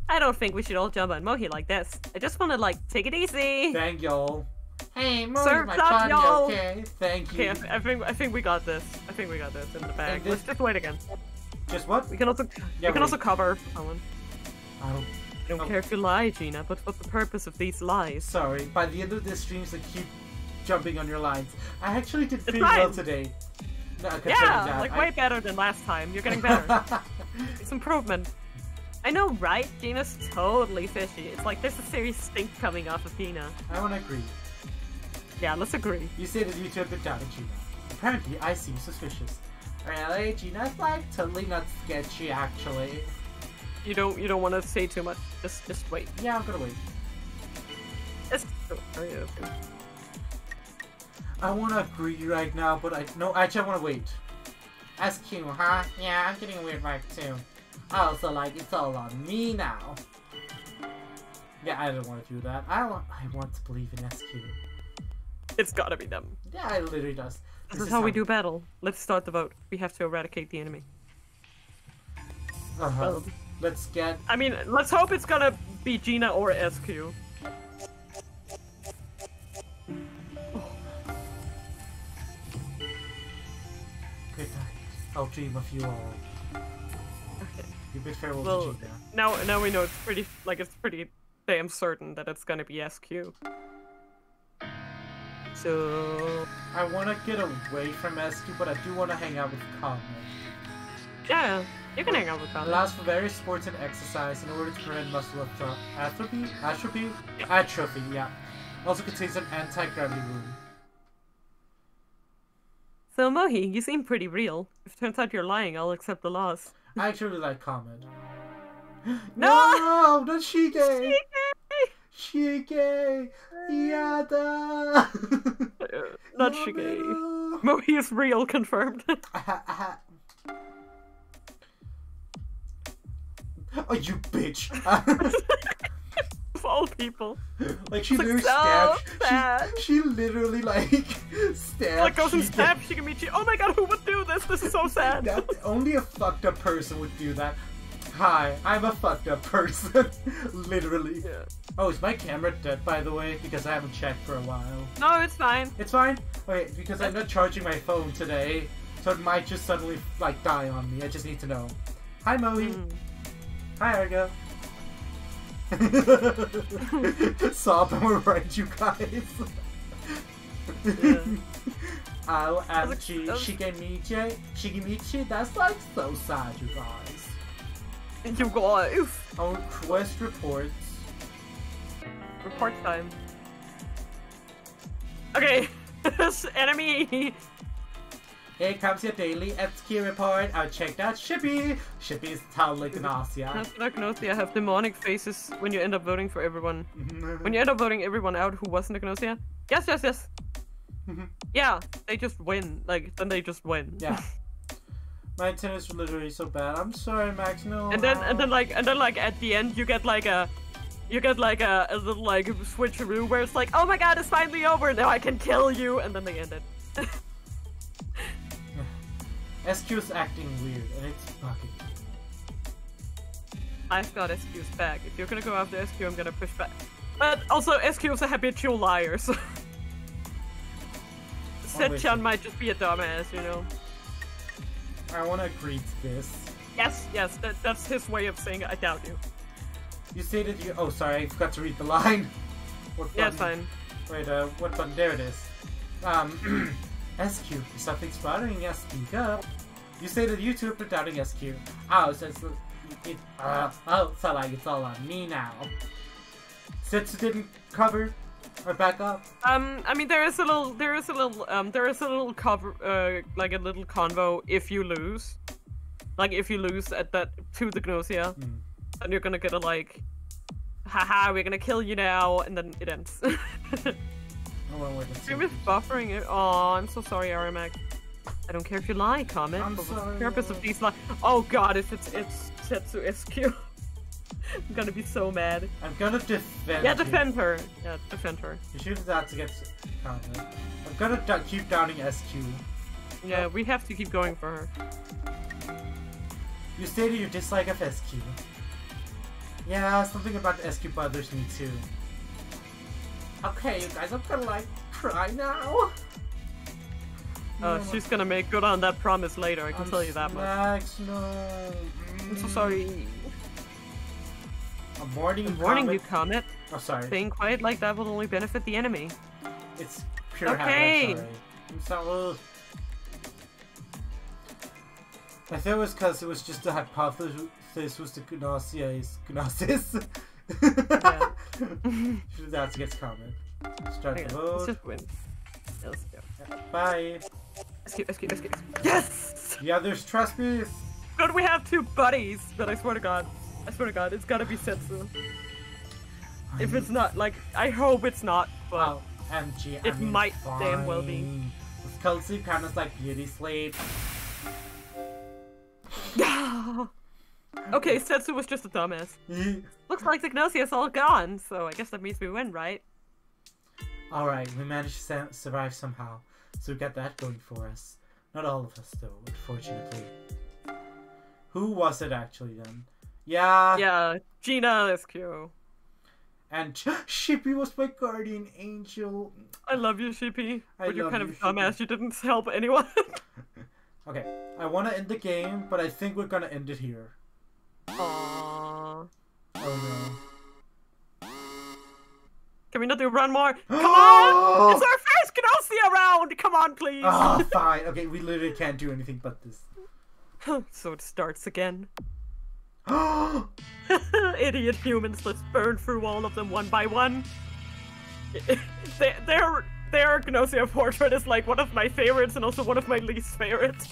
I don't think we should all jump on Mohi like this. I just want to like take it easy. Thank y'all. Hey, Mohi's Surf's my up, y'all. okay? Thank you. Okay, I, I think I think we got this. I think we got this in the bag. this- Let's just wait again. Just what? We can also Yeah, we can wait. also cover for someone. I don't Oh. care if you lie, Gina, but what's the purpose of these lies? Sorry, by the end of this streams, I keep jumping on your lines. I actually did pretty well today. No, Yeah, that, like I- way better than last time. You're getting better. it's improvement. I know, right? Gina's totally fishy. It's like there's a serious stink coming off of Gina. I want to agree. Yeah, let's agree. You say that you two have been doubting Gina. Apparently, I seem suspicious. Really? Gina's like totally not sketchy, actually. You don't you don't want to say too much. Just just wait. Yeah, I'm gonna wait. Oh, sorry, okay. I want to agree right now, but I no. Actually, I want to wait. SQ, huh? Yeah, I'm getting a weird vibe too. Oh, so like it's all on me now. Yeah, I don't want to do that. I want. I want to believe in SQ. It's gotta be them. Yeah, it literally does. This, is how we do battle. Let's start the vote. We have to eradicate the enemy. Uh-huh. Well, Let's get. I mean, let's hope it's gonna be Gina or SQ. Good night. I'll dream of you all. You bid farewell Well, to now now we know it's pretty like it's pretty damn certain that it's gonna be SQ. So I want to get away from SQ, but I do want to hang out with Comet. Yeah, you can hang out with Kami. Allows for various sports and exercise in order to prevent muscle atro- atrophy. Atrophy. Atrophy. Yeah. Also contains an anti-gravity room. So Mohi, you seem pretty real. If it turns out you're lying, I'll accept the loss. I actually like Comet. No! no, not Shige. Shige. Yada. Not No, Shige. no. Mohi is real, confirmed. Aha, aha. Oh, you bitch! all people. like she It's, like, literally so stabbed. She, she literally like stabbed. Like goes and stabs Shigemichi. Oh my god, who would do this? This is so sad. That only a fucked up person would do that. Hi, I'm a fucked up person. literally. Yeah. Oh, is my camera dead by the way? Because I haven't checked for a while. No, it's fine. It's fine. Okay, because I'm not charging my phone today, so it might just suddenly like die on me. I just need to know. Hi, Moe. Mm. Hi, Argo. Sob, I'm right, you guys. Yeah. Oh, That MG, looks- that looks- Shigemichi, Shigemichi, that's like so sad, you guys. You guys. Our quest reports. Report time. Okay. this enemy. Here comes your daily SQ report. Oh, I checked out Shippy. Shippy's totally Gnosia. Agnosia have demonic faces when you end up voting for everyone. When you end up voting everyone out who wasn't Agnosia? Yes, yes, yes. Yeah, they just win. Like, then they just win. yeah. My tennis is literally so bad. I'm sorry, Max. No. And then, and then, um, like, and then, like, at the end, you get like a, you get like a, a little like switcheroo where it's like, oh my god, it's finally over. Now I can kill you, and then they end it. SQ's acting weird, and it's fucking. I've got SQ's back. If you're gonna go after SQ, I'm gonna push back. But also, SQ is a habitual liar, so. Setchan might just be a dumbass, you know. I want to agree to this. Yes, yes, that, that's his way of saying I doubt you. You stated you. Oh, sorry, I forgot to read the line. What Yeah, it's fine. Wait, uh, what button? There it is. Um, SQ, if something's bothering you, speak up. You say stated YouTube for doubting SQ. Oh, so it's, it, uh, oh, so like it's all on me now. Setsu didn't cover or back up. Um, I mean, there is a little, there is a little, um, there is a little cover, uh, like a little convo if you lose, like if you lose at that to the Gnosia, Hmm. then you're gonna get a like, haha, we're gonna kill you now, and then it ends. Oh, well, wait. Stream is buffering it. Oh, I'm so sorry, RMX. I don't care if you lie, comment. I'm sorry, the purpose of these lies? Oh god, if it's it's Setsu SQ. I'm gonna be so mad. I'm gonna defend. Her. Yeah, you. defend her. Yeah, defend her. You should have that to get counted. I'm gonna keep downing SQ. Yeah, we have to keep going for her. You stated your dislike of SQ. Yeah, something about SQ bothers me too. Okay, you guys, I'm gonna like cry now. Uh, No, she's gonna make good on that promise later, I can I'm tell you that much. Max, no. I'm so sorry. I'm warning, I'm warning you, comment. Comet. Oh, sorry. Staying quiet like that will only benefit the enemy. It's pure Okay. habit. I'm sorry. I'm sorry. I thought it was because it was just a hypothesis this was the Gnosis. Gnosis? Yeah. Should have to get comment. Start Okay, the let's just win. Yeah, let's go. Bye. Escape, escape, escape. Yes! The others trust me. Good, we have two buddies, but I swear to God, I swear to God, it's gotta be Setsu. If it's not, like, I hope it's not, but Well, MG. I It mean, might damn well be. fine. Cold sleep kind of like beauty sleep. okay, Setsu was just a dumbass. Looks like the Gnosia's all gone, so I guess that means we win, right? Alright, we managed to survive somehow. So we've got that going for us. Not all of us, though, unfortunately. Who was it actually then? Yeah, Yeah, Gina is cute. and Shippy was my guardian angel. I love you, Shippy. I But you're kind you, of dumbass, you didn't help anyone. Okay, I want to end the game, but I think we're gonna end it here. Aww. Oh no. Can we not do one more? Come on! It's our first Gnosia round! Come on, please! Oh, fine. Okay, we literally can't do anything but this. so it starts again. Idiot humans, let's burn through all of them one by one. their their Gnosia portrait is like one of my favorites and also one of my least favorites.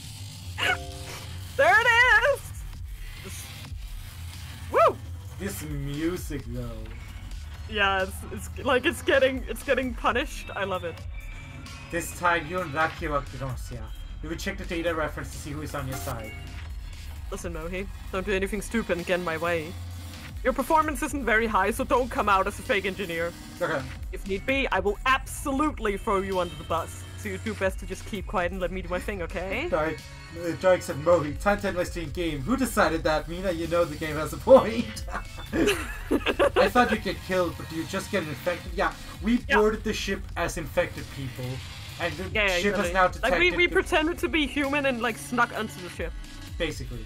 there it is! Woo! this music though. Yeah, it's, it's like it's getting it's getting punished. I love it. This time you and Raqio are Gnosia. You will check the data reference to see who is on your side. Listen, Mohi, don't do anything stupid and get in my way. Your performance isn't very high, so don't come out as a fake engineer. Okay. If need be, I will absolutely throw you under the bus. So you do best to just keep quiet and let me do my thing, okay? Dark, uh, Dark said Mohi, time to investigate game. Who decided that? Mina, you know the game has a point. I thought you'd get killed, but you just get infected. Yeah, we Yeah. boarded the ship as infected people. And the Yeah, ship totally. has now detected Like we, we pretended to be human and like snuck onto the ship. basically.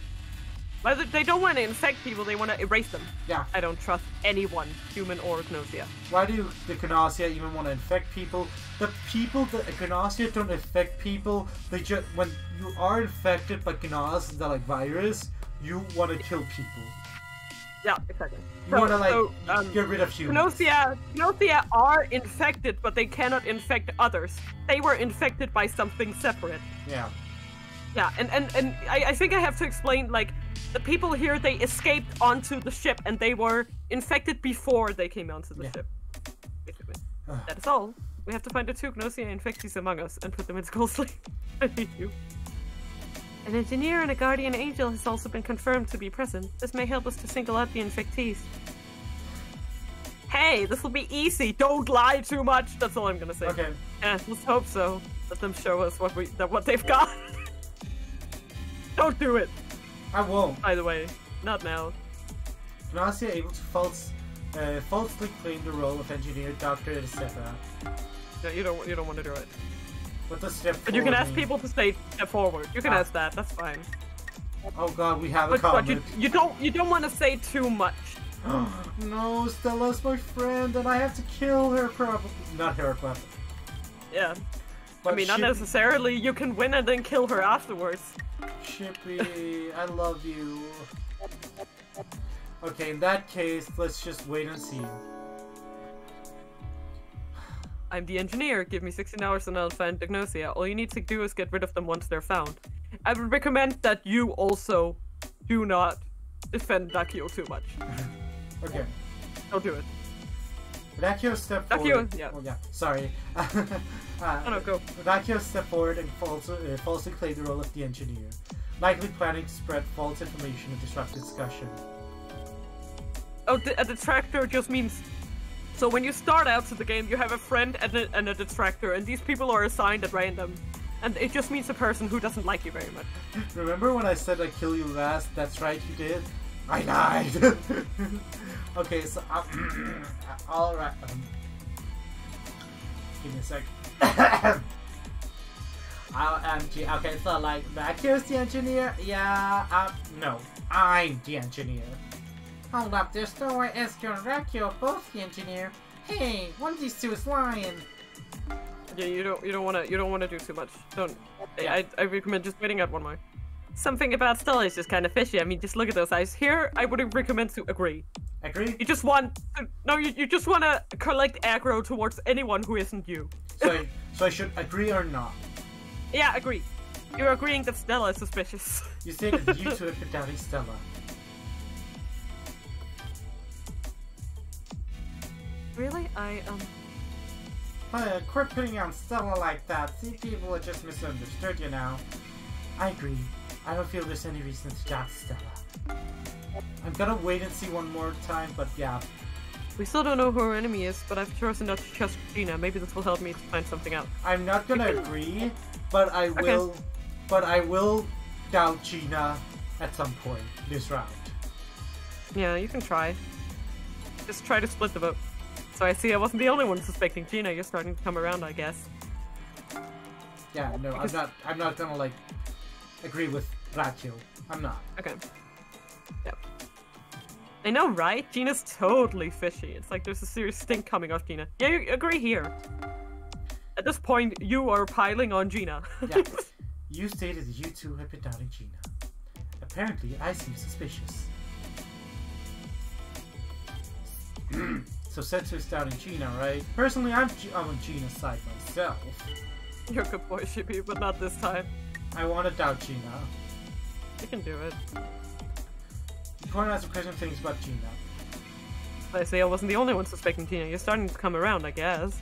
But they- don't want to infect people; they want to erase them. Yeah. I don't trust anyone, human or Gnosia. Why do the Gnosia even want to infect people? The people, the Gnosia don't infect people. They just when you are infected by Gnos, the like virus, you want to kill people. Yeah, exactly. You want to like so, um, get rid of humans. Gnosia, Gnosia are infected, but they cannot infect others. They were infected by something separate. Yeah. Yeah, and and and I, I think I have to explain like the people here they escaped onto the ship and they were infected before they came onto the Yeah. ship. Basically, that is all. We have to find the two Gnosia infectees among us and put them in skull sleep. I hate you. An engineer and a guardian angel has also been confirmed to be present. This may help us to single out the infectees. Hey, this will be easy. Don't lie too much. That's all I'm gonna say. Okay. Yeah, let's hope so. Let them show us what we that what they've got. Don't do it. I won't. By the way, not now. Gnosia able to false, uh, falsely claim the role of engineer, doctor, etc. No, you don't. You don't want to do it. Step But you can ask mean? people to say step forward. You can Ah. ask that. That's fine. Oh god, we have a But, but you you don't you don't want to say too much. no, Stella's my friend, and I have to kill her probably. Not her, but. Yeah. but I mean, not necessarily. You can win and then kill her afterwards. Shippy, I love you. Okay, in that case, let's just wait and see. I'm the engineer. Give me 16 hours and I'll find Dignosia. All you need to do is get rid of them once they're found. I would recommend that you also do not defend Raqio too much. Okay. Don't do it. Raqio step Raqio, forward. yeah. Oh, yeah. Sorry. uh, Oh no, go. Raqio step forward and false, uh, falsely played the role of the engineer, likely planning to spread false information and disrupt discussion. Oh, the, a detractor just means. So when you start out to the game, you have a friend and a, and a detractor, and these people are assigned at random. And it just means a person who doesn't like you very much. Remember when I said I'd kill you last? That's right, you did. I lied. okay, so uh, all right. Um, give me a sec. OMG. Okay, so like back here's the engineer. Yeah. Um. No, I'm the engineer. Hold up, there's no way Esker and Raqio are both the engineer. Hey, one of these two is lying. Yeah, you don't you don't want to you don't want to do too much. Don't. Yeah. I I recommend just waiting out one more. Something about Stella is just kind of fishy. I mean, just look at those eyes. Here, I would recommend to agree. Agree? You just want to, no, you, you just want to collect aggro towards anyone who isn't you. So, so I should agree or not? Yeah, agree. You're agreeing that Stella is suspicious. You stated that you two have been doubting Stella. Really? I um. Uh, quit putting on Stella like that. See, people are just misunderstood, you know. I agree. I don't feel there's any reason to doubt Stella. I'm gonna wait and see one more time, but yeah. We still don't know who our enemy is, but I've chosen not to trust Gina. Maybe this will help me to find something out. I'm not gonna agree, but I will. But I will doubt Gina at some point this round. Yeah, you can try. Just try to split the vote. So I see I wasn't the only one suspecting Gina. You're starting to come around, I guess. Yeah, no, I'm not. I'm not gonna like agree with Raqio. I'm not. Okay. Yep. I know, right? Gina's totally fishy. It's like there's a serious stink coming off Gina. Yeah, you agree here. At this point, you are piling on Gina. Yeah. you stated that you two have been doubting Gina. Apparently, I seem suspicious. so Setsu is doubting Gina, right? Personally, I'm, G I'm on Gina's side myself. You're a good boy, Shippy, but not this time. I want to doubt Gina. You can do it. You point out some question things about Gina. I say I wasn't the only one suspecting Gina. You're starting to come around, I guess.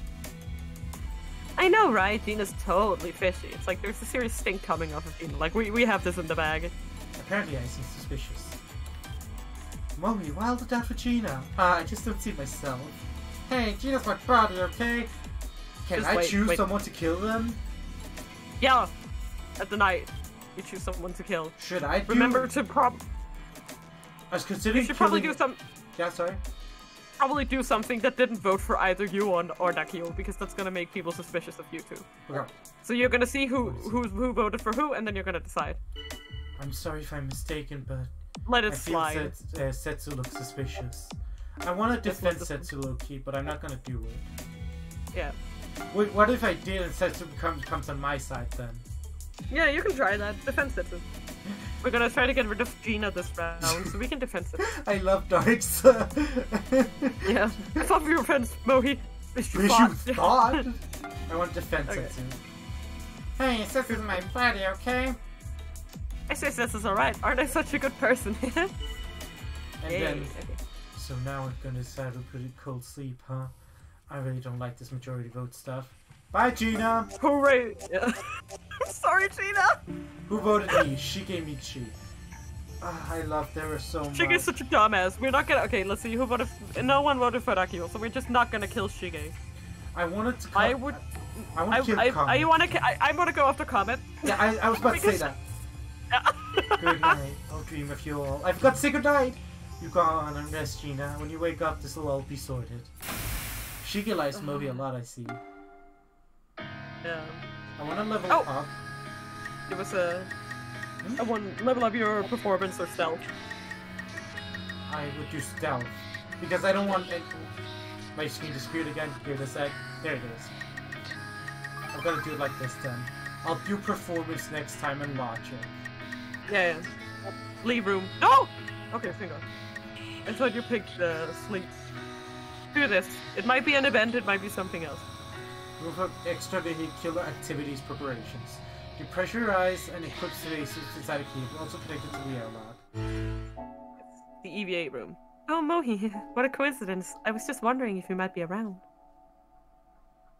I know, right? Gina's totally fishy. It's like there's a serious stink coming off of Gina. Like, we, we have this in the bag. Apparently, I seem suspicious. Mommy, wild to doubt for Gina. Ah, I just don't see myself. Hey, Gina's my brother, okay? Can Just I wait, choose wait. someone to kill them? Yeah! At the night, you choose someone to kill. Should I do... Remember to prob- I was considering you should probably do some Yeah, sorry. probably do something that didn't vote for either you or, or Raqio, because that's gonna make people suspicious of you too. Okay. So you're gonna see who who who voted for who, and then you're gonna decide. I'm sorry if I'm mistaken, but Let it I feel slide. Set, uh, Setsu looks suspicious. I want to defend Setsu low-key, but I'm not gonna do it. Yeah. Wait, what if I did and Setsu comes, comes on my side then? Yeah, you can try that. Defense Setsu. We're gonna try to get rid of Gina this round, so we can defend it. I love darts. Yeah. I thought we were friends, Mohi. Wish you Wish thought. you thought. I want to defend Okay. Setsu. Hey, Setsu's my buddy, okay? I say this is alright. Aren't I such a good person? And Hey, then, okay. so now we're gonna decide to put it cold sleep, huh? I really don't like this majority vote stuff. Bye, Gina. Hooray! Yeah. I'm sorry, Gina. Who voted me? She gave me Chi. Ah, I love Dara so much. Shige's such a dumbass. We're not gonna. Okay, let's see who voted. No one voted for Akio, so we're just not gonna kill Shige. I wanted to. I would. I want I, I, Kong. I, wanna. I, I wanna go after Comet. Yeah, I, I was about to say that. Good night. I'll dream of you all. I've got sick or died. You go on and rest, Gina. When you wake up, this will all be sorted. Shige likes Mohi a lot, I see. Yeah. I want to level Oh. up. Give us a. I want level up your performance or stealth. I would do stealth. Because I don't want... It... My screen disappeared again. Give it a sec. There it is. I've got to do it like this then. I'll do performance next time and watch it. Yeah, yeah. Leave room. No! Okay, hang on. I thought you picked uh, sleep. Do this. It might be an event, it might be something else. Move up extra vehicular activities preparations. Depressurize and equip spaces inside a cable, also connected to the airlock. The EVA room. Oh, Mohi, what a coincidence. I was just wondering if you might be around.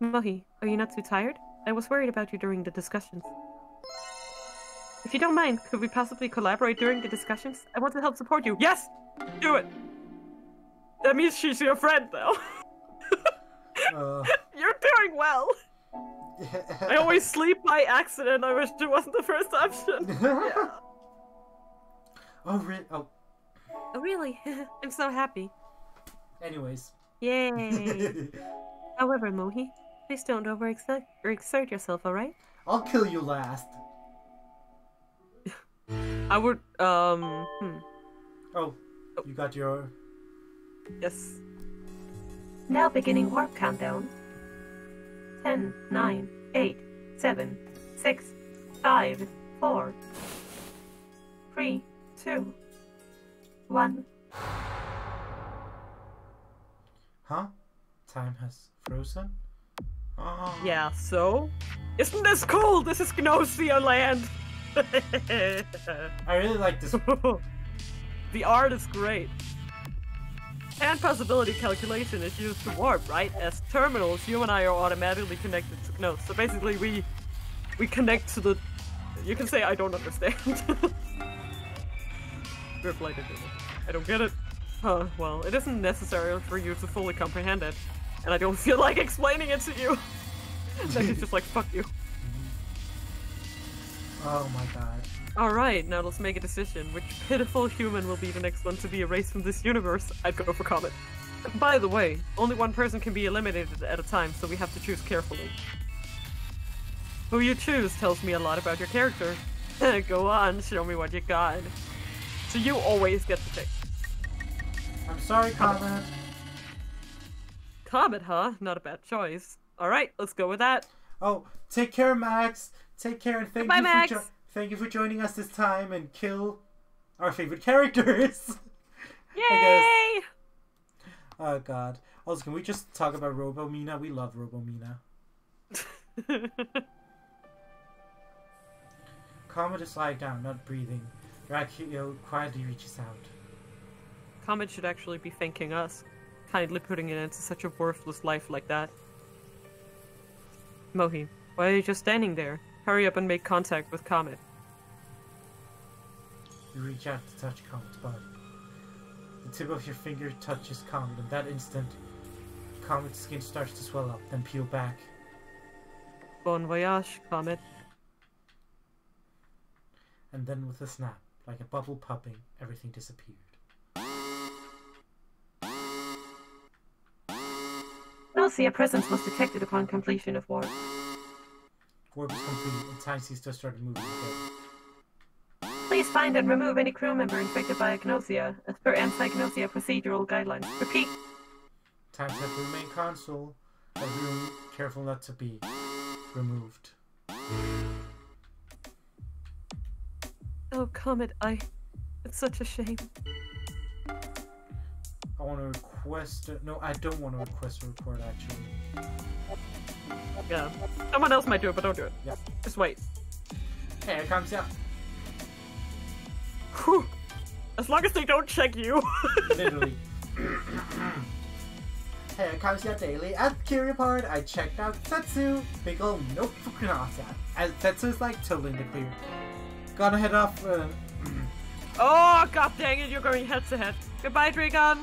Mohi, are you not too tired? I was worried about you during the discussions. If you don't mind, could we possibly collaborate during the discussions? I want to help support you. Yes! Do it! That means she's your friend, though. Uh, You're doing well. I always sleep by accident. I wish it wasn't the first option. oh, re- oh. Oh, really? I'm so happy. Anyways. Yay. However, Mohi, please don't overexert exert yourself, alright? I'll kill you last. I would, um, hmm, Oh, you got your. yes. Now beginning warp countdown. 10, 9, 8, 7, 6, 5, 4, 3, 2, 1. Huh? Time has frozen? Oh. Yeah, so? Isn't this cool? This is Gnosia land! I really like this. the art is great. And possibility calculation is used to warp, right? As terminals, you and I are automatically connected to Gnos. So basically, we we connect to the. You can say I don't understand. Google. I don't get it. Huh, well, it isn't necessary for you to fully comprehend it, and I don't feel like explaining it to you. then he's just like, fuck you. Oh my god. Alright, now let's make a decision. Which pitiful human will be the next one to be erased from this universe? I'd go for Comet. By the way, only one person can be eliminated at a time, so we have to choose carefully. Who you choose tells me a lot about your character. go on, show me what you got. So you always get to pick. I'm sorry, Comet. Comet, huh? Not a bad choice. Alright, let's go with that. Oh, take care, Max. Take care and thank Goodbye, you Max. for jo- thank you for joining us this time and kill our favorite characters. Yay! Oh god. Also, can we just talk about Robo Mina? We love Robo Mina. Comet is lying down, not breathing. Raqio quietly reaches out. Comet should actually be thanking us, kindly putting it into such a worthless life like that. Mohi, why are you just standing there? Hurry up and make contact with Comet. You reach out to touch Comet's body. The tip of your finger touches Comet, and that instant, Comet's skin starts to swell up, then peel back. Bon voyage, Comet. And then with a snap, like a bubble popping, everything disappeared. Gnosia presence was detected upon completion of warp. Warp is complete, and Time Sister started moving again. Please find and remove any crew member infected by Gnosia, as per anti-Gnosia procedural guidelines. Repeat. Time set the main console, room careful not to be removed. Oh, Comet, I. It's such a shame. I want to request. A, no, I don't want to request a record actually. Yeah. Someone else might do it, but don't do it. Yeah. Just wait. Here it comes out. Whew. As long as they don't check you. Literally. Here comes your daily at Curiopod. I checked out Setsu. Big ol' nope for Gnosia. And Setsu's like totally in the clear. Gonna head off. Uh, oh, god dang it, you're going head to head. Goodbye, Dragon.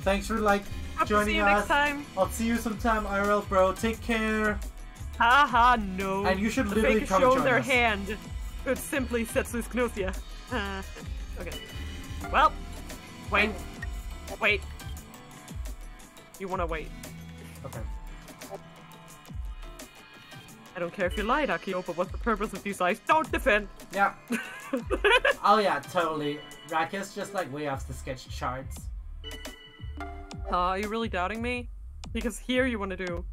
thanks for like joining see you us. next time. I'll see you sometime, IRL bro. Take care. Haha, no. And you should the literally come show join their us. hand. It simply Setsu's Gnosia. Uh, okay. Well, wait. Wait. You wanna wait. Okay. I don't care if you lied, Akio, but what's the purpose of these eyes? Don't defend! Yeah. oh yeah, totally. Raqio's just like way off the sketch charts. Uh, are you really doubting me? Because here you want to do.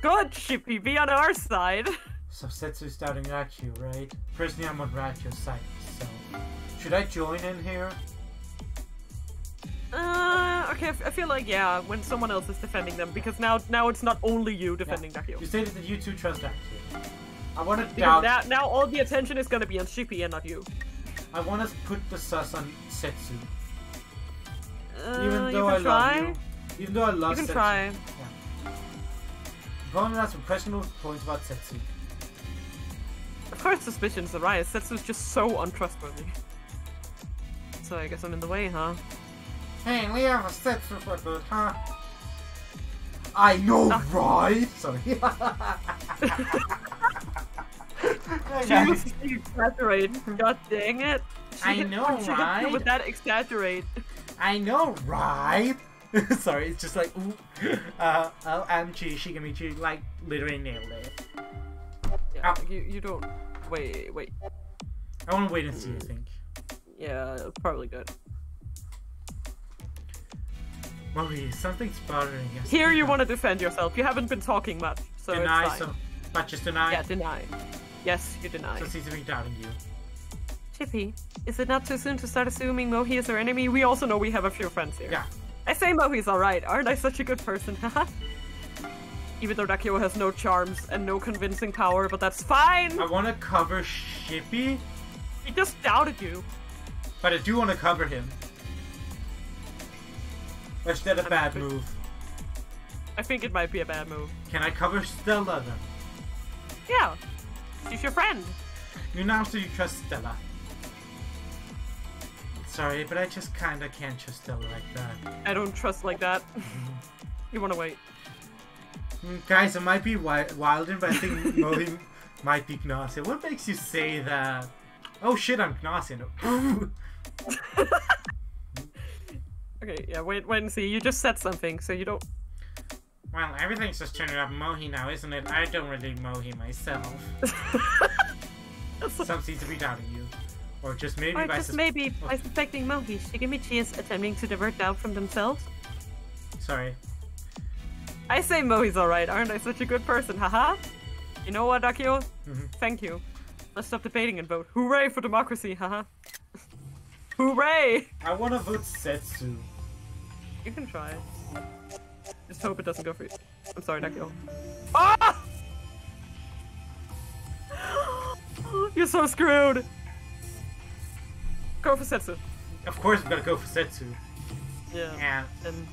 Good, Chipie, be on our side. So Setsu's doubting Raqio, right? Personally, I'm on Raqio's side, so should I join in here? Uh, okay, I feel like yeah, when someone else is defending them, because now now it's not only you defending Akio. You stated that you two trust Raqio. I want to Because doubt. now, now all the attention is gonna be on Chipie and not you. I want to put the sus on Setsu, Uh, even though I try. love you. Even though I love You can Setsu. try. Opponent has some questionable points about Setsu. Of course, suspicions arise. Setsu's just so untrustworthy. So I guess I'm in the way, huh? Hey, we have a Setsu for good, huh? I know, Ah. right? Sorry. Jeez, you exaggerate. God dang it. I She- know, hit you right? With that exaggerate. I know, right? Sorry, it's just like, ooh. Uh, OMG, Shigemichi, like, literally nailed it. Yeah, Ow. you, you don't. Wait, wait. I want to wait and see, I think. Yeah, probably good. Mohi, something's bothering us. Here you want to defend yourself. You haven't been talking much, so Deny, it's fine. so, but just deny. Yeah, deny. Yes, you deny. So seems to be doubting you. Chipie, is it not too soon to start assuming Mohi is our enemy? We also know we have a few friends here. Yeah. I say Mohi's alright. Aren't I such a good person? Even though Dakio has no charms and no convincing power, but that's fine! I want to cover Chipie, He just doubted you. but I do want to cover him. Or is that a I'm bad move? I think it might be a bad move. Can I cover Stella then? Yeah. She's your friend. You now say you trust Stella. Sorry, but I just kinda can't trust Stella like that. I don't trust like that. you wanna wait. Mm, Guys, it might be wi- Wilden, but I think Mohi might be Gnosia. What makes you say that? Oh shit, I'm Gnosia. No. Okay, yeah, wait, wait and see. You just said something, so you don't. well, everything's just turning up Mohi now, isn't it? I don't really Mohi myself. Some seems to be doubting you. Or just maybe Or by just maybe by suspecting Mohi, Shigemichi is attempting to divert doubt from themselves. Sorry. I say Mohi's alright, aren't I such a good person, haha? You know what, Akio? Mhm. Thank you. Let's stop debating and vote. Hooray for democracy, haha. Hooray! I want to vote Setsu. You can try. Just hope it doesn't go for you. I'm sorry, Nakio. Ah! You're so screwed! Go for Setsu. Of course, we gotta go for Setsu. Yeah. And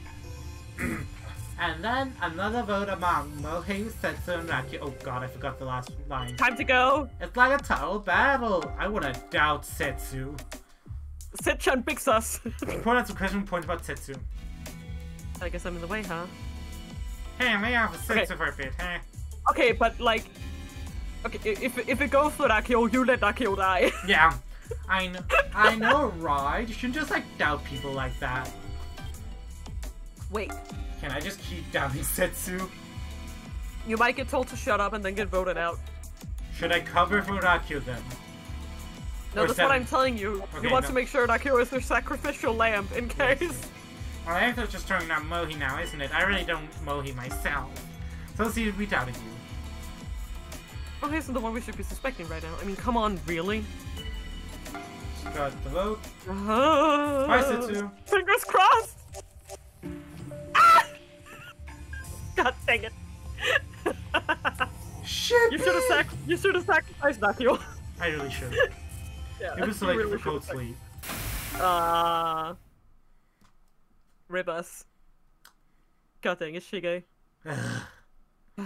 And and then another vote among Mohi, Setsu, and Raqio. Oh god, I forgot the last line. time to go! It's like a total battle. I wanna doubt Setsu. Setchan picks us! Point out some question points about Setsu. I guess I'm in the way, huh? Hey, lay off have a Setsu for a bit, huh? Okay, but like... Okay, if, if it goes for Nakio, you let Nakio die. Yeah, I know, I know, right? You shouldn't just like doubt people like that. Wait. Can I just keep doubting Setsu? You might get told to shut up and then get voted out. Should I cover for Raqio then? No, Or that's seven. what I'm telling you. Okay, you want no. to make sure Nakio is their sacrificial lamb in case. Well, I to just turning on Mohi now, isn't it? I really don't Mohi myself. So see we doubting you. Oh, he's the one we should be suspecting right now. I mean, come on, really? Got the vote. Uh, Bye, Setsu. Fingers crossed! Ah! God dang it. Shit! you should have sac- you should have sacrificed Nakio. I really should. yeah, It was you like really for cold sleep. sac- Uh Rib us. God dang it, Shige.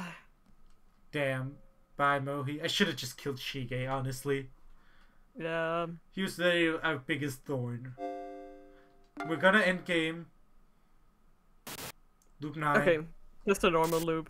Damn. Bye, Mohi. I should have just killed Shige, honestly. Yeah. He was the our biggest thorn. We're gonna end game. Loop 9. Okay. Just a normal loop.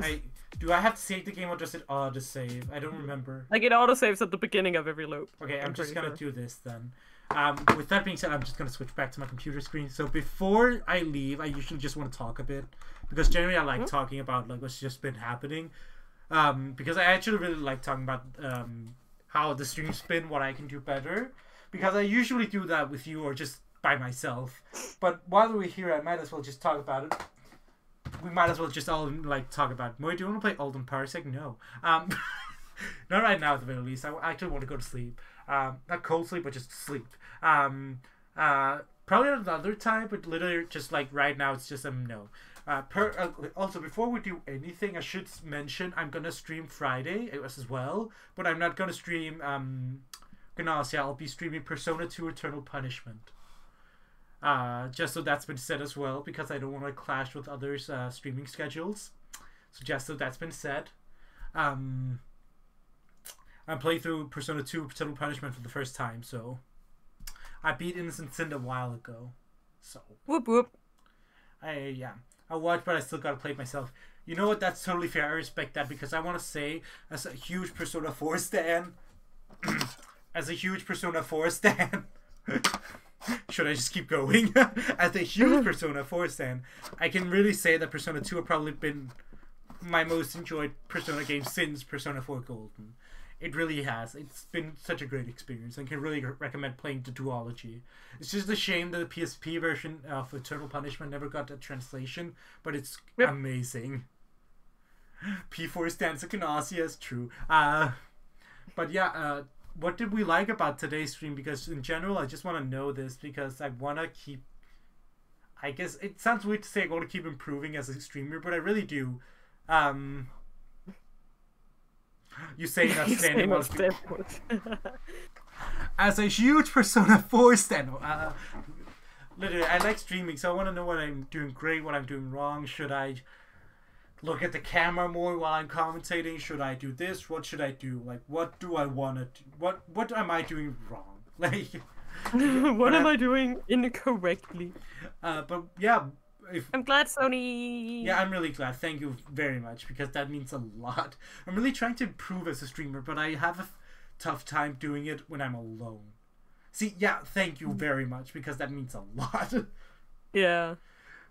I, do I have to save the game or does it auto save? I don't remember. Like it auto saves at the beginning of every loop. Okay, I'm, I'm just gonna sure. do this then. Um, with that being said, I'm just gonna switch back to my computer screen. So before I leave, I usually just want to talk a bit because generally I like Mhm. talking about like what's just been happening. Um, because I actually really like talking about um how the stream's been, what I can do better. Because I usually do that with you or just by myself. But while we're here, I might as well just talk about it. We might as well just all like talk about. Moy, do you want to play Alden Parsec? No. Um, not right now at the very least. I actually want to go to sleep. Um, not cold sleep, but just sleep. Um, uh, probably another time, but literally just like right now, it's just um no. Uh, per, uh, also, before we do anything, I should mention I'm gonna stream Friday as well, but I'm not gonna stream um. I'll be streaming Persona 2 Eternal Punishment. Uh, just so that's been said as well, because I don't want to clash with others' uh, streaming schedules. So just so that's been said. Um, I'm playing through Persona 2 Eternal Punishment for the first time, so I beat Innocent Sin a while ago. So Whoop whoop. I yeah, I watched, but I still gotta play it myself. You know what? That's totally fair. I respect that because I want to say, as a huge Persona 4 stan, as a huge Persona 4 stan. Should I just keep going? as a huge Persona 4 stan, I can really say that Persona 2 have probably been my most enjoyed Persona game since Persona 4 Golden. It really has. It's been such a great experience and can really recommend playing the duology. It's just a shame that the PSP version of Eternal Punishment never got a translation, but it's Yep. amazing. P4 stands for Gnosia is true. Uh, but yeah, uh, what did we like about today's stream? Because in general, I just want to know this because I want to keep. I guess it sounds weird to say I want to keep improving as a streamer, but I really do. Um, you say not You standing say while no speaking stand as a huge Persona 4 stan. Uh, literally, I like streaming, so I want to know what I'm doing great, what I'm doing wrong. Should I look at the camera more while I'm commentating? Should I do this? What should I do? Like, what do I want to do? What, what am I doing wrong? Like, what am I- I doing incorrectly? uh, but yeah, if I'm glad Sony. Yeah, I'm really glad. Thank you very much because that means a lot. I'm really trying to improve as a streamer, but I have a tough time doing it when I'm alone. See, yeah, thank you very much because that means a lot. Yeah.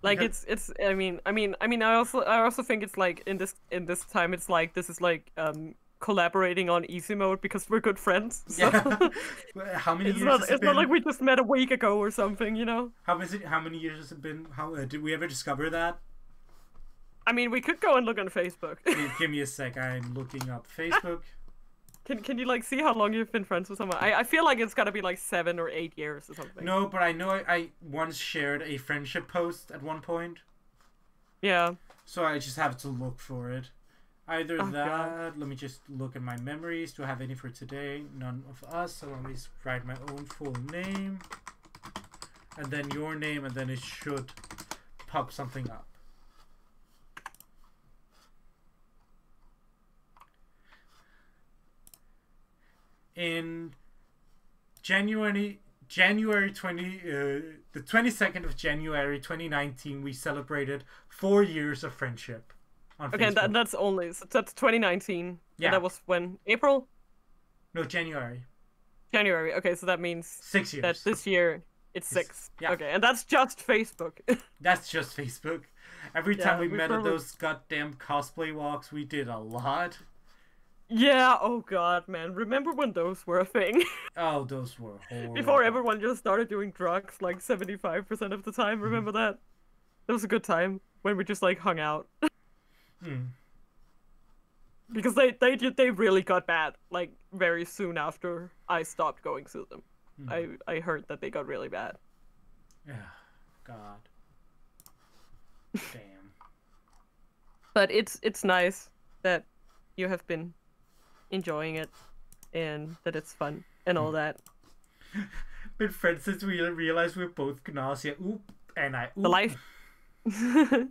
Like Because- it's it's I mean I mean I mean I also I also think it's like in this in this time it's like this is like um collaborating on easy mode because we're good friends. So yeah. how many it's years not it's been? not like we just met a week ago or something, you know? How is it? How many years has it been? How uh, did we ever discover that? I mean we could go and look on Facebook. Give- Give me a sec. I'm looking up Facebook. Can can you like see how long you've been friends with someone? I, I feel like it's gotta be like seven or eight years or something. No, but I know I, I once shared a friendship post at one point, Yeah. so I just have to look for it. Either Oh, that, God. let me just look at my memories. Do I have any for today? None of us. So let me write my own full name, and then your name, and then it should pop something up. In January January 20 uh, the 22nd of January 2019 we celebrated 4 years of friendship Okay, Facebook. that, that's only so that's 2019. Yeah. And that was when April, no January January. Okay, so that means 6 years. that this year it's It's- six. yeah. Okay, and that's just Facebook. That's just Facebook. Every Yeah, time we we met at those goddamn cosplay walks, we did a lot. yeah. Oh God, man. Remember when those were a thing? Oh, those were horrible. Before everyone just started doing drugs like 75% of the time. Mm-hmm. Remember that? It was a good time when we just like hung out. Hmm. because they they did they really got bad like very soon after I stopped going to them. Hmm. I I heard that they got really bad. Yeah. God. Damn. But it's it's nice that you have been enjoying it and that it's fun and Hmm. all that. Been friends since we realized we're both Gnosia. Oop. And I. Oop. The life.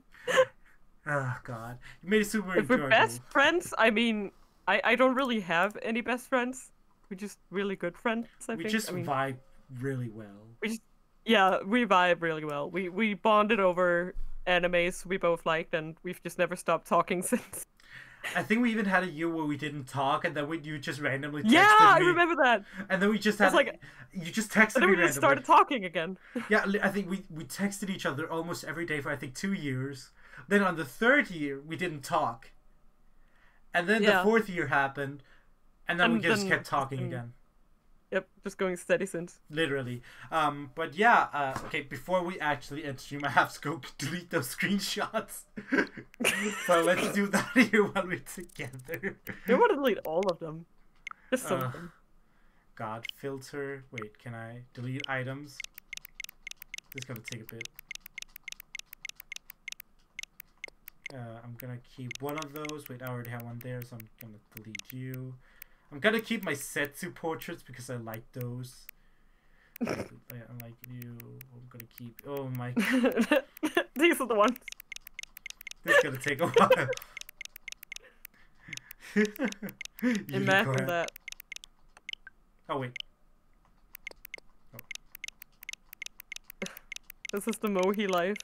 Oh, God. You made it super if we're best friends, I mean, I I don't really have any best friends. We're just really good friends. I we think. just I mean, vibe really well. we just yeah we vibe really well. We we bonded over animes we both liked, and we've just never stopped talking since. I think we even had a year where we didn't talk, and then we, you just randomly texted yeah, I me. remember that. And then we just had like- you just texted And then me we just randomly. started talking again. Yeah, I think we we texted each other almost every day for I think two years. Then on the third year, we didn't talk. And then the fourth year happened, and then we And just kept talking been- again, Yep, just going steady since. literally. Um, but yeah, uh, okay. Before we actually end stream, I have to go delete those screenshots. so let's do that here while we're together. I want to delete all of them. Just some Uh. of them. God, filter. Wait, can I delete items? This is gonna take a bit. Uh, I'm gonna keep one of those. Wait, I already have one there, so I'm gonna delete you. I'm gonna keep my Setsu portraits because I like those. I I like you. I'm gonna keep. Oh my, These are the ones. this is gonna take a while. Imagine that. Oh wait. This is the Mohi life.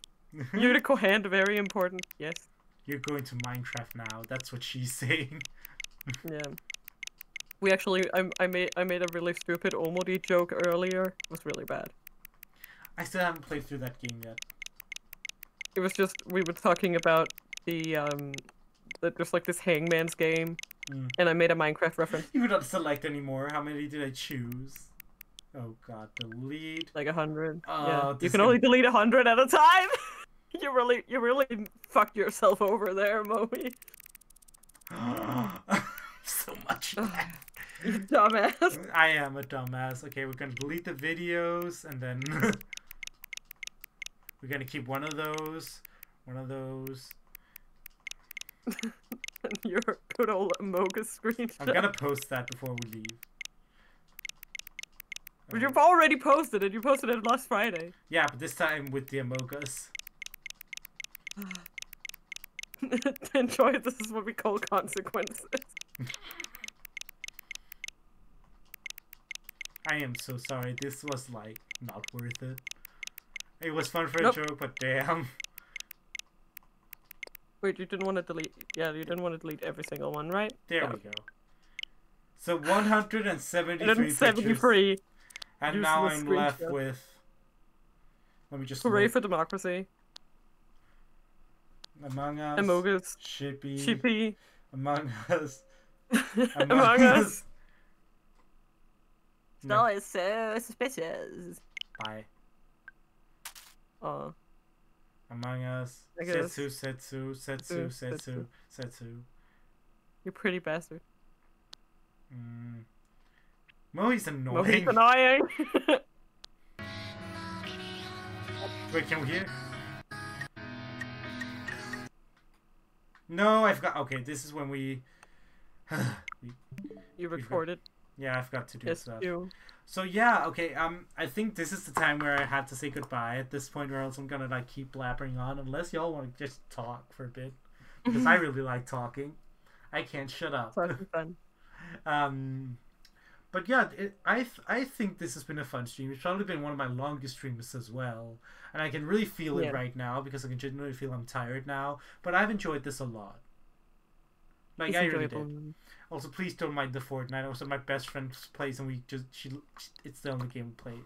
Unico hand, very important. Yes. You're going to Minecraft now. That's what she's saying. Yeah. We actually, I, I made, I made a really stupid Omori joke earlier. It was really bad. I still haven't played through that game yet. It was just we were talking about the um, that there's like this Hangman's game, Mm. and I made a Minecraft reference, You would not select anymore. How many did I choose? Oh god, delete. like a hundred. Oh, yeah. You can only delete a hundred at a time. you really, you really fucked yourself over there, Mohi. so much. You dumbass. I am a dumbass. Okay, we're gonna delete the videos and then we're gonna keep one of those, one of those. Your good old Moga screenshot. I'm gonna post that before we leave. But you've already posted it. You posted it last Friday. yeah, but this time with the Amogus. Enjoy. This is what we call consequences. I am so sorry. This was like not worth it. It was fun for Nope. a joke, but damn. Wait, you didn't want to delete? Yeah, you didn't want to delete every single one, right? There Yeah. we go. So 173 And then pictures, 73. and now I'm left with. Let me just Hooray look. for democracy. Among Us, Amogus. Shippy, Chippy. Among Us, Among Us. No, is so suspicious. bye. Oh. Among Us, I guess. Setsu, Setsu, Setsu, Setsu, Setsu, Setsu. You pretty bastard. Mm, Moe's Well, annoying. he's annoying. Wait, can we hear? No, I forgot. Okay, this is when we. we you recorded. yeah, I forgot to do Yes, stuff. you. So yeah, okay. Um, I think this is the time where I have to say goodbye. At this point, or else I'm gonna like keep blabbering on, unless y'all want to just talk for a bit, because I really like talking. I can't shut up. Fucking fun. Um, but yeah, it, I th- I think this has been a fun stream. It's probably been one of my longest streams as well, and I can really feel it right now because I can genuinely feel I'm tired now. But I've enjoyed this a lot. Like It's I really enjoyable. did. Also, please don't mind the Fortnite. Also, my best friend plays, and we just she. It's the only game we play.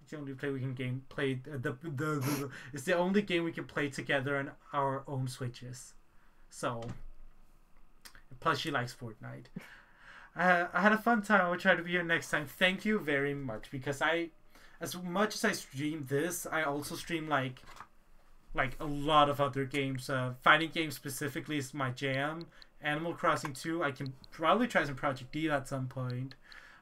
It's the only play we can game play. uh, The, the, the, the it's the only game we can play together on our own switches. So. Plus, she likes Fortnite. Uh, I had a fun time. I will try to be here next time. Thank you very much because I, as much as I stream this, I also stream like, like a lot of other games. Uh, fighting games specifically is my jam. Animal Crossing 2, I can probably try some Project D at some point.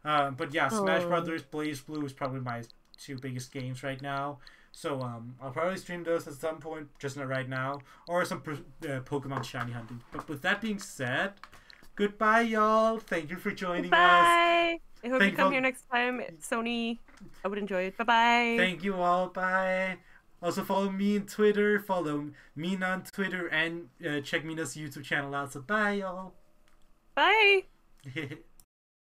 Uh, but yeah, Smash Oh. Brothers, BlazBlue is probably my two biggest games right now. So um, I'll probably stream those at some point, just not right now, or some uh, Pokemon shiny hunting. But with that being said, goodbye, y'all. Thank you for joining us. Bye. I hope Thank you come you. here next time, Sony. I would enjoy it. Bye bye. Thank you all. Bye. Also follow me on Twitter. Follow me on Twitter and uh, check Mina's YouTube channel out. So bye, y'all. Bye.